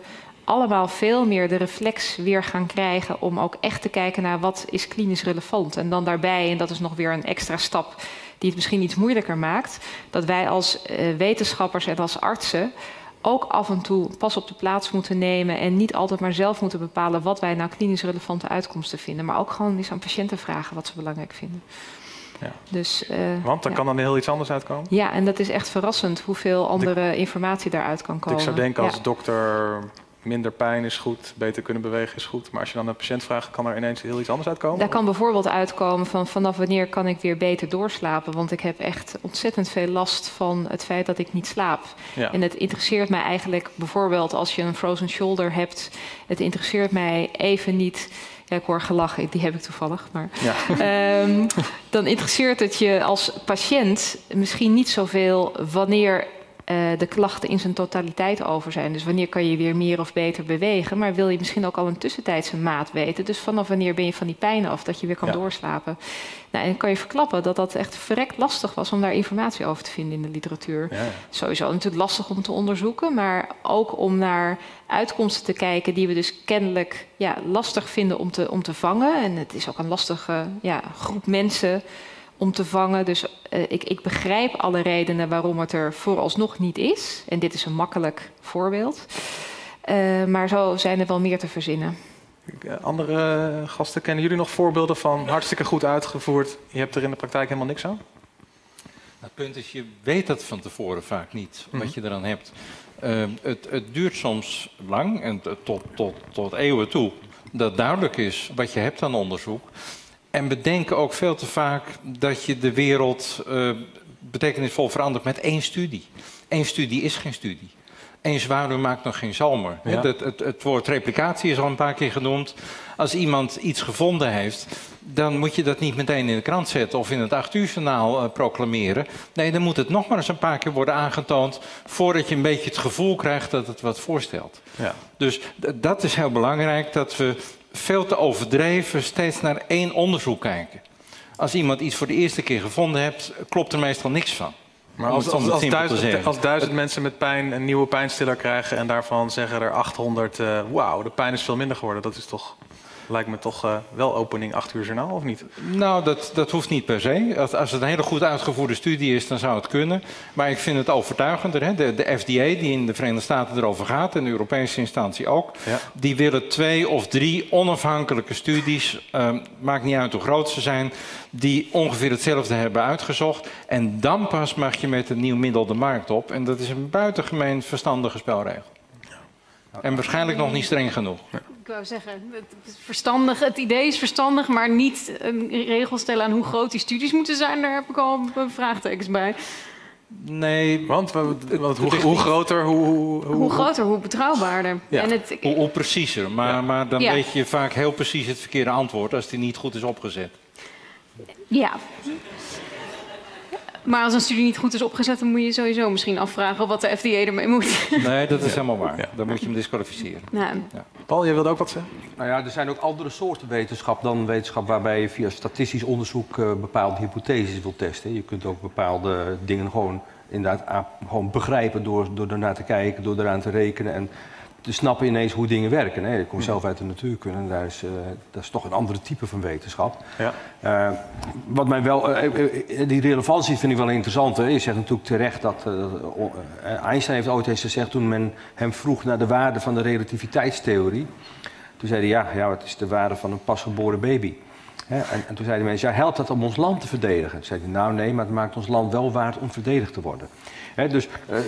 allemaal veel meer de reflex weer gaan krijgen om ook echt te kijken naar wat is klinisch relevant. En dan daarbij, en dat is nog weer een extra stap die het misschien iets moeilijker maakt, dat wij als uh, wetenschappers en als artsen ook af en toe pas op de plaats moeten nemen en niet altijd maar zelf moeten bepalen wat wij nou klinisch relevante uitkomsten vinden, maar ook gewoon eens aan patiënten vragen wat ze belangrijk vinden. Ja. Dus, uh, Want dan ja. kan dan heel iets anders uitkomen? Ja, en dat is echt verrassend hoeveel andere de, informatie daaruit kan komen. Ik zou denken als ja. dokter minder pijn is goed, beter kunnen bewegen is goed. Maar als je dan een patiënt vraagt, kan er ineens heel iets anders uitkomen? Daar kan bijvoorbeeld uitkomen van vanaf wanneer kan ik weer beter doorslapen. Want ik heb echt ontzettend veel last van het feit dat ik niet slaap. Ja. En het interesseert mij eigenlijk bijvoorbeeld als je een frozen shoulder hebt. Het interesseert mij even niet ja, ik hoor gelachen, die heb ik toevallig. Maar, ja. Ehm, dan interesseert het je als patiënt misschien niet zoveel wanneer de klachten in zijn totaliteit over zijn. Dus wanneer kan je weer meer of beter bewegen. Maar wil je misschien ook al een tussentijdse maat weten. Dus vanaf wanneer ben je van die pijn af dat je weer kan doorslapen. Nou, en dan kan je verklappen dat dat echt verrekt lastig was om daar informatie over te vinden in de literatuur. Ja. Sowieso natuurlijk lastig om te onderzoeken. Maar ook om naar uitkomsten te kijken die we dus kennelijk ja, lastig vinden om te, om te vangen. En het is ook een lastige ja, groep mensen om te vangen. Dus uh, ik, ik, begrijp alle redenen waarom het er vooralsnog niet is. En dit is een makkelijk voorbeeld. Uh, maar zo zijn er wel meer te verzinnen. Eh, andere gasten, kennen jullie nog voorbeelden van hartstikke goed uitgevoerd? Je hebt er in de praktijk helemaal niks aan? Het punt is, je weet dat van tevoren vaak niet, wat mhm. je eraan hebt. Uh, het, het, duurt soms lang, en tot, tot, tot eeuwen toe, dat duidelijk is wat je hebt aan onderzoek. En bedenken ook veel te vaak dat je de wereld uh, betekenisvol verandert met één studie. Eén studie is geen studie. Eén zwaluw maakt nog geen zomer. Het, het, het, woord replicatie is al een paar keer genoemd. Als iemand iets gevonden heeft, dan moet je dat niet meteen in de krant zetten of in het acht uur journaal uh, proclameren. Nee, dan moet het nog maar eens een paar keer worden aangetoond voordat je een beetje het gevoel krijgt dat het wat voorstelt. Ja. Dus dat is heel belangrijk, dat we veel te overdreven steeds naar één onderzoek kijken. Als iemand iets voor de eerste keer gevonden hebt, klopt er meestal niks van. Maar als, als, als, duizend, als, duizend, mensen met pijn een nieuwe pijnstiller krijgen en daarvan zeggen er 800, uh, eh, wauw, de pijn is veel minder geworden, dat is toch lijkt me toch uh, wel opening 8 uur journaal, of niet? Nou, dat, dat hoeft niet per se. Als, als, het een hele goed uitgevoerde studie is, dan zou het kunnen. Maar ik vind het overtuigender. Hè? De, de FDA, die in de Verenigde Staten erover gaat, en de Europese instantie ook, ja. die willen twee of drie onafhankelijke studies, uh, maakt niet uit hoe groot ze zijn, die ongeveer hetzelfde hebben uitgezocht. En dan pas mag je met een nieuw middel de markt op. En dat is een buitengemeen verstandige spelregel. En waarschijnlijk nog niet streng genoeg. Ik wou zeggen, het, verstandig, het idee is verstandig, maar niet een regel stellen aan hoe groot die studies moeten zijn. Daar heb ik al vraagtekens bij. Nee, want, want hoe, hoe, groter, hoe, hoe, hoe, groter, hoe betrouwbaarder. Ja. En het, hoe, hoe, preciezer. Maar, maar dan weet je vaak heel precies het verkeerde antwoord als die niet goed is opgezet. Ja, maar als een studie niet goed is opgezet, dan moet je sowieso misschien afvragen wat de FDA ermee moet. Nee, dat is helemaal waar. Dan moet je hem disqualificeren. Ja. Paul, je wilde ook wat zeggen? Nou ja, er zijn ook andere soorten wetenschap dan wetenschap waarbij je via statistisch onderzoek uh, bepaalde hypotheses wilt testen. Je kunt ook bepaalde dingen gewoon inderdaad gewoon begrijpen door, door ernaar te kijken, door eraan te rekenen. En te snappen ineens hoe dingen werken. Hè. Ik kom zelf uit de natuurkunde en daar is, uh, dat is toch een andere type van wetenschap. Ja. Uh, wat mij wel, uh, die relevantie vind ik wel interessant. Hè. Je zegt natuurlijk terecht dat Einstein heeft ooit eens gezegd toen men hem vroeg naar de waarde van de relativiteitstheorie. Toen zei hij ja, ja wat is de waarde van een pasgeboren baby? Hè. En, en, toen zeiden mensen, ja, helpt dat om ons land te verdedigen? Toen zei hij, nou nee, maar het maakt ons land wel waard om verdedigd te worden dus uh,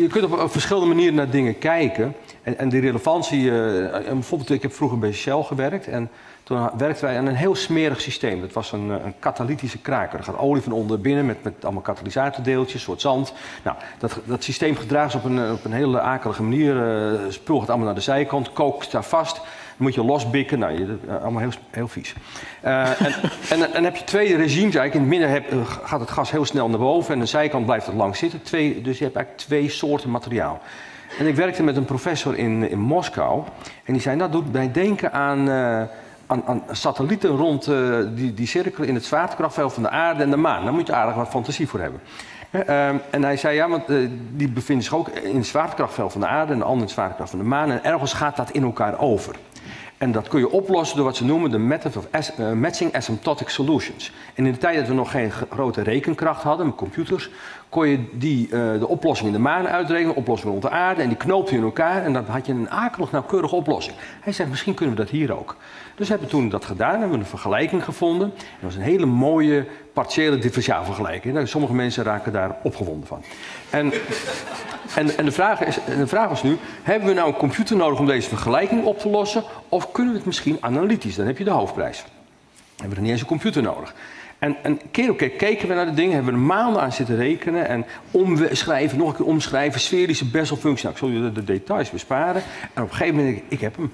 je kunt op, verschillende manieren naar dingen kijken. En, en die relevantie. Uh, bijvoorbeeld, ik heb vroeger bij Shell gewerkt. En toen werkten wij aan een heel smerig systeem. Dat was een, een katalytische kraker. Er gaat olie van onder binnen met, met allemaal katalysatordeeltjes, soort zand. Nou, dat, dat systeem gedraagt op een, op een hele akelige manier. Uh, spul gaat allemaal naar de zijkant, kookt daar vast moet je losbikken. Nou, je, eh, allemaal heel, heel vies. Uh, en, en, dan heb je twee regimes eigenlijk. In het midden heb, eh, gaat het gas heel snel naar boven en aan de zijkant blijft het lang zitten. Twee, dus je hebt eigenlijk twee soorten materiaal. En ik werkte met een professor in, in Moskou. En die zei, dat doet mij denken aan, aan, aan, satellieten rond die, die cirkelen in het zwaartekrachtveld van de aarde en de maan. Daar moet je aardig wat fantasie voor hebben. Uh, en hij zei, ja, want die bevinden zich ook in het zwaartekrachtveld van de aarde en de andere in het zwaartekracht van de maan. En ergens gaat dat in elkaar over. En dat kun je oplossen door wat ze noemen de method of uh, matching asymptotic solutions. En in de tijd dat we nog geen grote rekenkracht hadden, computers, kon je die, uh, de oplossing in de maan uitrekenen, de oplossing rond de aarde, en die knoopte je in elkaar en dan had je een akelig nauwkeurige oplossing. Hij zegt, misschien kunnen we dat hier ook. Dus hebben we toen dat gedaan, hebben we een vergelijking gevonden. dat was een hele mooie partiële differentiaalvergelijking. Nou, sommige mensen raken daar opgewonden van. En, en, en de, vraag is, vraag was nu, hebben we nou een computer nodig om deze vergelijking op te lossen? Of kunnen we het misschien analytisch? Dan heb je de hoofdprijs. Hebben we er niet eens een computer nodig. En, en keer op keer keken we naar de dingen, hebben we er maanden aan zitten rekenen en omschrijven, nog een keer omschrijven, sferische Besselfunctie. Nou, ik zal je de, de, details besparen. En op een gegeven moment, ik, ik heb hem.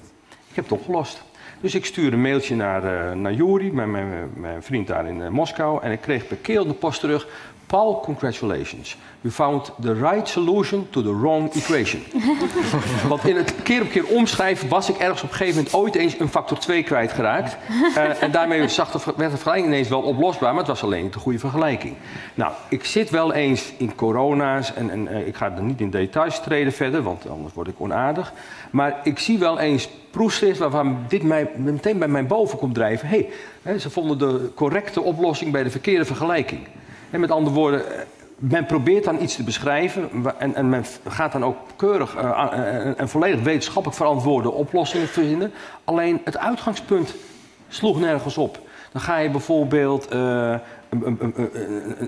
Ik heb het opgelost. Dus ik stuurde een mailtje naar, uh, naar Juri, mijn, mijn, mijn, vriend daar in Moskou. En ik kreeg per keer de post terug. Paul, congratulations. You found the right solution to the wrong equation. Want in het keer op keer omschrijven was ik ergens op een gegeven moment ooit eens een factor 2 kwijtgeraakt. Uh, en daarmee zag de, werd de vergelijking ineens wel oplosbaar, maar het was alleen de goede vergelijking. Nou, ik zit wel eens in corona's en, en uh, ik ga er niet in details treden verder, want anders word ik onaardig. Maar ik zie wel eens proefschrift waarvan dit mij meteen bij mij boven komt drijven. Hé, hey, ze vonden de correcte oplossing bij de verkeerde vergelijking. En met andere woorden, men probeert dan iets te beschrijven en, en men gaat dan ook keurig uh, en volledig wetenschappelijk verantwoorde oplossingen verzinnen. Alleen het uitgangspunt sloeg nergens op. Dan ga je bijvoorbeeld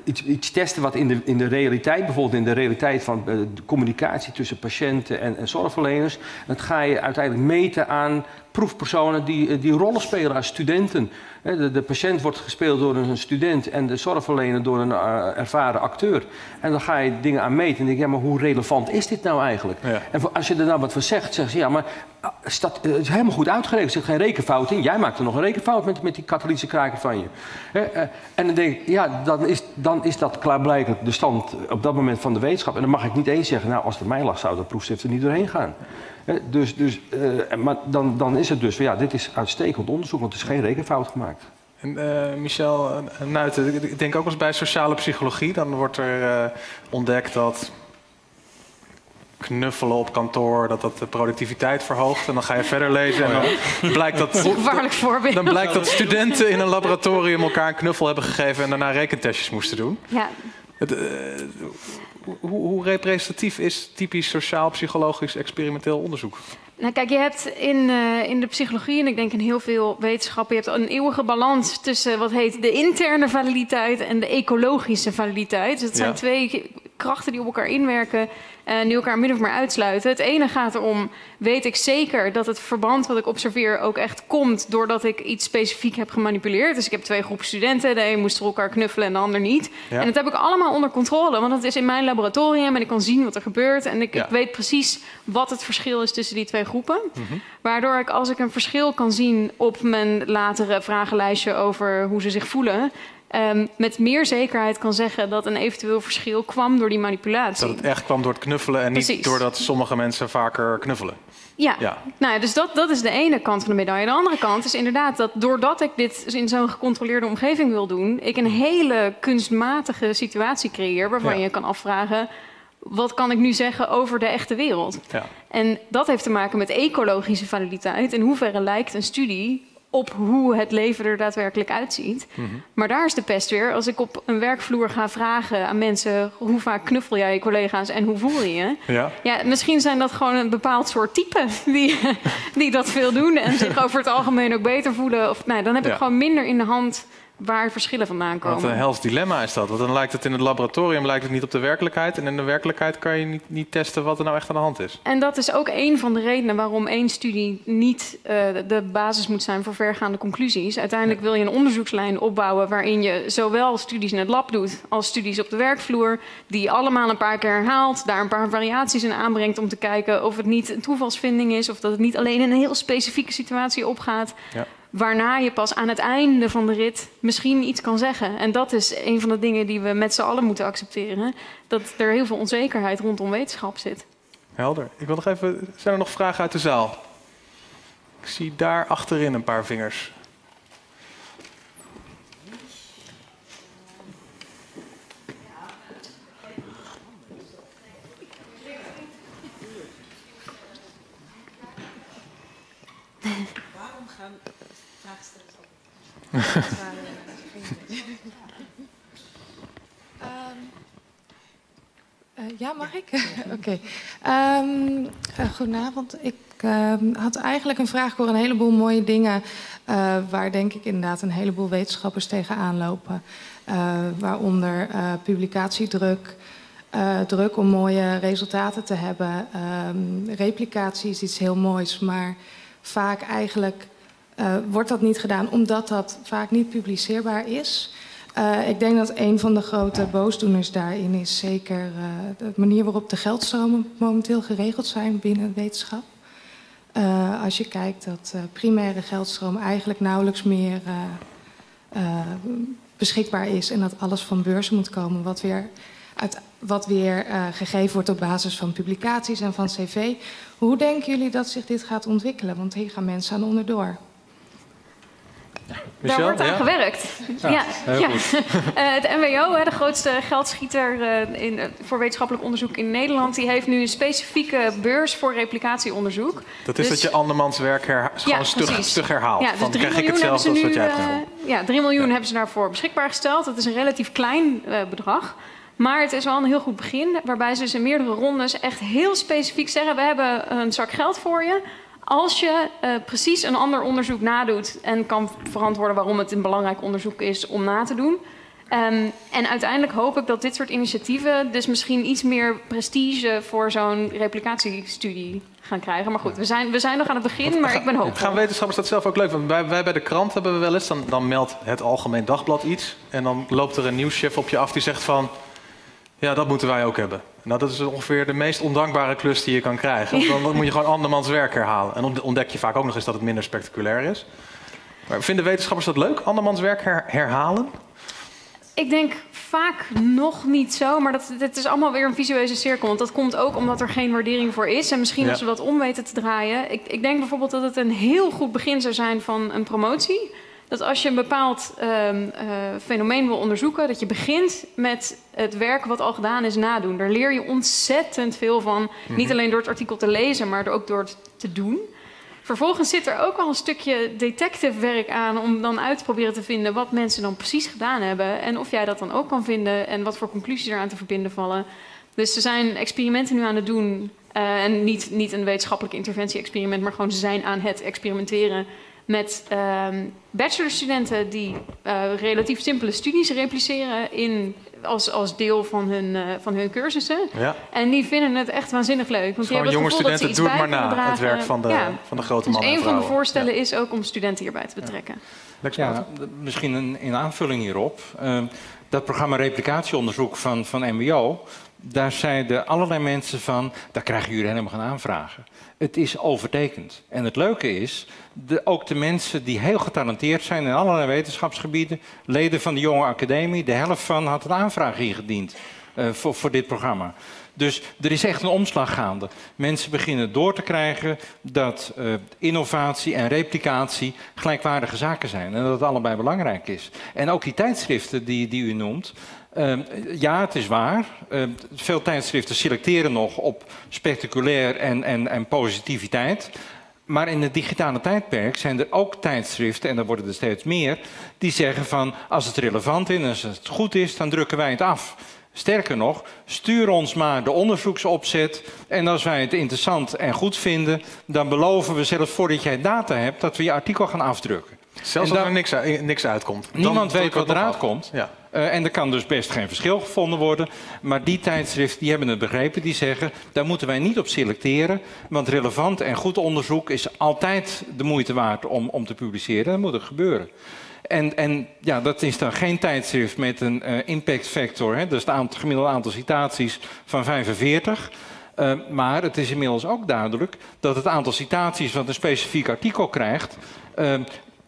iets, iets, testen wat in de, in de realiteit, bijvoorbeeld in de realiteit van de communicatie tussen patiënten en, en zorgverleners, dat ga je uiteindelijk meten aan proefpersonen die, die rollen spelen als studenten. De, de, patiënt wordt gespeeld door een student en de zorgverlener door een uh, ervaren acteur. En dan ga je dingen aan meten en denk je, ja, maar hoe relevant is dit nou eigenlijk? Ja. En als je er nou wat van zegt, zeg je, ja, maar dat, het is helemaal goed uitgerekend. Er zit geen rekenfout in. Jij maakt er nog een rekenfout met, met die katalytische kraker van je. En dan denk ik, ja, dan is, dan is dat klaarblijkelijk de stand op dat moment van de wetenschap. En dan mag ik niet eens zeggen, nou, als het mij lag, zou dat proefschrift er niet doorheen gaan. Dus, dus, uh, maar dan, dan is het dus van ja, dit is uitstekend onderzoek, want er is geen rekenfout gemaakt. En uh, Michel Nuiten, ik denk ook eens bij sociale psychologie, dan wordt er uh, ontdekt dat knuffelen op kantoor, dat dat de productiviteit verhoogt. En dan ga je verder lezen en dan blijkt dat, voorbeeld. dan blijkt dat studenten in een laboratorium elkaar een knuffel hebben gegeven en daarna rekentestjes moesten doen. Ja. Het, uh, hoe, hoe, representatief is typisch sociaal-psychologisch experimenteel onderzoek? Nou, kijk, je hebt in, uh, in de psychologie en ik denk in heel veel wetenschappen, je hebt een eeuwige balans tussen wat heet de interne validiteit en de ecologische validiteit. Dus het zijn twee krachten die op elkaar inwerken en uh, die elkaar min of meer uitsluiten. Het ene gaat erom, weet ik zeker dat het verband wat ik observeer ook echt komt doordat ik iets specifiek heb gemanipuleerd. Dus ik heb twee groepen studenten, de een moest elkaar knuffelen en de ander niet. Ja. En dat heb ik allemaal onder controle, want het is in mijn laboratorium en ik kan zien wat er gebeurt. En ik, ja. ik weet precies wat het verschil is tussen die twee groepen. Mm -hmm. Waardoor ik, als ik een verschil kan zien op mijn latere vragenlijstje over hoe ze zich voelen, um, met meer zekerheid kan zeggen dat een eventueel verschil kwam door die manipulatie. Dat het echt kwam door het knuffelen en Precies. niet doordat sommige mensen vaker knuffelen. Ja, ja. Nou ja, dus dat, dat is de ene kant van de medaille. De andere kant is inderdaad dat doordat ik dit in zo'n gecontroleerde omgeving wil doen, ik een hele kunstmatige situatie creëer waarvan ja. je kan afvragen wat kan ik nu zeggen over de echte wereld? Ja. En dat heeft te maken met ecologische validiteit. In hoeverre lijkt een studie op hoe het leven er daadwerkelijk uitziet. Mm -hmm. Maar daar is de pest weer. Als ik op een werkvloer ga vragen aan mensen... hoe vaak knuffel jij je collega's en hoe voel je je? Ja. ja misschien zijn dat gewoon een bepaald soort type... die, die dat veel doen en zich over het algemeen ook beter voelen. Of, nou, dan heb ik ja. gewoon minder in de hand waar verschillen vandaan komen. Wat een hels dilemma is dat. Want dan lijkt het in het laboratorium lijkt het niet op de werkelijkheid. En in de werkelijkheid kan je niet, niet testen wat er nou echt aan de hand is. En dat is ook een van de redenen waarom één studie niet uh, de basis moet zijn voor vergaande conclusies. Uiteindelijk wil je een onderzoekslijn opbouwen waarin je zowel studies in het lab doet als studies op de werkvloer. Die allemaal een paar keer herhaalt, daar een paar variaties in aanbrengt om te kijken of het niet een toevalsvinding is. Of dat het niet alleen in een heel specifieke situatie opgaat. Ja waarna je pas aan het einde van de rit misschien iets kan zeggen. En dat is een van de dingen die we met z'n allen moeten accepteren. Dat er heel veel onzekerheid rondom wetenschap zit. Helder. Ik wil nog even. Zijn er nog vragen uit de zaal? Ik zie daar achterin een paar vingers. Um, uh, ja, mag ik? Oké. Um, uh, goedenavond. Ik uh, had eigenlijk een vraag voor een heleboel mooie dingen... Uh, waar denk ik inderdaad een heleboel wetenschappers tegenaan lopen. Waaronder publicatiedruk... Druk om mooie resultaten te hebben. Replicatie is iets heel moois, maar vaak eigenlijk uh, wordt dat niet gedaan omdat dat vaak niet publiceerbaar is. Uh, ik denk dat een van de grote boosdoeners daarin is zeker uh, de manier waarop de geldstromen momenteel geregeld zijn binnen wetenschap. als je kijkt dat primaire geldstroom eigenlijk nauwelijks meer beschikbaar is en dat alles van beurzen moet komen, wat weer, uit, wat weer gegeven wordt op basis van publicaties en van cv. Hoe denken jullie dat zich dit gaat ontwikkelen? Want hier gaan mensen aan onderdoor. Daar wordt aan gewerkt. Ja, ja. ja. Eh, het MWO, de grootste geldschieter uh, in, uh, voor wetenschappelijk onderzoek in Nederland, die heeft nu een specifieke beurs voor replicatieonderzoek. Dat is dus, dat je andermans werk gewoon stug, stug, herhaalt. Ja, dus Van, krijg ik hetzelfde als wat jij hebt Ja, 3 miljoen hebben ze daarvoor beschikbaar gesteld. Dat is een relatief klein bedrag. Maar het is wel een heel goed begin, waarbij ze dus in meerdere rondes echt heel specifiek zeggen: We hebben een zak geld voor je. Als je uh, precies een ander onderzoek nadoet en kan verantwoorden waarom het een belangrijk onderzoek is om na te doen. Um, en uiteindelijk hoop ik dat dit soort initiatieven dus misschien iets meer prestige voor zo'n replicatiestudie gaan krijgen. Maar goed, we zijn, we zijn nog aan het begin, maar ik ben hoopvol. Gaan wetenschappers dat zelf ook leuk? Want wij, wij bij de krant hebben we wel eens, dan, dan meldt het Algemeen Dagblad iets. En dan loopt er een nieuwschef op je af die zegt van... Ja, dat moeten wij ook hebben. Nou, dat is ongeveer de meest ondankbare klus die je kan krijgen. Dan moet je gewoon andermans werk herhalen. En ontdek je vaak ook nog eens dat het minder spectaculair is. Maar vinden wetenschappers dat leuk, andermans werk herhalen? Ik denk vaak nog niet zo, maar dat, het is allemaal weer een visueuze cirkel. Want dat komt ook omdat er geen waardering voor is. En misschien als we dat om weten te draaien. Ik, ik denk bijvoorbeeld dat het een heel goed begin zou zijn van een promotie dat als je een bepaald um, uh, fenomeen wil onderzoeken, dat je begint met het werk wat al gedaan is nadoen. Daar leer je ontzettend veel van. Niet alleen door het artikel te lezen, maar ook door het te doen. Vervolgens zit er ook al een stukje detective werk aan om dan uit te proberen te vinden wat mensen dan precies gedaan hebben. En of jij dat dan ook kan vinden en wat voor conclusies eraan te verbinden vallen. Dus er zijn experimenten nu aan het doen. Uh, en niet, niet een wetenschappelijk interventie-experiment, maar gewoon ze zijn aan het experimenteren met um, bachelorstudenten die uh, relatief simpele studies repliceren in, als, als deel van hun, uh, van hun cursussen. Ja. En die vinden het echt waanzinnig leuk. Want die hebben jonge studenten, doe het maar na, het werk van de, ja. van de grote dus mannen een van de voorstellen is ook om studenten hierbij te betrekken. Ja, misschien een, in aanvulling hierop. Uh, dat programma replicatieonderzoek van, van MWO, daar zeiden allerlei mensen van, daar krijgen jullie helemaal geen aanvragen. Het is overtekend. En het leuke is, de, ook de mensen die heel getalenteerd zijn in allerlei wetenschapsgebieden, leden van de jonge academie, de helft van had een aanvraag ingediend uh, voor, voor dit programma. Dus er is echt een omslag gaande. Mensen beginnen door te krijgen dat uh, innovatie en replicatie gelijkwaardige zaken zijn. En dat het allebei belangrijk is. En ook die tijdschriften die, die u noemt. Uh, ja, het is waar. Uh, veel tijdschriften selecteren nog op spectaculair en, en, en positiviteit. Maar in het digitale tijdperk zijn er ook tijdschriften, en er worden er steeds meer, die zeggen van als het relevant is en als het goed is, dan drukken wij het af. Sterker nog, stuur ons maar de onderzoeksopzet. En als wij het interessant en goed vinden, dan beloven we zelfs voordat jij data hebt, dat we je artikel gaan afdrukken. Zelfs als er niks, niks uitkomt. Niemand weet wat eruit komt. Ja. Uh, en er kan dus best geen verschil gevonden worden. Maar die tijdschriften die hebben het begrepen. Die zeggen, daar moeten wij niet op selecteren. Want relevant en goed onderzoek is altijd de moeite waard om, om te publiceren. Dat moet er gebeuren. En, en ja, dat is dan geen tijdschrift met een uh, impact factor. Hè? Dus het gemiddelde aantal citaties van 45. Uh, maar het is inmiddels ook duidelijk dat het aantal citaties wat een specifiek artikel krijgt,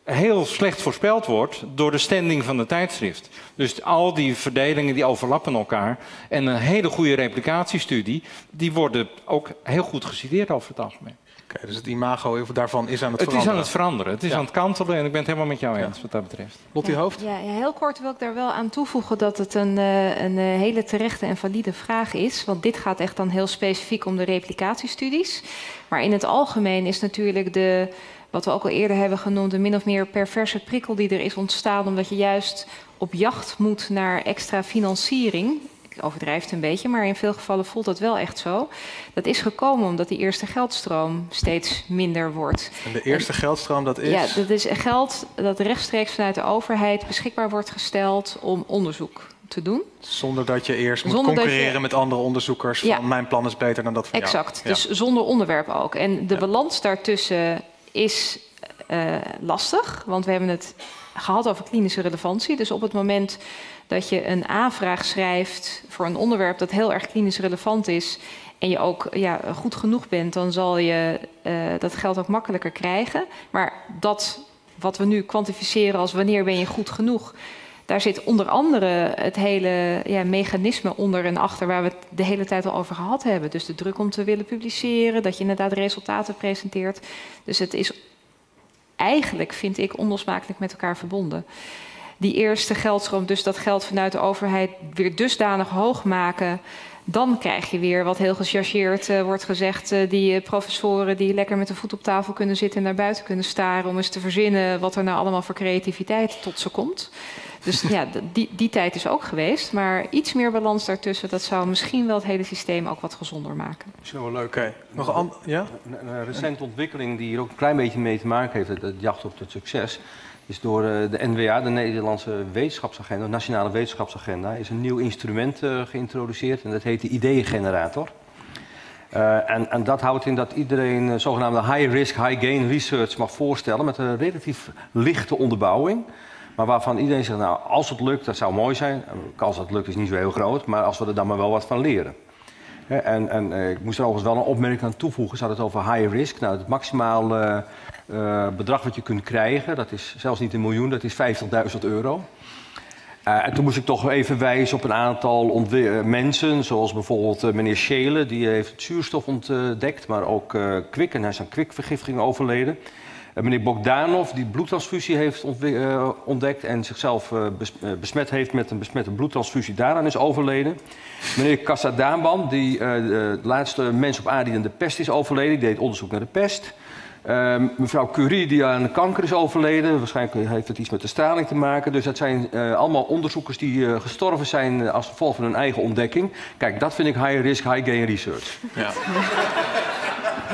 heel slecht voorspeld wordt door de standing van de tijdschrift. Dus al die verdelingen die overlappen elkaar. En een hele goede replicatiestudie, die worden ook heel goed geciteerd over het algemeen. Okay, dus het imago daarvan is aan het, het veranderen? Het is aan het veranderen. Het is aan het kantelen en ik ben het helemaal met jou eens wat dat betreft. Lottie Hoofd? Ja, ja, heel kort wil ik daar wel aan toevoegen dat het een, eh, een eh, hele terechte en valide vraag is. Want dit gaat echt dan heel specifiek om de replicatiestudies. Maar in het algemeen is natuurlijk de wat we ook al eerder hebben genoemd, een min of meer perverse prikkel die er is ontstaan, omdat je juist op jacht moet naar extra financiering. Ik overdrijf het een beetje, maar in veel gevallen voelt dat wel echt zo. Dat is gekomen omdat die eerste geldstroom steeds minder wordt. En de eerste geldstroom, dat is? Ja, dat is geld dat rechtstreeks vanuit de overheid beschikbaar wordt gesteld om onderzoek te doen. Zonder dat je eerst moet concurreren met andere onderzoekers. Van mijn plan is beter dan dat van exact. jou. Exact, dus zonder onderwerp ook. En de balans daartussen is uh, lastig, want we hebben het gehad over klinische relevantie. Dus op het moment dat je een aanvraag schrijft voor een onderwerp dat heel erg klinisch relevant is en je ook ja, goed genoeg bent, dan zal je uh, dat geld ook makkelijker krijgen. Maar dat wat we nu kwantificeren als wanneer ben je goed genoeg, daar zit onder andere het hele ja, mechanisme onder en achter waar we het de hele tijd al over gehad hebben. Dus de druk om te willen publiceren, dat je inderdaad resultaten presenteert. Dus het is eigenlijk, vind ik, onlosmakelijk met elkaar verbonden. Die eerste geldstroom, dus dat geld vanuit de overheid weer dusdanig hoog maken dan krijg je weer wat heel gechargeerd uh, wordt gezegd. Uh, die uh, professoren die lekker met de voet op tafel kunnen zitten en naar buiten kunnen staren. om eens te verzinnen wat er nou allemaal voor creativiteit tot ze komt. Dus ja, die, die tijd is ook geweest. Maar iets meer balans daartussen, dat zou misschien wel het hele systeem ook wat gezonder maken. Misschien wel leuk. Okay. Nog een, ja? een, een recente ontwikkeling die hier ook een klein beetje mee te maken heeft, het jacht op het succes is door eh, de NWA, de Nederlandse Wetenschapsagenda, de Nationale Wetenschapsagenda, is een nieuw instrument uh, geïntroduceerd en dat heet de ideeëngenerator. Uh, en, en, dat houdt in dat iedereen uh, zogenaamde high-risk, high-gain research mag voorstellen met een relatief lichte onderbouwing. Maar waarvan iedereen zegt, nou, als het lukt, dat zou mooi zijn. De kans dat het lukt is niet zo heel groot, maar als we er dan maar wel wat van leren. En, en ik moest er overigens wel een opmerking aan toevoegen. Ze hadden het over high risk. Nou, het maximaal uh, bedrag wat je kunt krijgen, dat is zelfs niet een miljoen, dat is 50.000 euro. En toen moest ik toch even wijzen op een aantal mensen, zoals bijvoorbeeld meneer Schelen, die heeft het zuurstof ontdekt, maar ook kwik, en hij is aan kwikvergiftiging overleden. Meneer Bogdanov, die bloedtransfusie heeft ontdekt en zichzelf besmet heeft met een besmette bloedtransfusie, daaraan is overleden. Meneer Kassadamban, die de laatste mens op aarde die aan de pest is overleden, die deed onderzoek naar de pest. Uh, mevrouw Curie, die aan kanker is overleden. Waarschijnlijk heeft het iets met de straling te maken. Dus dat zijn allemaal onderzoekers die gestorven zijn als gevolg van hun eigen ontdekking. Kijk, dat vind ik high risk, high gain research. Ja.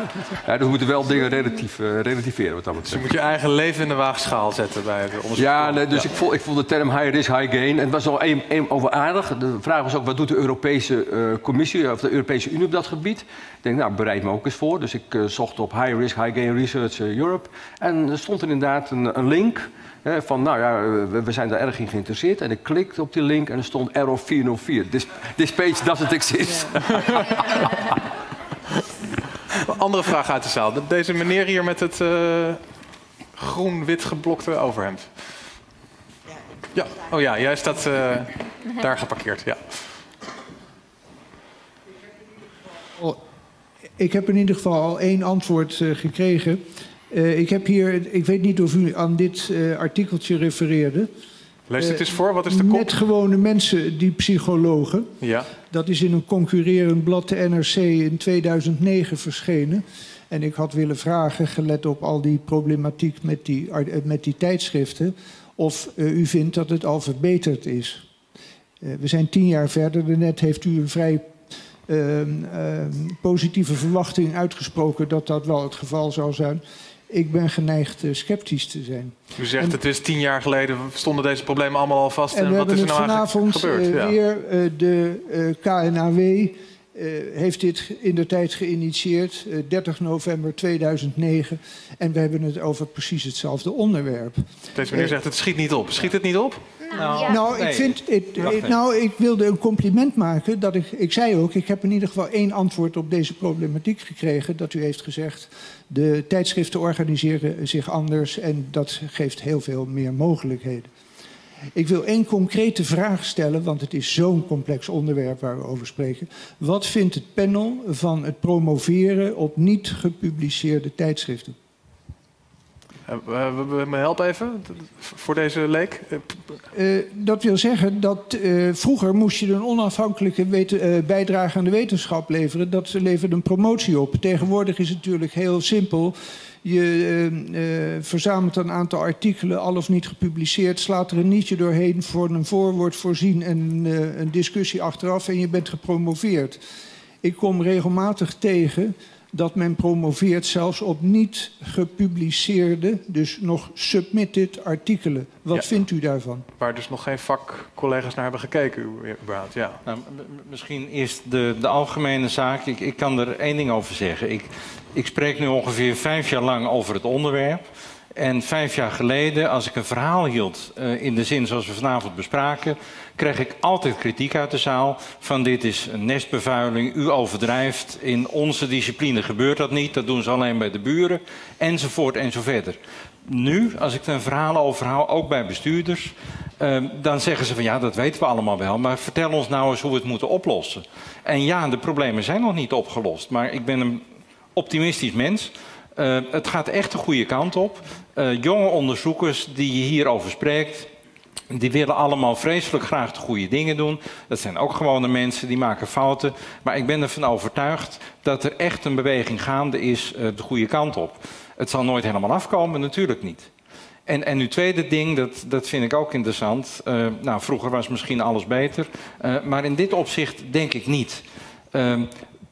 Ja, dus we moeten wel dingen relatief, uh, relativeren wat dat betreft. Dus je moet je eigen leven in de waagschaal zetten bij het onderzoek. Ja, nee, dus ja. Ik, voel, ik voel de term high risk, high gain. En het was nog één, één over aardig. De vraag was ook, wat doet de Europese uh, Commissie of de Europese Unie op dat gebied? Ik denk, nou, bereid me ook eens voor. Dus ik uh, zocht op high risk, high gain research Europe. En er stond er inderdaad een, een link van, nou ja, we, we, zijn daar erg in geïnteresseerd. En ik klikte op die link en er stond error 404. This, this page doesn't exist. Ja. Andere vraag uit de zaal. Deze meneer hier met het uh, groen-wit geblokte overhemd. Ja, oh ja, jij staat uh, daar geparkeerd. Ja. Ik heb in ieder geval al één antwoord uh, gekregen. ik heb hier, ik weet niet of u aan dit artikeltje refereerde. Lees het eens voor, wat is de kop? Met gewone mensen, die psychologen. Ja. Dat is in een concurrerend blad, de NRC, in 2009 verschenen. En ik had willen vragen, gelet op al die problematiek met die, met die tijdschriften... of uh, u vindt dat het al verbeterd is. Uh, we zijn tien jaar verder. Daarnet heeft u een vrij uh, positieve verwachting uitgesproken... dat dat wel het geval zou zijn ik ben geneigd uh, sceptisch te zijn. U zegt en, het is tien jaar geleden stonden deze problemen allemaal al vast. En, en wat is er nou vanavond gebeurd? Uh, ja. weer uh, de KNAW heeft dit in de tijd geïnitieerd, 30 november 2009. En we hebben het over precies hetzelfde onderwerp. Deze meneer zegt het schiet niet op. Schiet het niet op? Nou, ja. nou ik vind, het, nou, ik wilde een compliment maken. Dat ik, ik zei ook, ik heb in ieder geval één antwoord op deze problematiek gekregen. Dat u heeft gezegd, de tijdschriften organiseren zich anders en dat geeft heel veel meer mogelijkheden. Ik wil één concrete vraag stellen, want het is zo'n complex onderwerp waar we over spreken. Wat vindt het panel van het promoveren op niet gepubliceerde tijdschriften? Uh, help even voor deze leek. Uh, dat wil zeggen dat vroeger moest je een onafhankelijke bijdrage aan de wetenschap leveren. Dat leverde een promotie op. Tegenwoordig is het natuurlijk heel simpel. Je verzamelt een aantal artikelen, al of niet gepubliceerd, slaat er een nietje doorheen, voor een voorwoord voorzien en een discussie achteraf en je bent gepromoveerd. Ik kom regelmatig tegen dat men promoveert zelfs op niet gepubliceerde, dus nog submitted artikelen. Wat ja. vindt u daarvan? Waar dus nog geen vakcollega's naar hebben gekeken, überhaupt. Ja. Nou, misschien eerst de, de algemene zaak. Ik, ik kan er één ding over zeggen. Ik, ik spreek nu ongeveer vijf jaar lang over het onderwerp. En vijf jaar geleden, als ik een verhaal hield uh, in de zin zoals we vanavond bespraken, kreeg ik altijd kritiek uit de zaal van dit is een nestbevuiling, u overdrijft, in onze discipline gebeurt dat niet, dat doen ze alleen bij de buren, enzovoort enzoverder. Nu, als ik er een verhaal over hou, ook bij bestuurders, uh, dan zeggen ze van ja, dat weten we allemaal wel, maar vertel ons nou eens hoe we het moeten oplossen. En ja, de problemen zijn nog niet opgelost, maar ik ben een optimistisch mens. Uh, het gaat echt de goede kant op. Uh, jonge onderzoekers die je hierover spreekt, die willen allemaal vreselijk graag de goede dingen doen. Dat zijn ook gewone mensen, die maken fouten. Maar ik ben ervan overtuigd dat er echt een beweging gaande is uh, de goede kant op. Het zal nooit helemaal afkomen, natuurlijk niet. En, en uw tweede ding, dat, dat vind ik ook interessant. Uh, nou, vroeger was misschien alles beter. Maar in dit opzicht denk ik niet.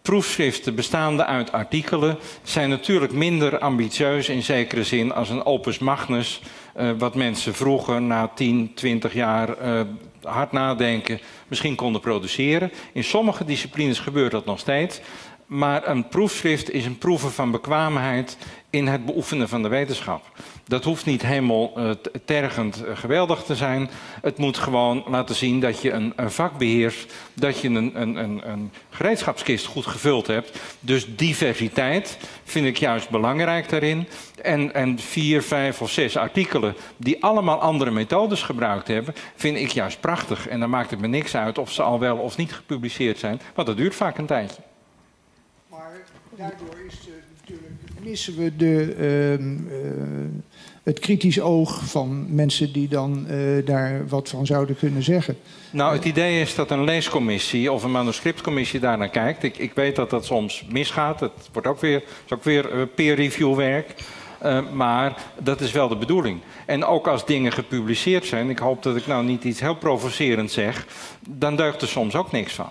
Proefschriften bestaande uit artikelen zijn natuurlijk minder ambitieus in zekere zin als een opus magnus, uh, wat mensen vroeger na 10, 20 jaar uh, hard nadenken misschien konden produceren. In sommige disciplines gebeurt dat nog steeds. Maar een proefschrift is een proeven van bekwaamheid in het beoefenen van de wetenschap. Dat hoeft niet helemaal uh, tergend uh, geweldig te zijn. Het moet gewoon laten zien dat je een, vak beheerst, dat je een, een, een, gereedschapskist goed gevuld hebt. Dus diversiteit vind ik juist belangrijk daarin. En, en vier, vijf of zes artikelen die allemaal andere methodes gebruikt hebben, vind ik juist prachtig. En dan maakt het me niks uit of ze al wel of niet gepubliceerd zijn, want dat duurt vaak een tijdje. Maar daardoor is natuurlijk, missen we de, uh, uh, het kritisch oog van mensen die dan uh, daar wat van zouden kunnen zeggen. Nou, het idee is dat een leescommissie of een manuscriptcommissie daar naar kijkt. Ik, ik weet dat dat soms misgaat. Het wordt ook weer, is ook weer uh, peer review werk. Uh, maar dat is wel de bedoeling. En ook als dingen gepubliceerd zijn, ik hoop dat ik nou niet iets heel provocerend zeg, dan deugt er soms ook niks van.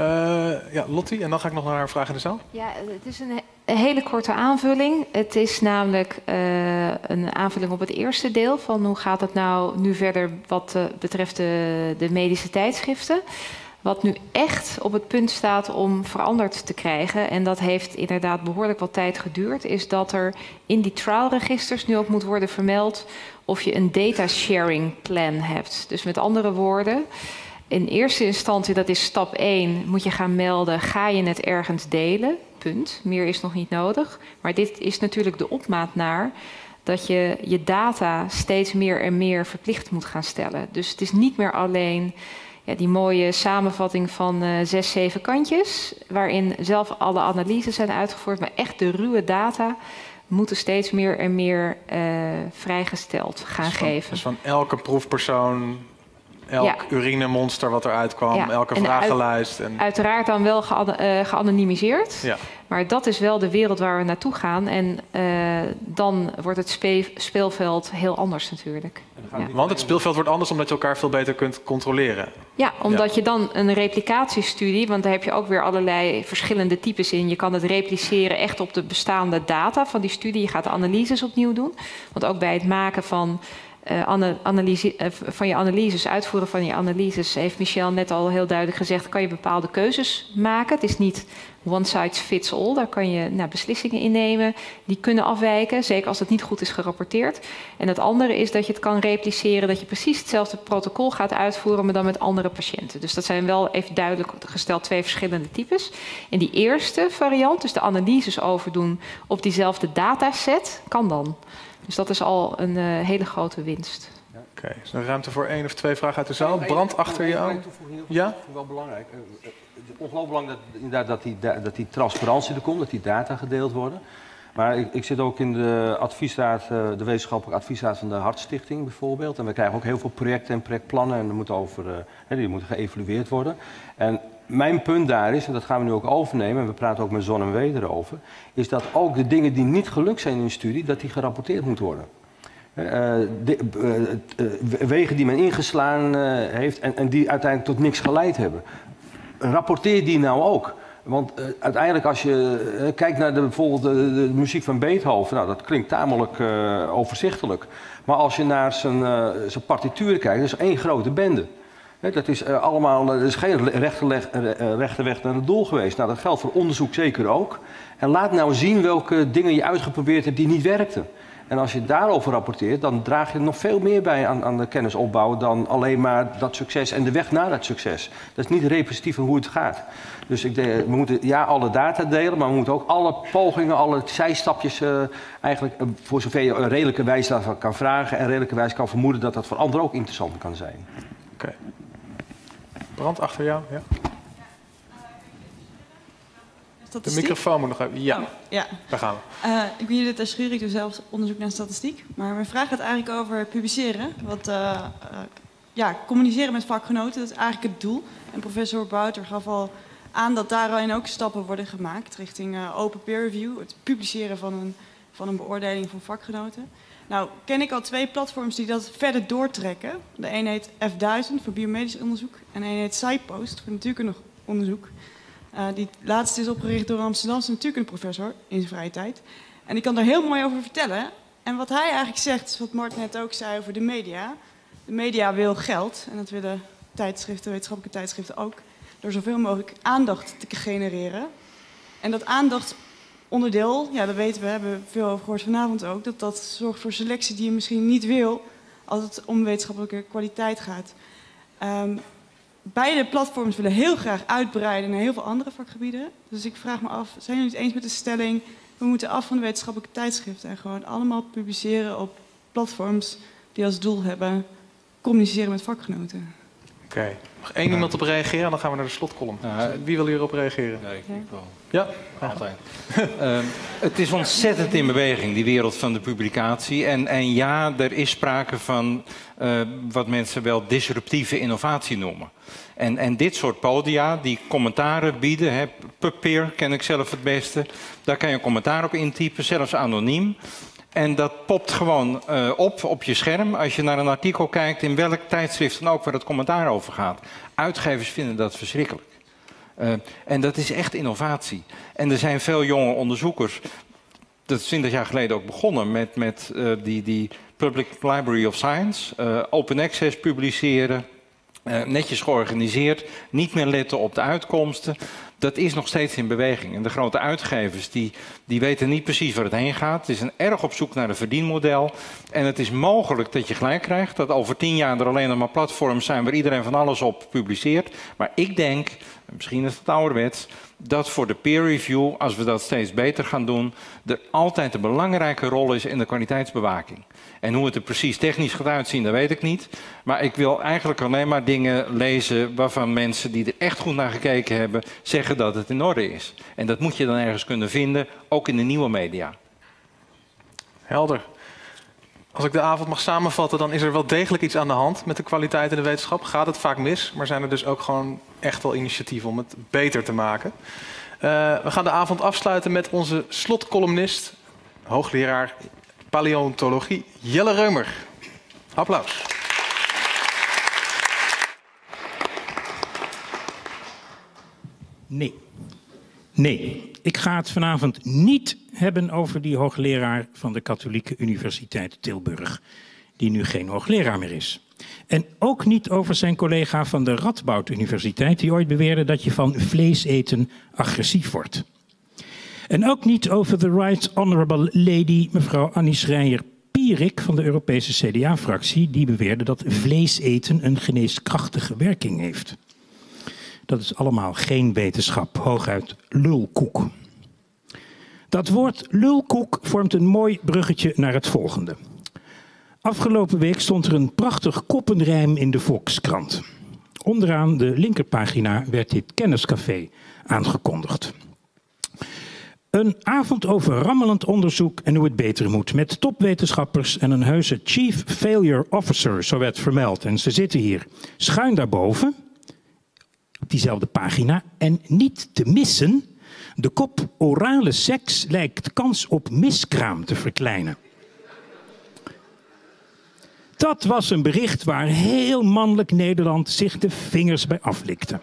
Uh, ja, Lottie, en dan ga ik nog naar haar vraag in de zaal. Ja, het is een, hele korte aanvulling. Het is namelijk uh, een aanvulling op het eerste deel van hoe gaat het nou nu verder wat uh, betreft de, de medische tijdschriften. Wat nu echt op het punt staat om veranderd te krijgen, en dat heeft inderdaad behoorlijk wat tijd geduurd, is dat er in die trialregisters nu ook moet worden vermeld of je een data sharing plan hebt. Dus met andere woorden, in eerste instantie, dat is stap 1, moet je gaan melden, ga je het ergens delen? Punt. Meer is nog niet nodig. Maar dit is natuurlijk de opmaat naar dat je je data steeds meer en meer verplicht moet gaan stellen. Dus het is niet meer alleen ja, die mooie samenvatting van uh, zes, zeven kantjes, waarin zelf alle analyses zijn uitgevoerd, maar echt de ruwe data moeten steeds meer en meer uh, vrijgesteld gaan dus van, geven. Dus van elke proefpersoon elk Ja. urinemonster wat eruit kwam, Ja, elke en vragenlijst. En... Uiteraard dan wel geana- eh, geanonimiseerd. Ja. Maar dat is wel de wereld waar we naartoe gaan. En eh, dan wordt het spe- speelveld heel anders natuurlijk. Ja. Want het speelveld wordt anders omdat je elkaar veel beter kunt controleren. Ja, omdat je dan een replicatiestudie, want daar heb je ook weer allerlei verschillende types in. Je kan het repliceren echt op de bestaande data van die studie. Je gaat de analyses opnieuw doen. Want ook bij het maken van, eh, ana- analyse, eh, van je analyses, uitvoeren van je analyses, heeft Michel net al heel duidelijk gezegd, kan je bepaalde keuzes maken. Het is niet one size fits all. Daar kan je nou, beslissingen in nemen die kunnen afwijken, zeker als het niet goed is gerapporteerd. En het andere is dat je het kan repliceren, dat je precies hetzelfde protocol gaat uitvoeren, maar dan met andere patiënten. Dus dat zijn wel even duidelijk gesteld twee verschillende types. En die eerste variant, dus de analyses overdoen op diezelfde dataset, kan dan. Dus dat is al een uh, hele grote winst. Oké, is er ruimte voor één of twee vragen uit de zaal? Brand achter je aan. Ja? Dat is wel belangrijk. Eh, eh, Het is ongelooflijk belangrijk dat, inderdaad dat, die, da- dat die transparantie er komt, dat die data gedeeld worden. Maar ik, ik zit ook in de adviesraad, eh, de wetenschappelijke adviesraad van de Hartstichting bijvoorbeeld. En we krijgen ook heel veel projecten en projectplannen en die moeten, over, eh, hè, die moeten geëvalueerd worden. En mijn punt daar is, en dat gaan we nu ook overnemen, en we praten ook met Zon en W erover, is dat ook de dingen die niet gelukt zijn in een studie, dat die gerapporteerd moeten worden. Eh, de- eh, eh, wegen die men ingeslaan eh, heeft en, en die uiteindelijk tot niks geleid hebben. Rapporteer die nou ook. Want eh, uiteindelijk als je eh, kijkt naar de, bijvoorbeeld de, de muziek van Beethoven, nou, dat klinkt tamelijk eh, overzichtelijk. Maar als je naar zijn, eh, zijn partituur kijkt, dat is één grote bende. Dat is allemaal, dat is geen rechte, rechte weg naar het doel geweest. Nou, dat geldt voor onderzoek zeker ook. En laat nou zien welke dingen je uitgeprobeerd hebt die niet werkten. En als je daarover rapporteert, dan draag je nog veel meer bij aan, aan de kennisopbouw dan alleen maar dat succes en de weg naar dat succes. Dat is niet representatief hoe het gaat. Dus ik we moeten ja alle data delen, maar we moeten ook alle pogingen, alle zijstapjes eigenlijk voor zover je redelijke wijze kan vragen en redelijke wijze kan vermoeden dat dat voor anderen ook interessant kan zijn. Oké. Brand achter jou, ja. De microfoon moet nog even. Ja, oh, ja. daar gaan we. Uh, ik ben Judith Schuur, ik doe zelf onderzoek naar statistiek. Maar mijn vraag gaat eigenlijk over publiceren. Wat, uh, uh, ja, communiceren met vakgenoten, dat is eigenlijk het doel. En professor Bouter gaf al aan dat daarin ook stappen worden gemaakt richting open peer review. Het publiceren van een, van een beoordeling van vakgenoten. Nou, ken ik al twee platforms die dat verder doortrekken. De een heet F1000 voor biomedisch onderzoek en een heet SciPost voor natuurkundig onderzoek. Uh, die laatste is opgericht door een Amsterdamse natuurkundeprofessor in zijn vrije tijd. En ik kan daar heel mooi over vertellen. En wat hij eigenlijk zegt, wat Mart net ook zei over de media. De media wil geld, en dat willen tijdschriften, wetenschappelijke tijdschriften ook, door zoveel mogelijk aandacht te genereren. En dat aandachtsonderdeel, ja, dat weten we, hebben we veel over gehoord vanavond ook, dat dat zorgt voor selectie die je misschien niet wil als het om wetenschappelijke kwaliteit gaat. Um, beide platforms willen heel graag uitbreiden naar heel veel andere vakgebieden. Dus ik vraag me af, zijn jullie het eens met de stelling... we moeten af van de wetenschappelijke tijdschriften... en gewoon allemaal publiceren op platforms die als doel hebben... communiceren met vakgenoten? Oké. Okay. Nog één iemand op reageren, dan gaan we naar de slotkolom. Wie wil hierop reageren? Nee, ik wel. Ja? Altijd. uh, het is ontzettend in beweging, die wereld van de publicatie. En, en ja, er is sprake van uh, wat mensen wel disruptieve innovatie noemen. En, en dit soort podia die commentaren bieden, hè, Puppeer ken ik zelf het beste, daar kan je een commentaar op intypen, zelfs anoniem. En dat popt gewoon uh, op op je scherm als je naar een artikel kijkt, in welk tijdschrift dan ook waar het commentaar over gaat. Uitgevers vinden dat verschrikkelijk. Uh, en dat is echt innovatie. En er zijn veel jonge onderzoekers. Dat is 20 jaar geleden ook begonnen met, met uh, die, die Public Library of Science. open access publiceren. netjes georganiseerd. Niet meer letten op de uitkomsten dat is nog steeds in beweging. En de grote uitgevers die, die weten niet precies waar het heen gaat. Het is een erg op zoek naar een verdienmodel. En het is mogelijk dat je gelijk krijgt dat over tien jaar er alleen nog maar platforms zijn waar iedereen van alles op publiceert. Maar ik denk, misschien is het ouderwets, dat voor de peer review, als we dat steeds beter gaan doen, er altijd een belangrijke rol is in de kwaliteitsbewaking. En hoe het er precies technisch gaat uitzien, dat weet ik niet. Maar ik wil eigenlijk alleen maar dingen lezen waarvan mensen die er echt goed naar gekeken hebben, zeggen dat het in orde is. En dat moet je dan ergens kunnen vinden, ook in de nieuwe media. Helder. Als ik de avond mag samenvatten, dan is er wel degelijk iets aan de hand met de kwaliteit in de wetenschap. Gaat het vaak mis, maar zijn er dus ook gewoon echt wel initiatieven om het beter te maken. Uh, we gaan de avond afsluiten met onze slotcolumnist, hoogleraar paleontologie, Jelle Reumer. Applaus. Nee. Nee, ik ga het vanavond niet hebben over die hoogleraar van de Katholieke Universiteit Tilburg, die nu geen hoogleraar meer is. En ook niet over zijn collega van de Radboud Universiteit, die ooit beweerde dat je van vlees eten agressief wordt. En ook niet over de Right Honorable Lady mevrouw Annie Schreier-Pierik van de Europese CDA-fractie, die beweerde dat vlees eten een geneeskrachtige werking heeft. Dat is allemaal geen wetenschap, hooguit lulkoek. Dat woord lulkoek vormt een mooi bruggetje naar het volgende. Afgelopen week stond er een prachtig koppenrijm in de Volkskrant. Onderaan de linkerpagina werd dit kenniscafé aangekondigd. Een avond over rammelend onderzoek en hoe het beter moet. Met topwetenschappers en een heuse Chief Failure Officer, zo werd vermeld. En ze zitten hier schuin daarboven, op diezelfde pagina. En niet te missen, de kop orale seks lijkt kans op miskraam te verkleinen. Dat was een bericht waar heel mannelijk Nederland zich de vingers bij aflikte.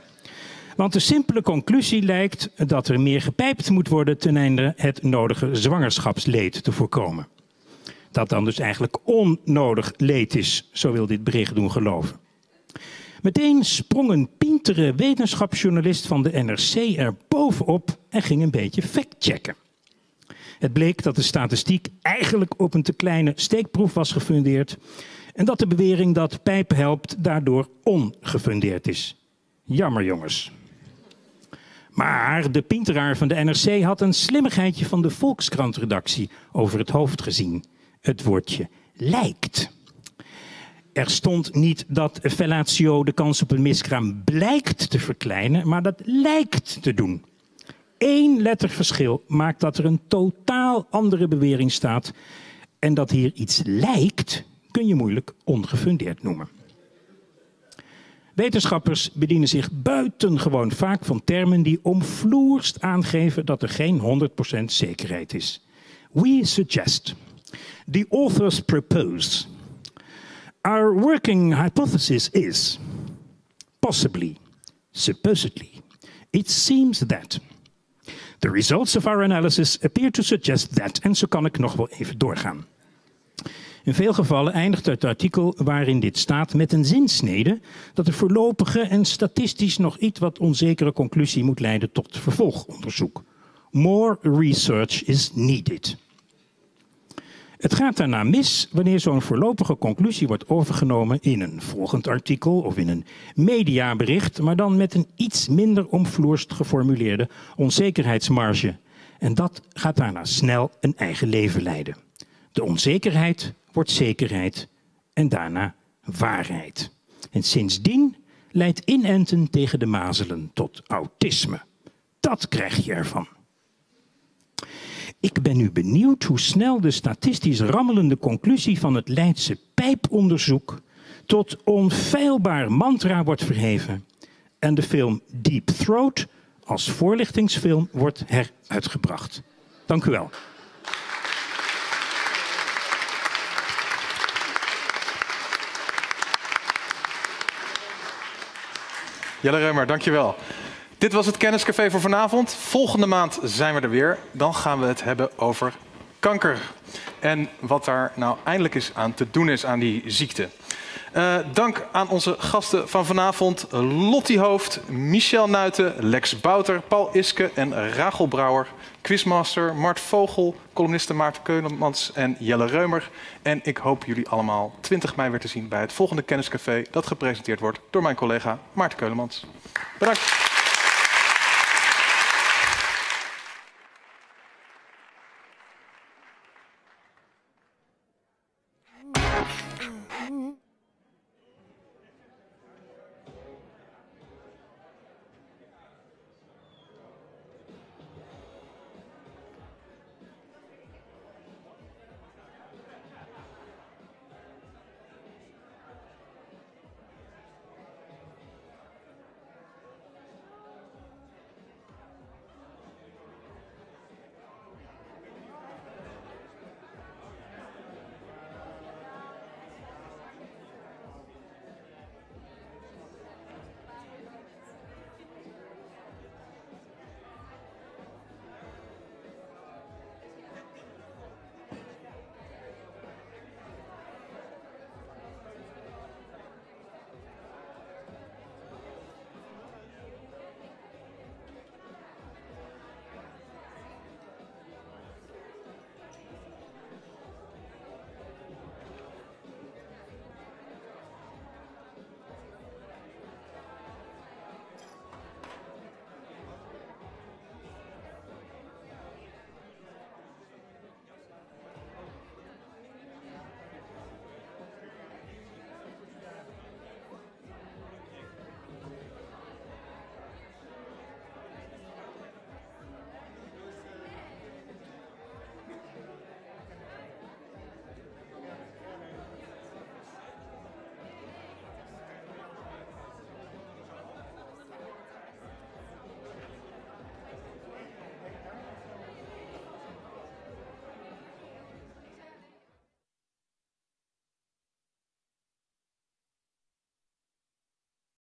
Want de simpele conclusie lijkt dat er meer gepijpt moet worden ten einde het nodige zwangerschapsleed te voorkomen. Dat dan dus eigenlijk onnodig leed is, zo wil dit bericht doen geloven. Meteen sprong een pintere wetenschapsjournalist van de NRC er bovenop en ging een beetje factchecken. Het bleek dat de statistiek eigenlijk op een te kleine steekproef was gefundeerd en dat de bewering dat pijpen helpt daardoor ongefundeerd is. Jammer jongens. Maar de pinteraar van de NRC had een slimmigheidje van de Volkskrant-redactie over het hoofd gezien. Het woordje lijkt. Er stond niet dat fellatio de kans op een miskraam blijkt te verkleinen, maar dat lijkt te doen. Eén letterverschil maakt dat er een totaal andere bewering staat. En dat hier iets lijkt, kun je moeilijk ongefundeerd noemen. Wetenschappers bedienen zich buitengewoon vaak van termen die omvloerst aangeven dat er geen 100% zekerheid is. We suggest. The authors propose. Our working hypothesis is. Possibly. Supposedly. It seems that. The results of our analysis appear to suggest that. En zo kan ik nog wel even doorgaan. In veel gevallen eindigt het artikel waarin dit staat met een zinsnede dat de voorlopige en statistisch nog iets wat onzekere conclusie moet leiden tot vervolgonderzoek. More research is needed. Het gaat daarna mis wanneer zo'n voorlopige conclusie wordt overgenomen in een volgend artikel of in een mediabericht, maar dan met een iets minder omvloerst geformuleerde onzekerheidsmarge. En dat gaat daarna snel een eigen leven leiden. De onzekerheid wordt zekerheid en daarna waarheid. En sindsdien leidt inenten tegen de mazelen tot autisme. Dat krijg je ervan. Ik ben nu benieuwd hoe snel de statistisch rammelende conclusie van het Leidse pijponderzoek tot onfeilbaar mantra wordt verheven en de film Deep Throat als voorlichtingsfilm wordt heruitgebracht. Dank u wel. Jelle Reumer, dankjewel. Dit was het Kenniscafé voor vanavond. Volgende maand zijn we er weer. Dan gaan we het hebben over kanker. En wat daar nou eindelijk is aan te doen is aan die ziekte. Uh, dank aan onze gasten van vanavond. Lottie Hoofd, Michel Nuiten, Lex Bouter, Paul Iske en Rachel Brouwer. Quizmaster Mart Vogel, columniste Maarten Keulemans en Jelle Reumer. En ik hoop jullie allemaal 20 mei weer te zien bij het volgende Kenniscafé... dat gepresenteerd wordt door mijn collega Maarten Keulemans. Bedankt.